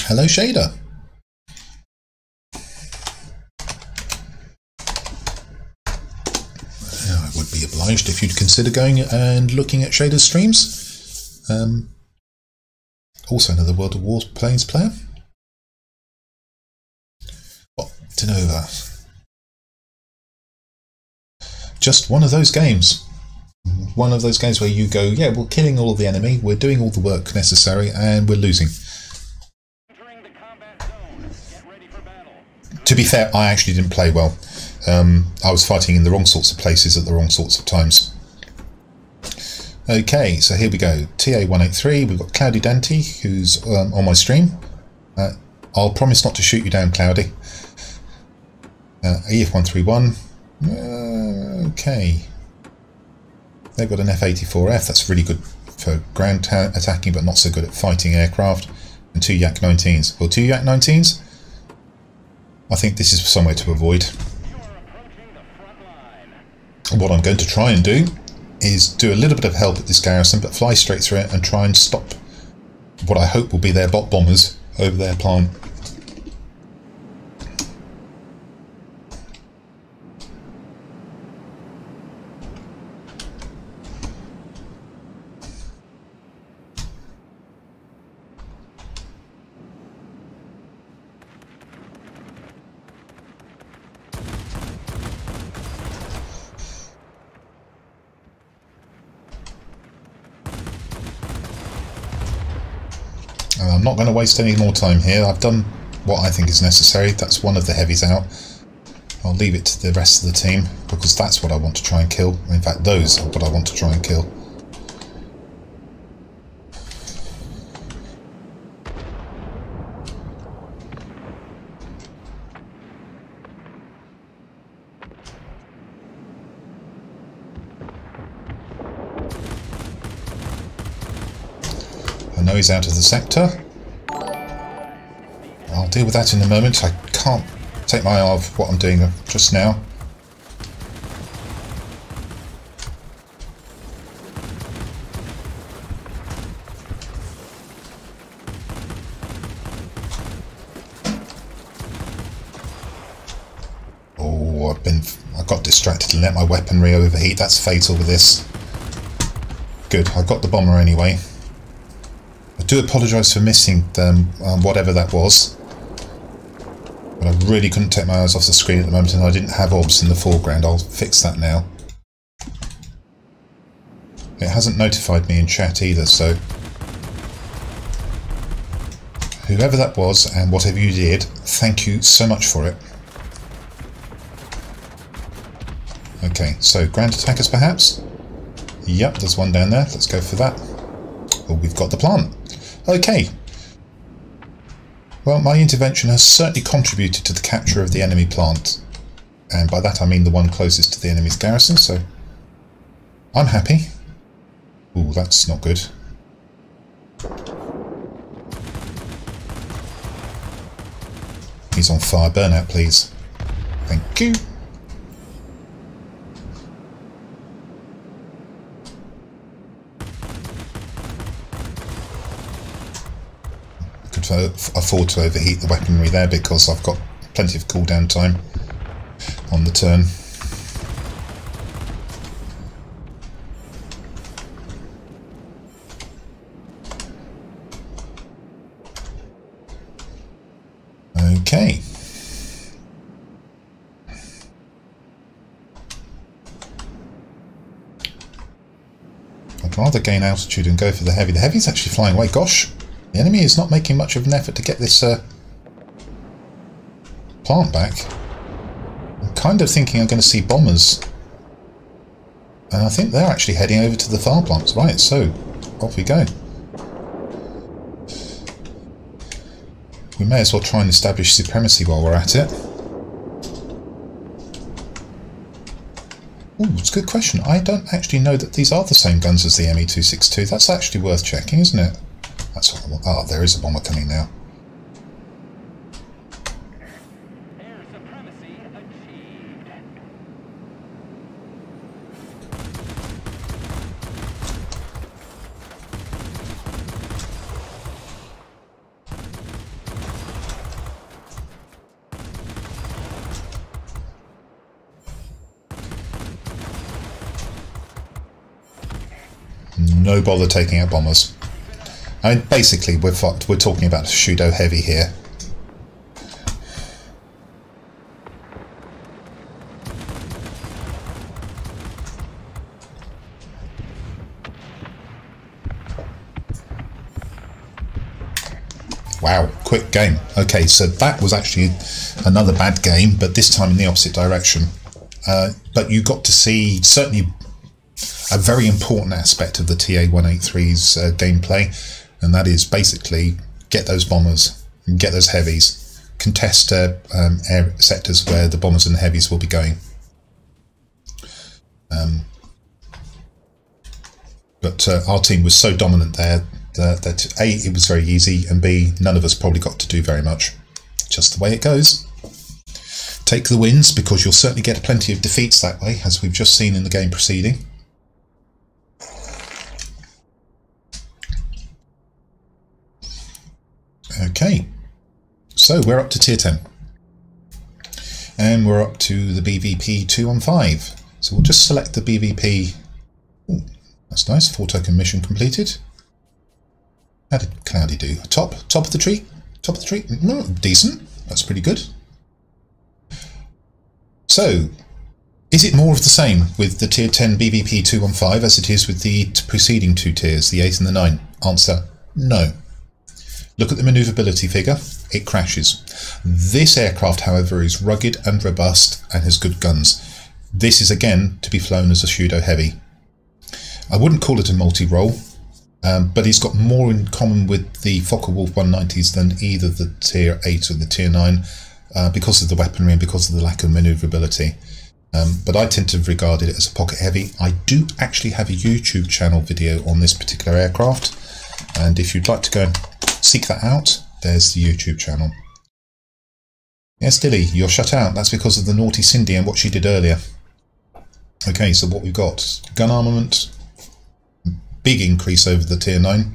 Hello, Shader. Obliged if you'd consider going and looking at Shader's streams. Um, Also another World of Warplanes player. What to know that? Just one of those games. One of those games where you go, yeah, we're killing all of the enemy, we're doing all the work necessary, and we're losing. To be fair, I actually didn't play well. Um, I was fighting in the wrong sorts of places at the wrong sorts of times. Okay, so here we go. TA183, we've got Cloudy Dante, who's um, on my stream. Uh, I'll promise not to shoot you down, Cloudy. Uh, EF131. Uh, okay. They've got an F-84F, that's really good for ground attacking, but not so good at fighting aircraft. And two Yak-19s. Well, two Yak-19s? I think this is somewhere to avoid. What I'm going to try and do is do a little bit of help at this garrison, but fly straight through it and try and stop what I hope will be their bot bombers over their plant. And I'm not going to waste any more time here. I've done what I think is necessary. That's one of the heavies out. I'll leave it to the rest of the team because that's what I want to try and kill. In fact, those are what I want to try and kill. I know he's out of the sector. I'll deal with that in a moment. I can't take my eye off what I'm doing just now. Oh, I've been... I got distracted and let my weaponry overheat. That's fatal with this. Good, I got the bomber anyway. I do apologise for missing them, um, whatever that was. But I really couldn't take my eyes off the screen at the moment and I didn't have OBS in the foreground. I'll fix that now. It hasn't notified me in chat either, so... Whoever that was and whatever you did, thank you so much for it. Okay, so ground attackers perhaps? Yep, there's one down there. Let's go for that. Well, we've got the plant. Okay. Well, my intervention has certainly contributed to the capture of the enemy plant. And by that I mean the one closest to the enemy's garrison, so... I'm happy. Ooh, that's not good. He's on fire. Burnout, please. Thank you. Uh, afford to overheat the weaponry there because I've got plenty of cooldown time on the turn. Okay. I'd rather gain altitude and go for the heavy. The heavy's actually flying away. Gosh, the enemy is not making much of an effort to get this uh, plant back. I'm kind of thinking I'm going to see bombers. And I think they're actually heading over to the far plants. Right, so off we go. We may as well try and establish supremacy while we're at it. Ooh, it's a good question. I don't actually know that these are the same guns as the ME262. That's actually worth checking, isn't it? Oh, there is a bomber coming now. Air supremacy achieved. No bother taking out bombers. I mean, basically, we're. We're talking about pseudo heavy here. Wow, quick game. Okay, so that was actually another bad game, but this time in the opposite direction. Uh, but you got to see certainly a very important aspect of the TA-183's uh, gameplay, and that is basically get those bombers, and get those heavies, contest uh, um, air sectors where the bombers and the heavies will be going. Um, but uh, our team was so dominant there that, that A, it was very easy, and B, none of us probably got to do very much. Just the way it goes. Take the wins because you'll certainly get plenty of defeats that way, as we've just seen in the game preceding. Okay, so we're up to tier 10. And we're up to the BVP 215. So we'll just select the BVP. Ooh, that's nice, four token mission completed. How did Cloudy do? Top, top of the tree? Top of the tree? No, decent. That's pretty good. So, is it more of the same with the tier 10 BVP 215 as it is with the preceding two tiers, the 8 and the 9? Answer, no. Look at the manoeuvrability figure, it crashes. This aircraft, however, is rugged and robust and has good guns. This is again to be flown as a pseudo heavy. I wouldn't call it a multi-role, um, but he's got more in common with the Focke-Wulf 190s than either the tier 8 or the tier 9 uh, because of the weaponry and because of the lack of manoeuvrability. Um, but I tend to regard it as a pocket heavy. I do actually have a YouTube channel video on this particular aircraft, and if you'd like to go seek that out, there's the YouTube channel. Yes, Dilly, you're shut out. That's because of the naughty Cindy and what she did earlier. Okay, so what we've got gun armament, big increase over the tier 9.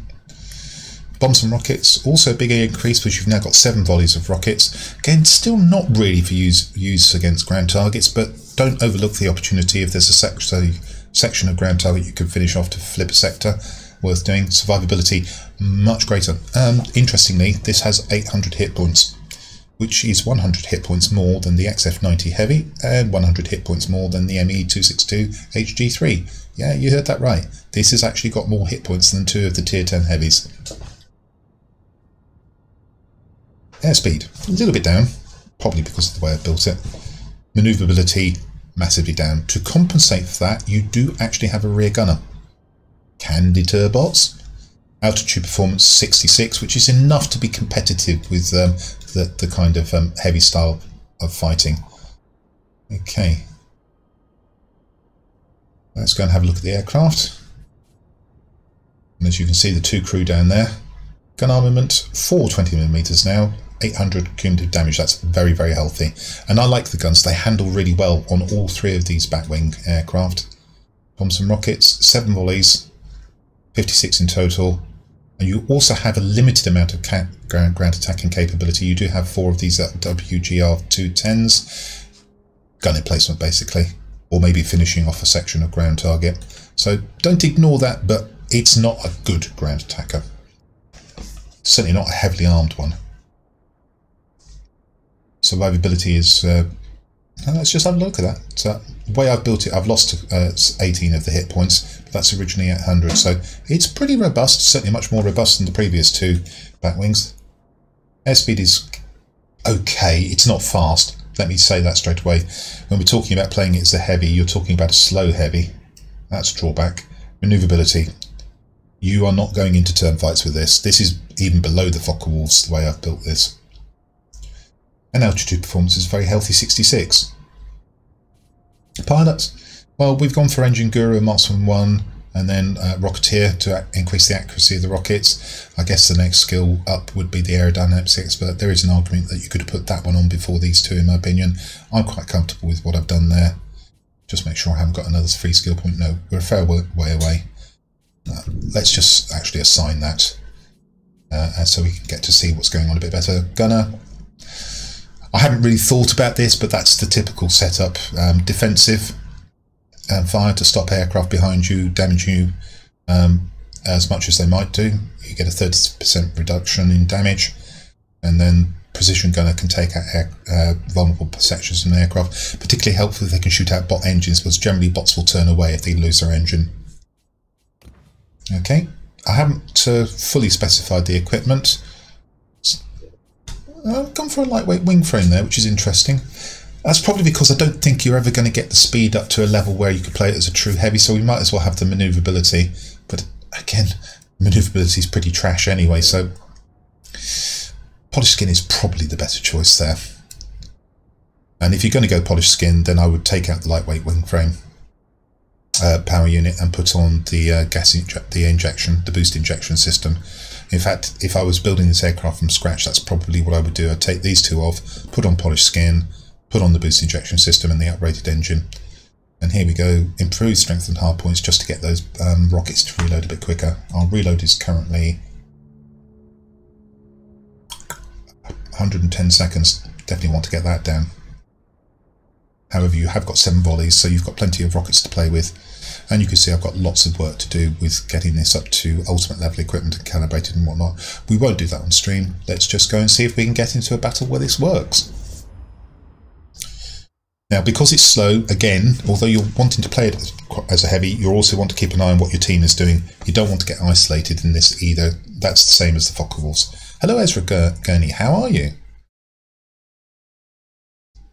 Bombs and rockets, also a big increase because you've now got seven volleys of rockets. Again, still not really for use, use against ground targets, but don't overlook the opportunity if there's a sec section of ground target you can finish off to flip a sector. Worth doing. Survivability, much greater. Um, interestingly, this has 800 hit points which is 100 hit points more than the XF90 Heavy and 100 hit points more than the ME262 HG3. Yeah, you heard that right. This has actually got more hit points than two of the Tier 10 Heavies. Airspeed, a little bit down, probably because of the way I built it. Manoeuvrability, massively down. To compensate for that, you do actually have a rear gunner. Can deter bots, altitude performance 66, which is enough to be competitive with um, the, the kind of um, heavy style of fighting. Okay. Let's go and have a look at the aircraft. And as you can see, the two crew down there. Gun armament, 420mm now, 800 cumulative damage. That's very, very healthy. And I like the guns. They handle really well on all three of these Batwing aircraft. Bombs and rockets, 7 volleys, 56 in total, and you also have a limited amount of ground, ground attacking capability. You do have four of these WGR-210s, gun emplacement basically, or maybe finishing off a section of ground target. So don't ignore that, but it's not a good ground attacker. Certainly not a heavily armed one. Survivability is uh, let's just have a look at that. So the way I've built it, I've lost uh, 18 of the hit points, but that's originally at 100. So it's pretty robust, certainly much more robust than the previous two Batwings. Airspeed is okay, it's not fast. Let me say that straight away. When we're talking about playing it as a heavy, you're talking about a slow heavy. That's a drawback. Maneuverability. You are not going into turn fights with this. This is even below the Focke-Wulfs, the way I've built this. And altitude performance is very healthy 66. Pilots, well, we've gone for Engine Guru Marksman 1 and then uh, Rocketeer to increase the accuracy of the rockets. I guess the next skill up would be the aerodynamics expert. There is an argument that you could have put that one on before these two, in my opinion. I'm quite comfortable with what I've done there. Just make sure I haven't got another free skill point. No, we're a fair way away. Uh, let's just actually assign that uh, so we can get to see what's going on a bit better. Gunner, I haven't really thought about this, but that's the typical setup. Um, defensive, um, fire to stop aircraft behind you, damage you. Um, as much as they might do. You get a 30% reduction in damage, and then precision gunner can take out air, uh, vulnerable sections the aircraft. Particularly helpful if they can shoot out bot engines, because generally bots will turn away if they lose their engine. Okay, I haven't uh, fully specified the equipment. I've gone for a lightweight wing frame there, which is interesting. That's probably because I don't think you're ever going to get the speed up to a level where you could play it as a true heavy, so we might as well have the manoeuvrability. But again, manoeuvrability is pretty trash anyway, so polished skin is probably the better choice there. And if you're going to go polished skin, then I would take out the lightweight wing frame uh, power unit and put on the uh, gas inje the injection, the boost injection system. In fact, if I was building this aircraft from scratch, that's probably what I would do. I'd take these two off, put on polished skin, put on the boost injection system and the upgraded engine. And here we go, improve strength and hard points just to get those um, rockets to reload a bit quicker. Our reload is currently 110 seconds. Definitely want to get that down. However, you have got seven volleys, so you've got plenty of rockets to play with. And you can see I've got lots of work to do with getting this up to ultimate level equipment and calibrated and whatnot. We won't do that on stream. Let's just go and see if we can get into a battle where this works. Now, because it's slow, again, although you're wanting to play it as a heavy, you also want to keep an eye on what your team is doing. You don't want to get isolated in this either. That's the same as the Focke-Wulfs. Hello, Ezra Gurney. How are you?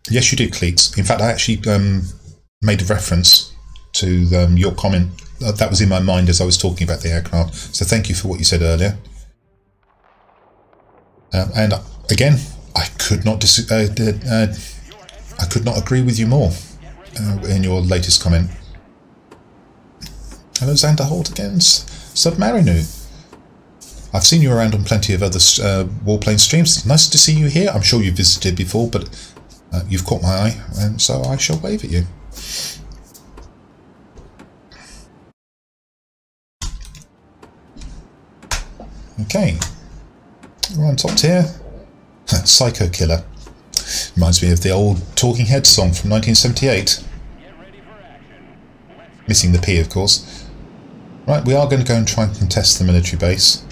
Yes, you do, Cleats. In fact, I actually um, made a reference to um, your comment. That was in my mind as I was talking about the aircraft. So thank you for what you said earlier. Uh, and uh, again, I could not dis- uh, uh, I could not agree with you more uh, in your latest comment. Hello, Xander Holt against Submariner. I've seen you around on plenty of other uh, warplane streams. Nice to see you here. I'm sure you've visited before, but uh, you've caught my eye, and so I shall wave at you. Okay, we're on top tier. Psycho Killer. Reminds me of the old Talking Heads song from 1978. Missing the P, of course. Right, we are going to go and try and contest the military base.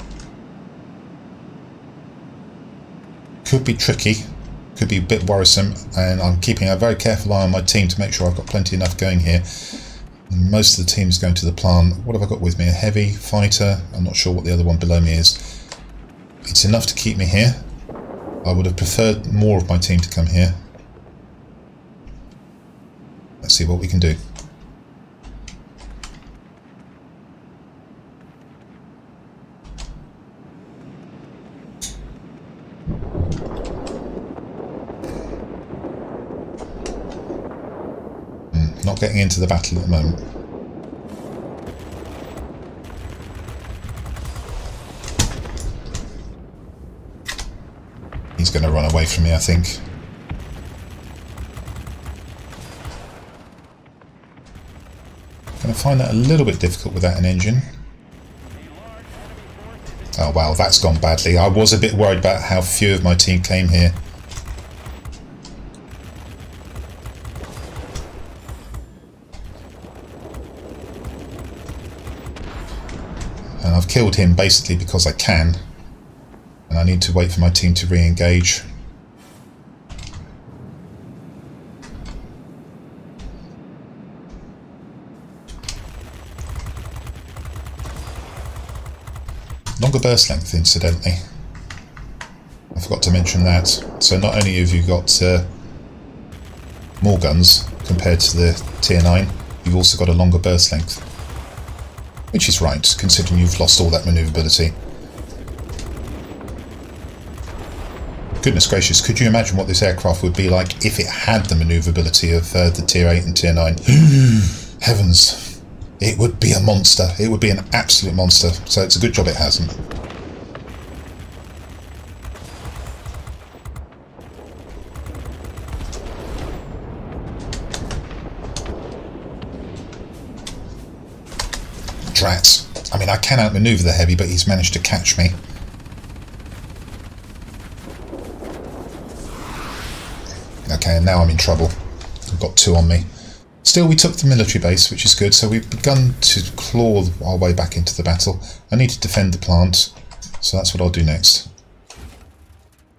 Could be tricky, could be a bit worrisome, and I'm keeping a very careful eye on my team to make sure I've got plenty enough going here. Most of the team is going to the plant. What have I got with me? A heavy fighter. I'm not sure what the other one below me is. It's enough to keep me here. I would have preferred more of my team to come here. Let's see what we can do. Hmm, not getting into the battle at the moment. He's going to run away from me, I think. Going to find that a little bit difficult without an engine. Oh wow, that's gone badly. I was a bit worried about how few of my team came here. Killed him basically because I can. And I need to wait for my team to re-engage. Longer burst length, incidentally. I forgot to mention that. So not only have you got uh, more guns compared to the tier 9, you've also got a longer burst length. Which is right, considering you've lost all that manoeuvrability. Goodness gracious, could you imagine what this aircraft would be like if it had the manoeuvrability of uh, the tier 8 and tier 9? Heavens! It would be a monster. It would be an absolute monster. So it's a good job it hasn't. I mean, I can outmaneuver the heavy, but he's managed to catch me. Okay, and now I'm in trouble. I've got two on me. still, we took the military base, which is good. So we've begun to claw our way back into the battle. I need to defend the plant, so that's what I'll do next.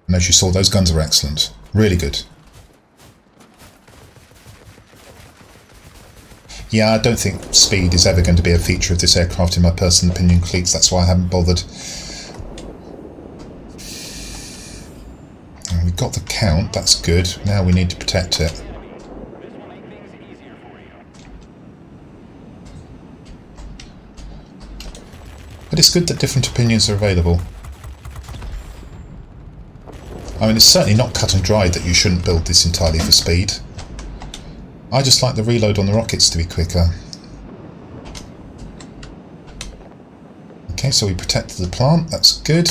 And as you saw, those guns are excellent. Really good. Yeah, I don't think speed is ever going to be a feature of this aircraft in my personal opinion, Cleats. That's why I haven't bothered. And we got the count, that's good. Now we need to protect it. But it's good that different opinions are available. I mean, it's certainly not cut and dried that you shouldn't build this entirely for speed. I just like the reload on the rockets to be quicker. Okay, so we protected the plant, that's good.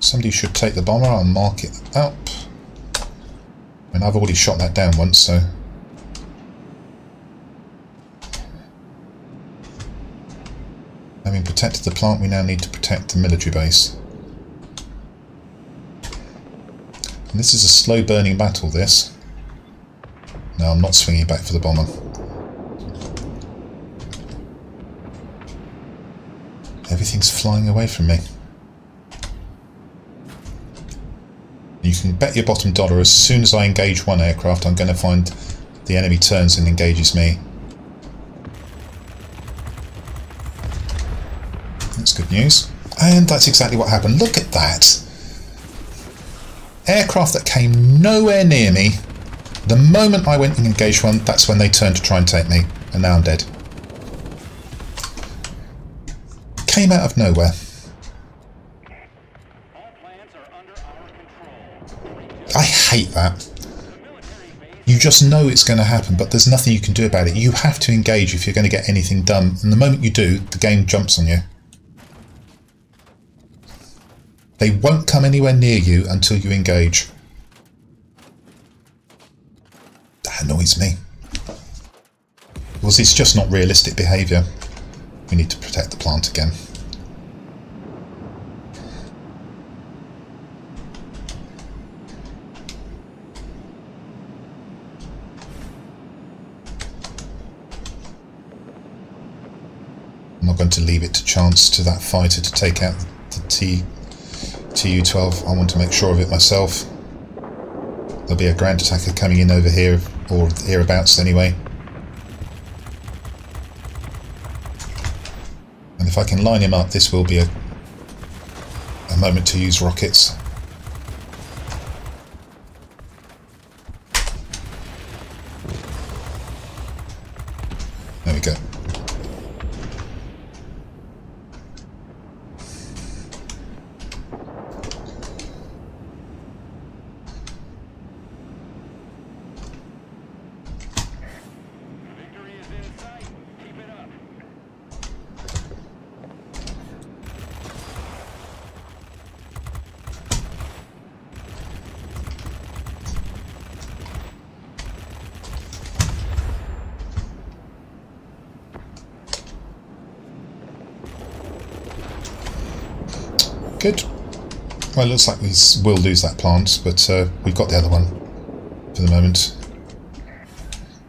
Somebody should take the bomber, I'll mark it up. I mean, I've already shot that down once, so... Having protected the plant, we now need to protect the military base. And this is a slow burning battle, this. No, I'm not swinging back for the bomber. Everything's flying away from me. You can bet your bottom dollar as soon as I engage one aircraft, I'm going to find the enemy turns and engages me. That's good news. And that's exactly what happened. Look at that. Aircraft that came nowhere near me. The moment I went and engaged one, that's when they turned to try and take me. And now I'm dead. Came out of nowhere. I hate that. You just know it's going to happen, but there's nothing you can do about it. You have to engage if you're going to get anything done. And the moment you do, the game jumps on you. They won't come anywhere near you until you engage. That annoys me. Because it's just not realistic behaviour. We need to protect the plant again. I'm not going to leave it to chance to that fighter to take out the T TU-12. I want to make sure of it myself. There'll be a ground attacker coming in over here, or hereabouts anyway. And if I can line him up, this will be a, a moment to use rockets. There we go. Good. Well, it looks like we will lose that plant, but uh, we've got the other one for the moment.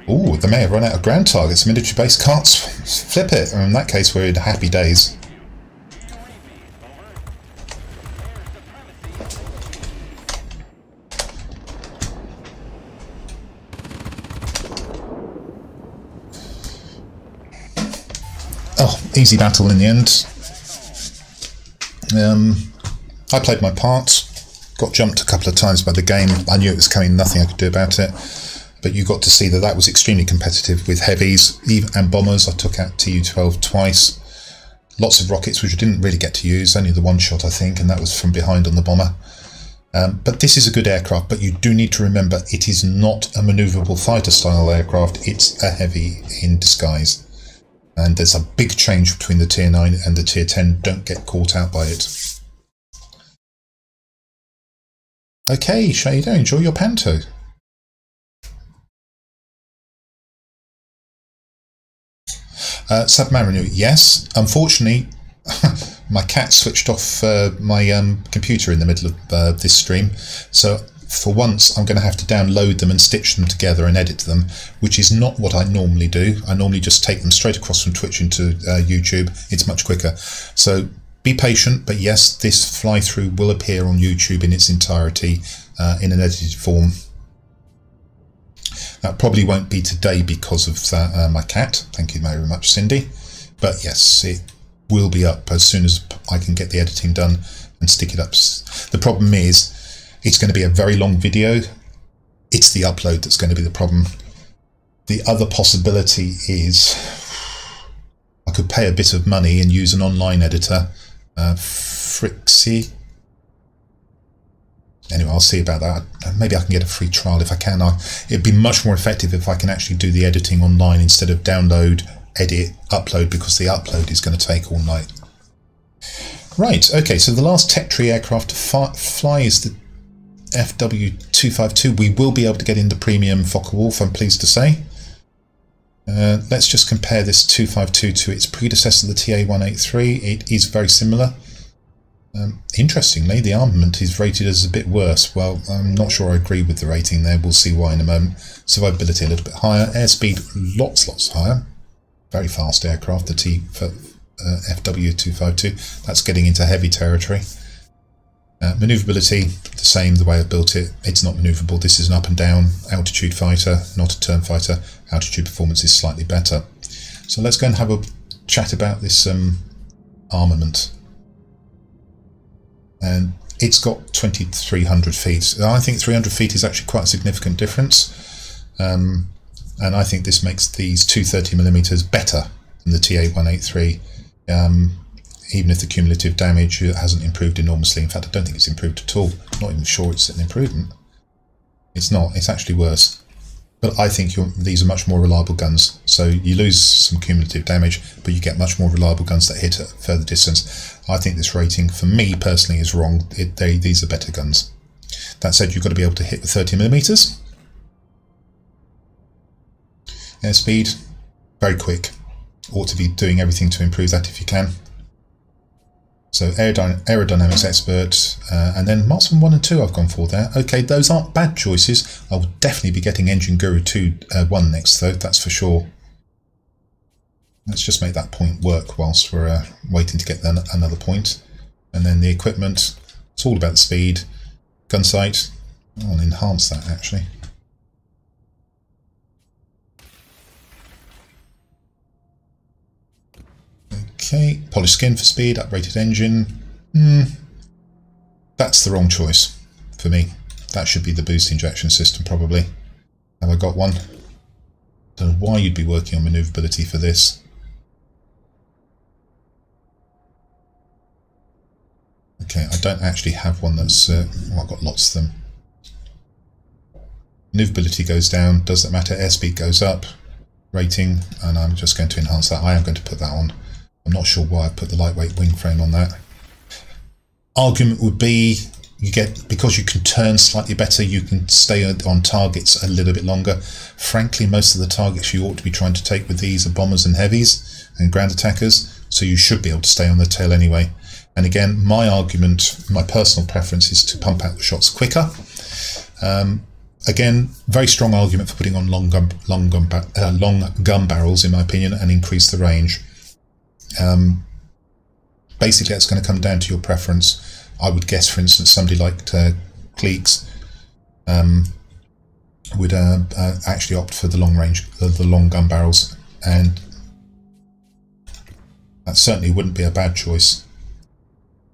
Oh, they may have run out of ground targets. Military base can't flip it. And In that case, we're in happy days. Oh, easy battle in the end. Um, I played my part, got jumped a couple of times by the game. I knew it was coming, nothing I could do about it. But you got to see that that was extremely competitive with heavies and bombers. I took out Tu 12 twice. Lots of rockets, which I didn't really get to use, only the one shot, I think, and that was from behind on the bomber. Um, but this is a good aircraft, but you do need to remember it is not a maneuverable fighter style aircraft, it's a heavy in disguise. And there's a big change between the tier 9 and the tier 10. Don't get caught out by it. Okay, Shader, enjoy your panto. Uh, Submariner, yes. Unfortunately, my cat switched off uh, my um, computer in the middle of uh, this stream, so for once I'm going to have to download them and stitch them together and edit them, which is not what I normally do. I normally just take them straight across from Twitch into uh, YouTube. It's much quicker. So be patient, but yes, this fly through will appear on YouTube in its entirety uh, in an edited form. That probably won't be today because of that, uh, my cat. Thank you very much, Cindy. But yes, it will be up as soon as I can get the editing done and stick it up. The problem is, it's going to be a very long video. It's the upload that's going to be the problem. The other possibility is I could pay a bit of money and use an online editor, uh, Flixier. Anyway, I'll see about that. Maybe I can get a free trial if I can. I, it'd be much more effective if I can actually do the editing online instead of download, edit, upload, because the upload is going to take all night. Right, okay, so the last Tech Tree aircraft to fly is the FW252. We will be able to get into the premium Focke-Wulf, I'm pleased to say. Uh, let's just compare this 252 to its predecessor, the TA183. It is very similar. Um, interestingly, the armament is rated as a bit worse. Well, I'm not sure I agree with the rating there. We'll see why in a moment. Survivability a little bit higher. Airspeed lots, lots higher. Very fast aircraft, the T for uh, FW252. That's getting into heavy territory. Uh, maneuverability, the same, the way I built it. It's not maneuverable. This is an up and down altitude fighter, not a turn fighter. Altitude performance is slightly better. So let's go and have a chat about this um, armament. And it's got 2,300 feet. I think 300 feet is actually quite a significant difference. Um, and I think this makes these 230 millimeters better than the TA183. Um, even if the cumulative damage hasn't improved enormously. In fact, I don't think it's improved at all. I'm not even sure it's an improvement. It's not. It's actually worse. But I think these are much more reliable guns. So you lose some cumulative damage, but you get much more reliable guns that hit at further distance. I think this rating, for me personally, is wrong. It, they, these are better guns. That said, you've got to be able to hit with 30 millimeters. Airspeed, very quick. Ought to be doing everything to improve that if you can. So aerodynamics expert, uh, and then Marksman 1 and 2 I've gone for there. Okay, those aren't bad choices. I will definitely be getting Engine Guru 2 uh, 1 next though, that's for sure. Let's just make that point work whilst we're uh, waiting to get another point. And then the equipment, it's all about the speed. Gun sight, I'll enhance that actually. Okay, polished skin for speed, uprated engine. Hmm, that's the wrong choice for me. That should be the boost injection system probably. Have I got one? Don't know why you'd be working on manoeuvrability for this. Okay, I don't actually have one that's... Uh, I've got lots of them. Manoeuvrability goes down, doesn't matter, airspeed goes up, rating, and I'm just going to enhance that. I am going to put that on. I'm not sure why I put the lightweight wing frame on that. Argument would be you get because you can turn slightly better you can stay on targets a little bit longer. Frankly most of the targets you ought to be trying to take with these are bombers and heavies and ground attackers so you should be able to stay on the tail anyway. And again my argument my personal preference is to pump out the shots quicker. Um, again very strong argument for putting on long gun, long gun, uh, long gun barrels in my opinion and increase the range um, basically, it's going to come down to your preference. I would guess, for instance, somebody like uh, Cleeks um, would uh, uh, actually opt for the long range, the, the long gun barrels, and that certainly wouldn't be a bad choice.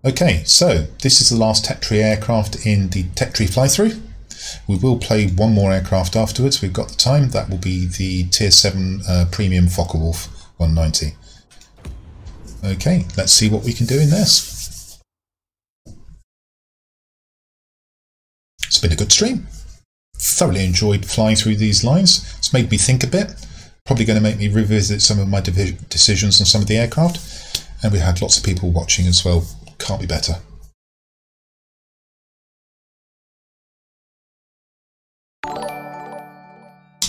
Okay, so this is the last Tech Tree aircraft in the Tech Tree fly-through. We will play one more aircraft afterwards. We've got the time. That will be the Tier 7 uh, Premium Focke-Wulf 190. Okay, let's see what we can do in this. It's been a good stream. Thoroughly enjoyed flying through these lines. It's made me think a bit. Probably going to make me revisit some of my decisions on some of the aircraft. And we had lots of people watching as well. Can't be better.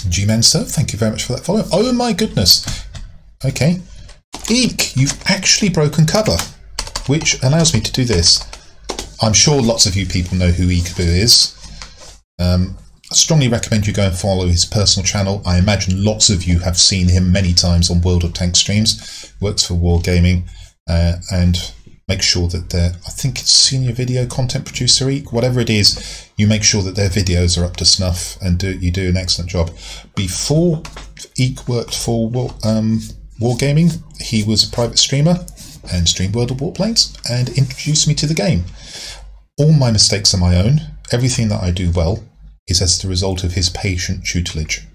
G-Man Sir, thank you very much for that follow. Oh my goodness. Okay, Eek, you've actually broken cover, which allows me to do this. I'm sure lots of you people know who Eekaboo is. Um, I strongly recommend you go and follow his personal channel. I imagine lots of you have seen him many times on World of Tanks streams. Works for Wargaming, uh, and make sure that they're, I think it's Senior Video Content Producer Eek, whatever it is, you make sure that their videos are up to snuff and do you do an excellent job. Before Eek worked for um, Wargaming, he was a private streamer and streamed World of Warplanes and introduced me to the game. All my mistakes are my own. Everything that I do well is as the result of his patient tutelage.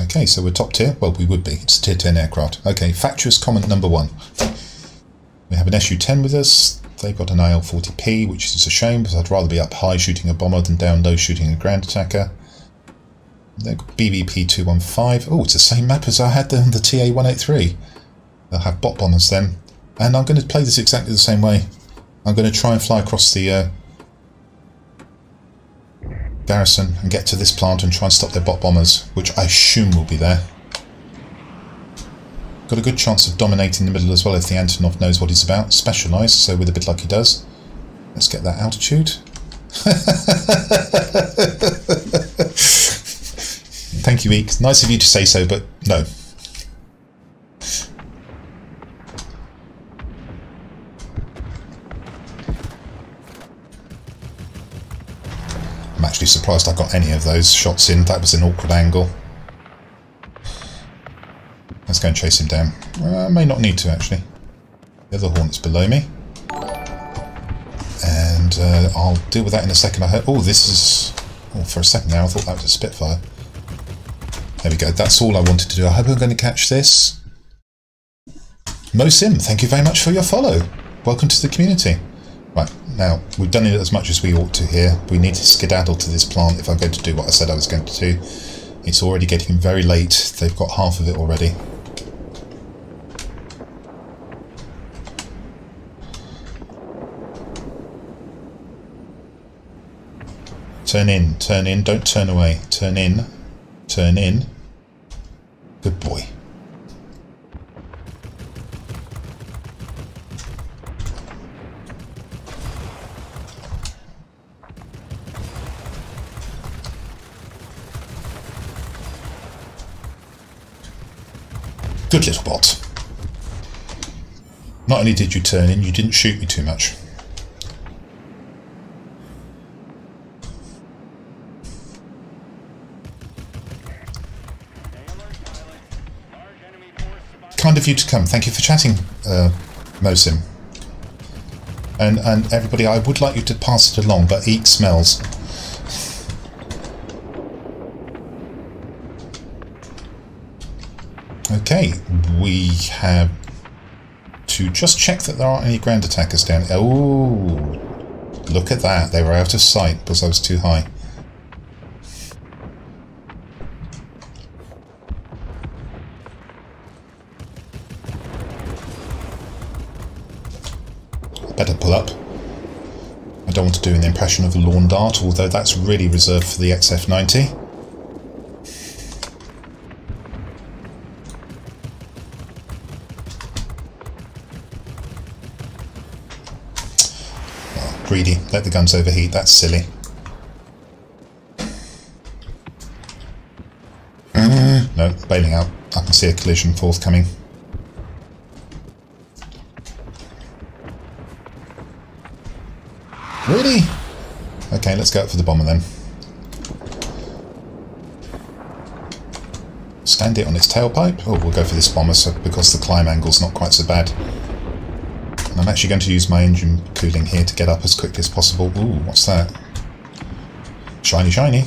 Okay, so we're top tier. Well, we would be. It's a tier 10 aircraft. Okay, factious comment number one. We have an SU-10 with us. They've got an IL-40P, which is a shame because I'd rather be up high shooting a bomber than down low shooting a ground attacker. They've got BVP-215. Oh, it's the same map as I had on the TA-183. They'll have bot bombers then. And I'm going to play this exactly the same way. I'm going to try and fly across the uh, garrison and get to this plant and try and stop their bot bombers, which I assume will be there. Got a good chance of dominating the middle as well if the Antonov knows what he's about. Specialised, so with a bit like he does. Let's get that altitude. Thank you, Eek. Nice of you to say so, but no. I'm actually surprised I got any of those shots in. That was an awkward angle. Let's go and chase him down. Uh, I may not need to, actually. The other Hornet's below me. And uh, I'll deal with that in a second. I heard, oh, this is... Oh, for a second there, I thought that was a Spitfire. There we go. That's all I wanted to do. I hope I'm going to catch this. Mosim, thank you very much for your follow. Welcome to the community. Right, now, we've done it as much as we ought to here. We need to skedaddle to this plant if I'm going to do what I said I was going to do. It's already getting very late. They've got half of it already. Turn in, turn in, don't turn away. Turn in, turn in. Good boy. Good little bot. Not only did you turn in, you didn't shoot me too much. Kind of you to come. Thank you for chatting, uh, Mosim. And and everybody, I would like you to pass it along, but Eek smells. Okay, we have to just check that there aren't any ground attackers down. Oh, look at that! They were out of sight because I was too high. better pull up. I don't want to do an impression of a lawn dart, although that's really reserved for the XF90. Greedy. Let the guns overheat. That's silly. Mm-hmm. No, bailing out. I can see a collision forthcoming. Really? Okay, let's go up for the bomber then. Stand it on its tailpipe. Oh, we'll go for this bomber so, because the climb angle's not quite so bad. And I'm actually going to use my engine cooling here to get up as quickly as possible. Ooh, what's that? Shiny, shiny.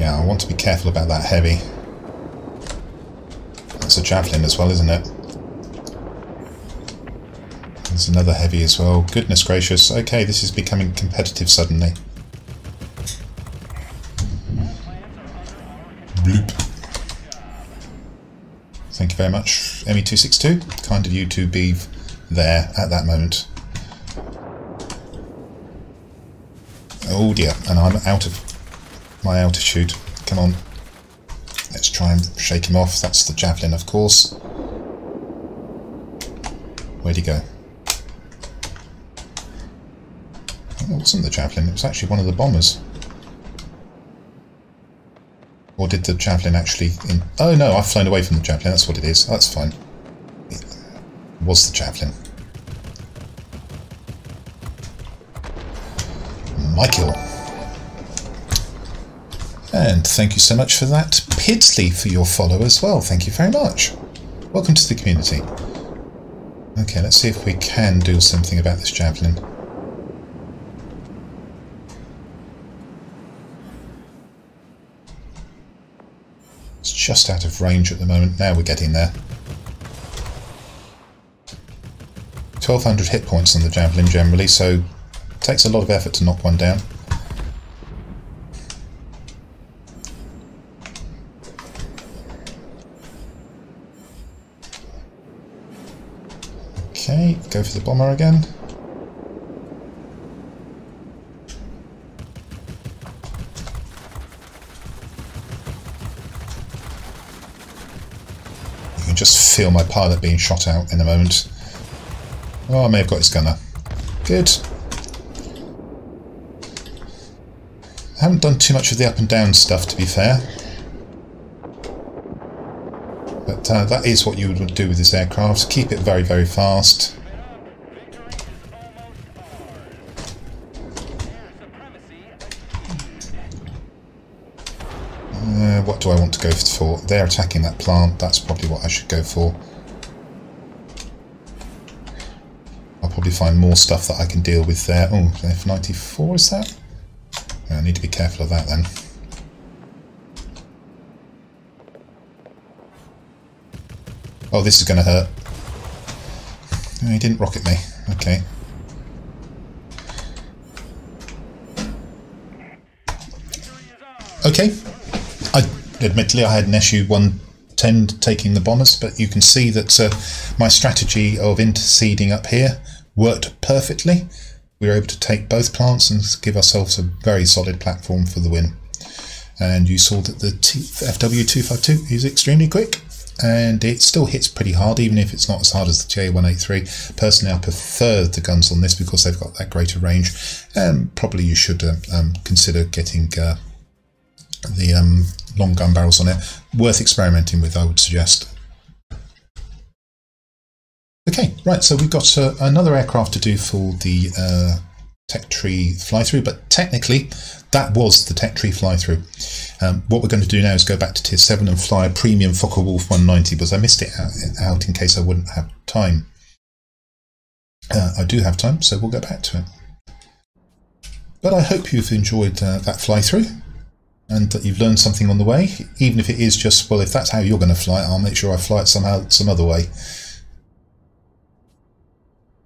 Yeah, I want to be careful about that heavy. That's a javelin as well, isn't it? There's another heavy as well. Goodness gracious. Okay, this is becoming competitive suddenly. Bloop. Thank you very much, ME262. Kind of you to be there at that moment. Oh dear, and I'm out of my altitude. Come on. Let's try and shake him off. That's the javelin, of course. Where'd he go? Oh, it wasn't the javelin, it was actually one of the bombers. Or did the javelin actually... In oh no, I've flown away from the javelin, that's what it is. That's fine. It was the javelin. Michael. And thank you so much for that. Pidsley for your follow as well. Thank you very much. Welcome to the community. Okay, let's see if we can do something about this javelin. Just out of range at the moment. Now we're getting there. 1200 hit points on the javelin generally, so takes a lot of effort to knock one down. Okay, go for the bomber again. You can just feel my pilot being shot out in a moment. Oh, I may have got his gunner. Good. I haven't done too much of the up and down stuff, to be fair. But uh, that is what you would do with this aircraft. Keep it very, very fast. Uh, what do I want to go for? They're attacking that plant. That's probably what I should go for. I'll probably find more stuff that I can deal with there. Oh, F94 is that? I need to be careful of that then. Oh, this is going to hurt. Oh, he didn't rocket me. Okay. Okay. I admittedly I had an SU 110 taking the bombers, but you can see that uh, my strategy of interceding up here worked perfectly. We were able to take both plants and give ourselves a very solid platform for the win. And you saw that the FW252 is extremely quick and it still hits pretty hard, even if it's not as hard as the TA183. Personally, I prefer the guns on this because they've got that greater range, and probably you should uh, um, consider getting uh, the um, long gun barrels on it. Worth experimenting with, I would suggest. Okay, right, so we've got uh, another aircraft to do for the uh, Tech Tree fly through, but technically that was the Tech Tree fly through. Um, what we're going to do now is go back to Tier 7 and fly a premium Focke-Wulf 190 because I missed it out in case I wouldn't have time. Uh, I do have time, so we'll go back to it. But I hope you've enjoyed uh, that fly through and that you've learned something on the way, even if it is just, well, if that's how you're going to fly I'll make sure I fly it somehow, some other way.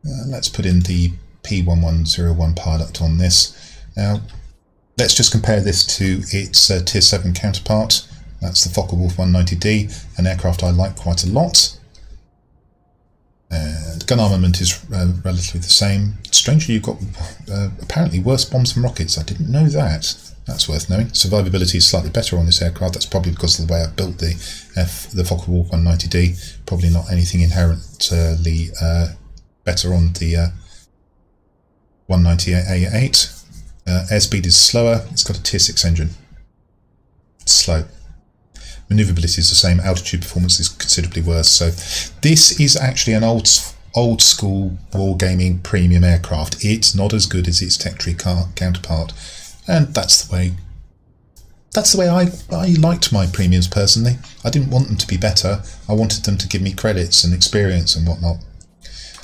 Uh, let's put in the P1101 pilot on this. Now, let's just compare this to its uh, Tier 7 counterpart. That's the Focke-Wulf 190D, an aircraft I like quite a lot. And gun armament is uh, relatively the same. Strangely, you've got uh, apparently worse bombs and rockets. I didn't know that. That's worth knowing. Survivability is slightly better on this aircraft. That's probably because of the way I built the F, the Focke-Wulf 190D. Probably not anything inherently uh, better on the uh, 190A8. Uh, airspeed is slower. It's got a tier 6 engine. It's slow. Maneuverability is the same. Altitude performance is considerably worse. So this is actually an old old school wargaming premium aircraft. It's not as good as its Tech Tree car counterpart. And that's the way that's the way I, I liked my premiums personally. I didn't want them to be better. I wanted them to give me credits and experience and whatnot.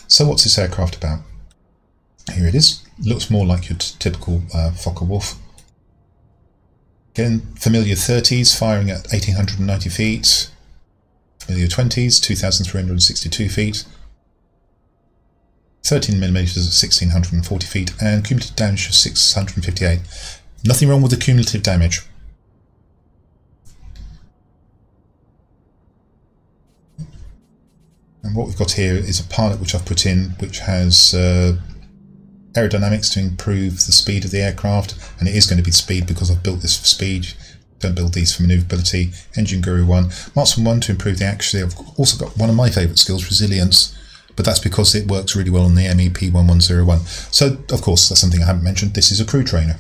So what's this aircraft about? Here it is. Looks more like your typical uh, Focke-Wulf. Again, familiar 30s, firing at 1890 feet. Familiar 20s, 2362 feet. 13 millimeters at 1640 feet, and cumulative damage of 658. Nothing wrong with the cumulative damage. And what we've got here is a pilot which I've put in, which has uh, aerodynamics to improve the speed of the aircraft, and it is going to be speed because I've built this for speed. Don't build these for manoeuvrability. Engine Guru 1. Marksman 1 to improve the accuracy. I've also got one of my favourite skills, resilience, but that's because it works really well on the MEP 1101. So, of course, that's something I haven't mentioned. This is a crew trainer.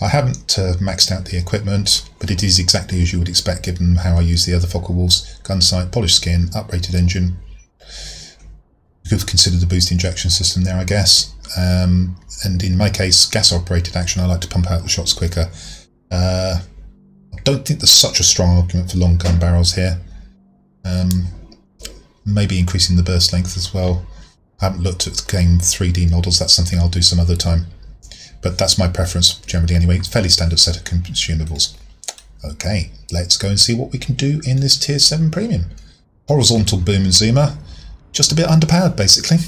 I haven't uh, maxed out the equipment, but it is exactly as you would expect given how I use the other Focke-Wulfs. Gun sight, polished skin, uprated engine. Could consider the boost injection system there, I guess. Um, and in my case, gas operated action, I like to pump out the shots quicker. Uh, I don't think there's such a strong argument for long gun barrels here. Um, maybe increasing the burst length as well. I haven't looked at the game 3D models, that's something I'll do some other time. But that's my preference generally anyway. It's fairly standard set of consumables. Okay, let's go and see what we can do in this Tier 7 Premium. Horizontal boom and zoomer, just a bit underpowered basically.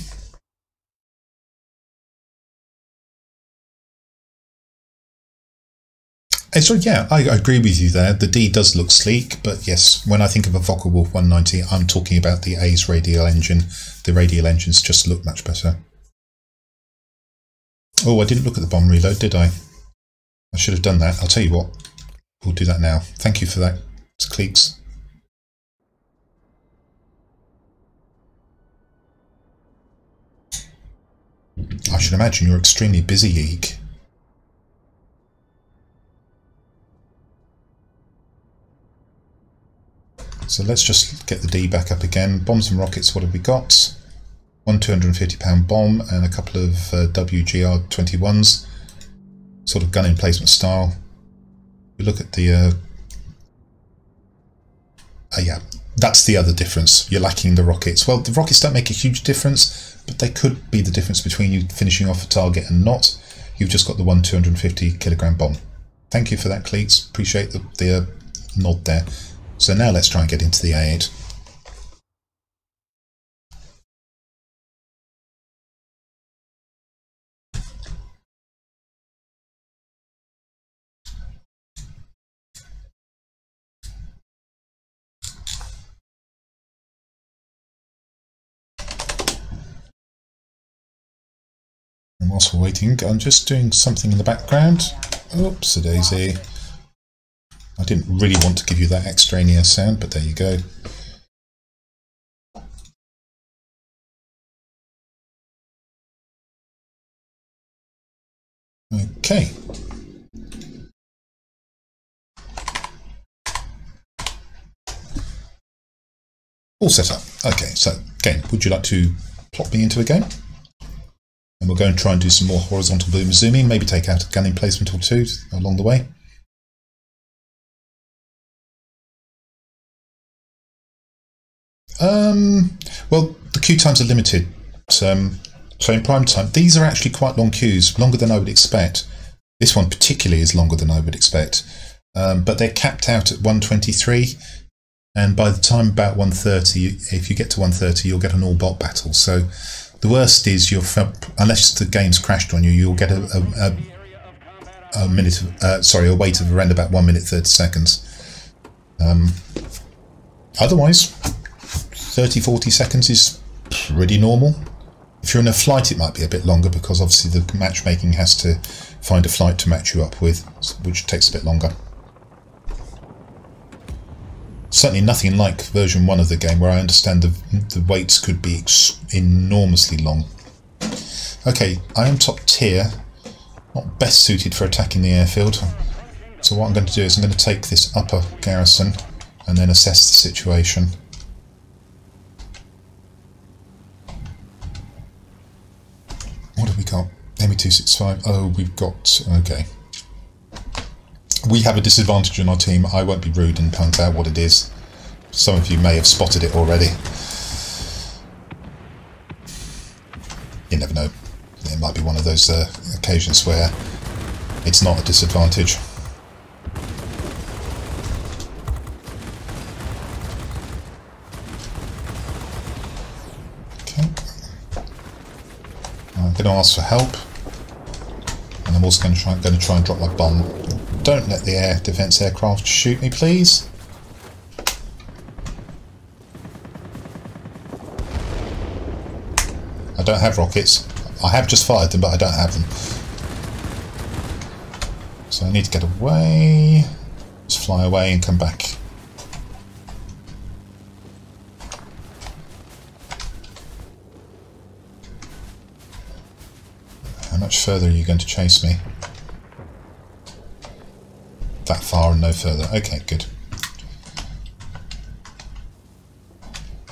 So yeah, I agree with you there. The D does look sleek, but yes, when I think of a Focke-Wulf 190, I'm talking about the A's radial engine. The radial engines just look much better. Oh, I didn't look at the bomb reload, did I? I should have done that. I'll tell you what. We'll do that now. Thank you for that, Cleeks. I should imagine you're extremely busy, Eek. So let's just get the D back up again. Bombs and rockets, what have we got? One 250 pound bomb and a couple of uh, WGR 21s, sort of gun emplacement style. We look at the. Uh, uh, yeah, that's the other difference. You're lacking the rockets. Well, the rockets don't make a huge difference, but they could be the difference between you finishing off a target and not. You've just got the one 250 kilogram bomb. Thank you for that, Cleats. Appreciate the, the uh, nod there. So now let's try and get into the A8. Whilst we're waiting, I'm just doing something in the background. Oops, a daisy. I didn't really want to give you that extraneous sound, but there you go. Okay. All set up. Okay, so again, would you like to plop me into a game? And we'll go and try and do some more horizontal boom zooming, maybe take out a gun emplacement or two along the way. Um, well, the queue times are limited. Um, so in prime time, these are actually quite long queues, longer than I would expect. This one particularly is longer than I would expect. Um, but they're capped out at 123. And by the time about 130, if you get to 130, you'll get an all bot battle. So the worst is you'll, unless the game's crashed on you, you'll get a, a, a, a minute, of, uh, sorry, a wait of around about 1 minute 30 seconds. Um, otherwise, 30 40 seconds is pretty normal. If you're in a flight, it might be a bit longer because obviously the matchmaking has to find a flight to match you up with, which takes a bit longer. Certainly nothing like version 1 of the game where I understand the, the waits could be enormously long. Okay, I am top tier, not best suited for attacking the airfield. So what I'm going to do is I'm going to take this upper garrison and then assess the situation. What have we got? ME265. Oh, we've got... Okay. We have a disadvantage in our team. I won't be rude and point out what it is. Some of you may have spotted it already. You never know. It might be one of those uh, occasions where it's not a disadvantage. Okay. I'm going to ask for help. And I'm also going to try, going to try and drop my bomb. Don't let the air defense aircraft shoot me, please. I don't have rockets. I have just fired them, but I don't have them. So I need to get away. Just fly away and come back. How much further are you going to chase me? That far and no further. Okay, good.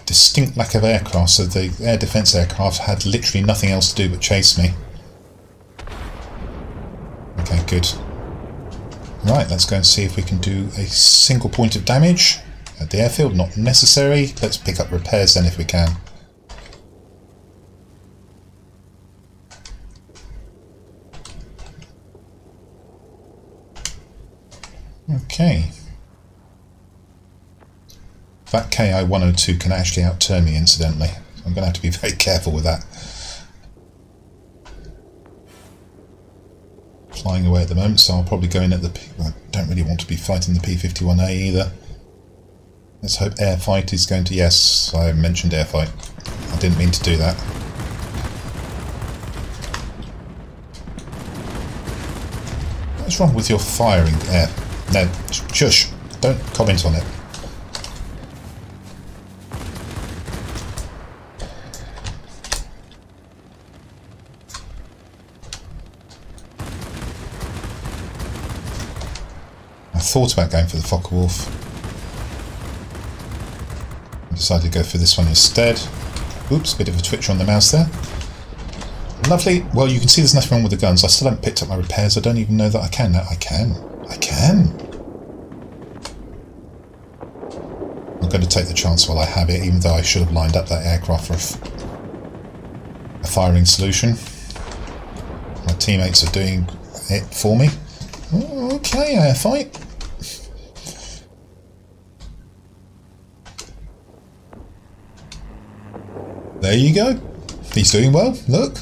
Distinct lack of aircraft, so the air defence aircraft had literally nothing else to do but chase me. Okay, good. Right, let's go and see if we can do a single point of damage at the airfield. Not necessary. Let's pick up repairs then if we can. Okay. That KI-102 can actually outturn me, incidentally. I'm going to have to be very careful with that. Flying away at the moment, so I'll probably go in at the... P I don't really want to be fighting the P-51A either. Let's hope air fight is going to... Yes, I mentioned air fight. I didn't mean to do that. What's wrong with your firing air? No, shush. Don't comment on it. I thought about going for the Focke-Wulf. I decided to go for this one instead. Oops, bit of a twitch on the mouse there. Lovely. Well, you can see there's nothing wrong with the guns. I still haven't picked up my repairs. I don't even know that I can. I can. I can. I'm going to take the chance while I have it, even though I should have lined up that aircraft for a firing solution. My teammates are doing it for me. Oh, okay, air fight. There you go. He's doing well. Look.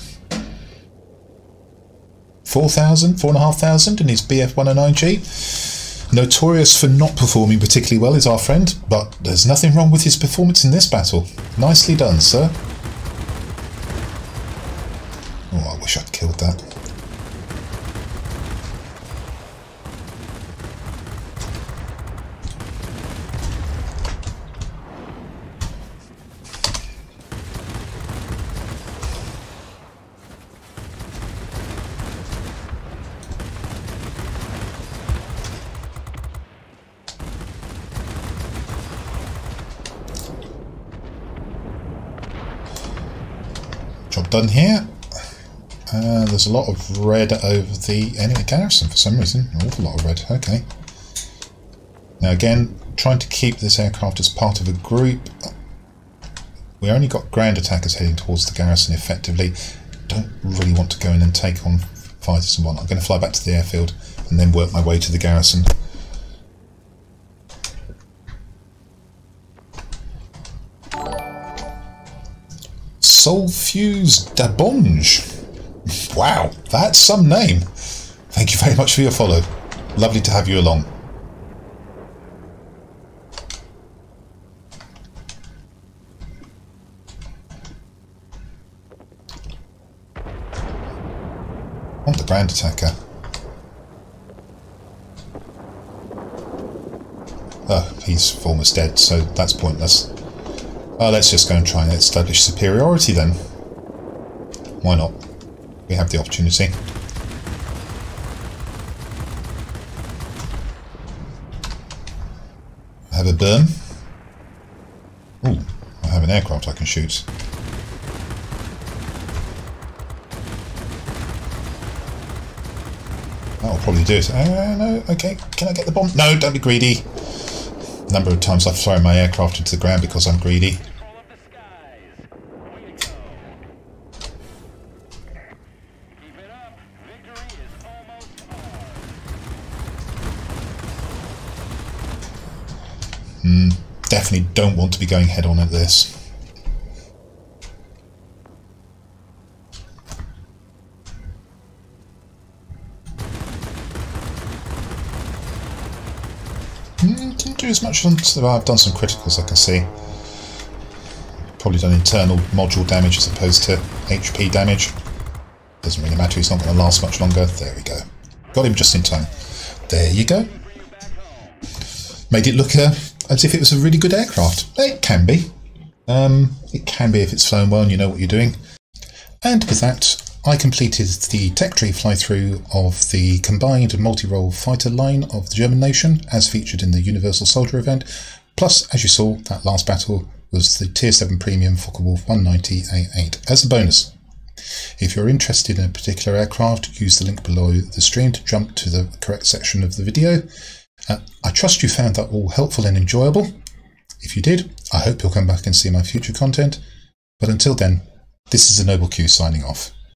4,000, 4,500 in his BF 109G. Notorious for not performing particularly well is our friend, but there's nothing wrong with his performance in this battle. Nicely done, sir. Oh, I wish I'd killed that. Job done here. Uh, there's a lot of red over the enemy garrison for some reason. An awful lot of red. Okay. Now again, trying to keep this aircraft as part of a group. We only got ground attackers heading towards the garrison effectively. Don't really want to go in and take on fighters and whatnot. I'm going to fly back to the airfield and then work my way to the garrison. Solfuse Dabonge. Wow, that's some name. Thank you very much for your follow. Lovely to have you along. On the ground attacker. Ah, oh, he's almost dead, so that's pointless. Oh, let's just go and try and establish superiority then. Why not? We have the opportunity. I have a burn. Ooh, I have an aircraft I can shoot. That'll probably do it. Uh, no, okay. Can I get the bomb? No, don't be greedy. Number of times I've thrown my aircraft into the ground because I'm greedy. Ours. Definitely don't want to be going head on at this. Hmm, didn't do as much. Well, I've done some criticals, I can see. Probably done internal module damage as opposed to HP damage. Doesn't really matter, he's not going to last much longer. There we go. Got him just in time. There you go. Made it look uh, as if it was a really good aircraft. It can be. Um, it can be if it's flown well and you know what you're doing. And with that, I completed the tech tree fly-through of the combined multi-role fighter line of the German nation, as featured in the Universal Soldier event. Plus, as you saw, that last battle was the Tier 7 Premium Focke-Wulf 190A8 as a bonus. If you're interested in a particular aircraft, use the link below the stream to jump to the correct section of the video. Uh, I trust you found that all helpful and enjoyable. If you did, I hope you'll come back and see my future content. But until then, this is the Noble Q signing off.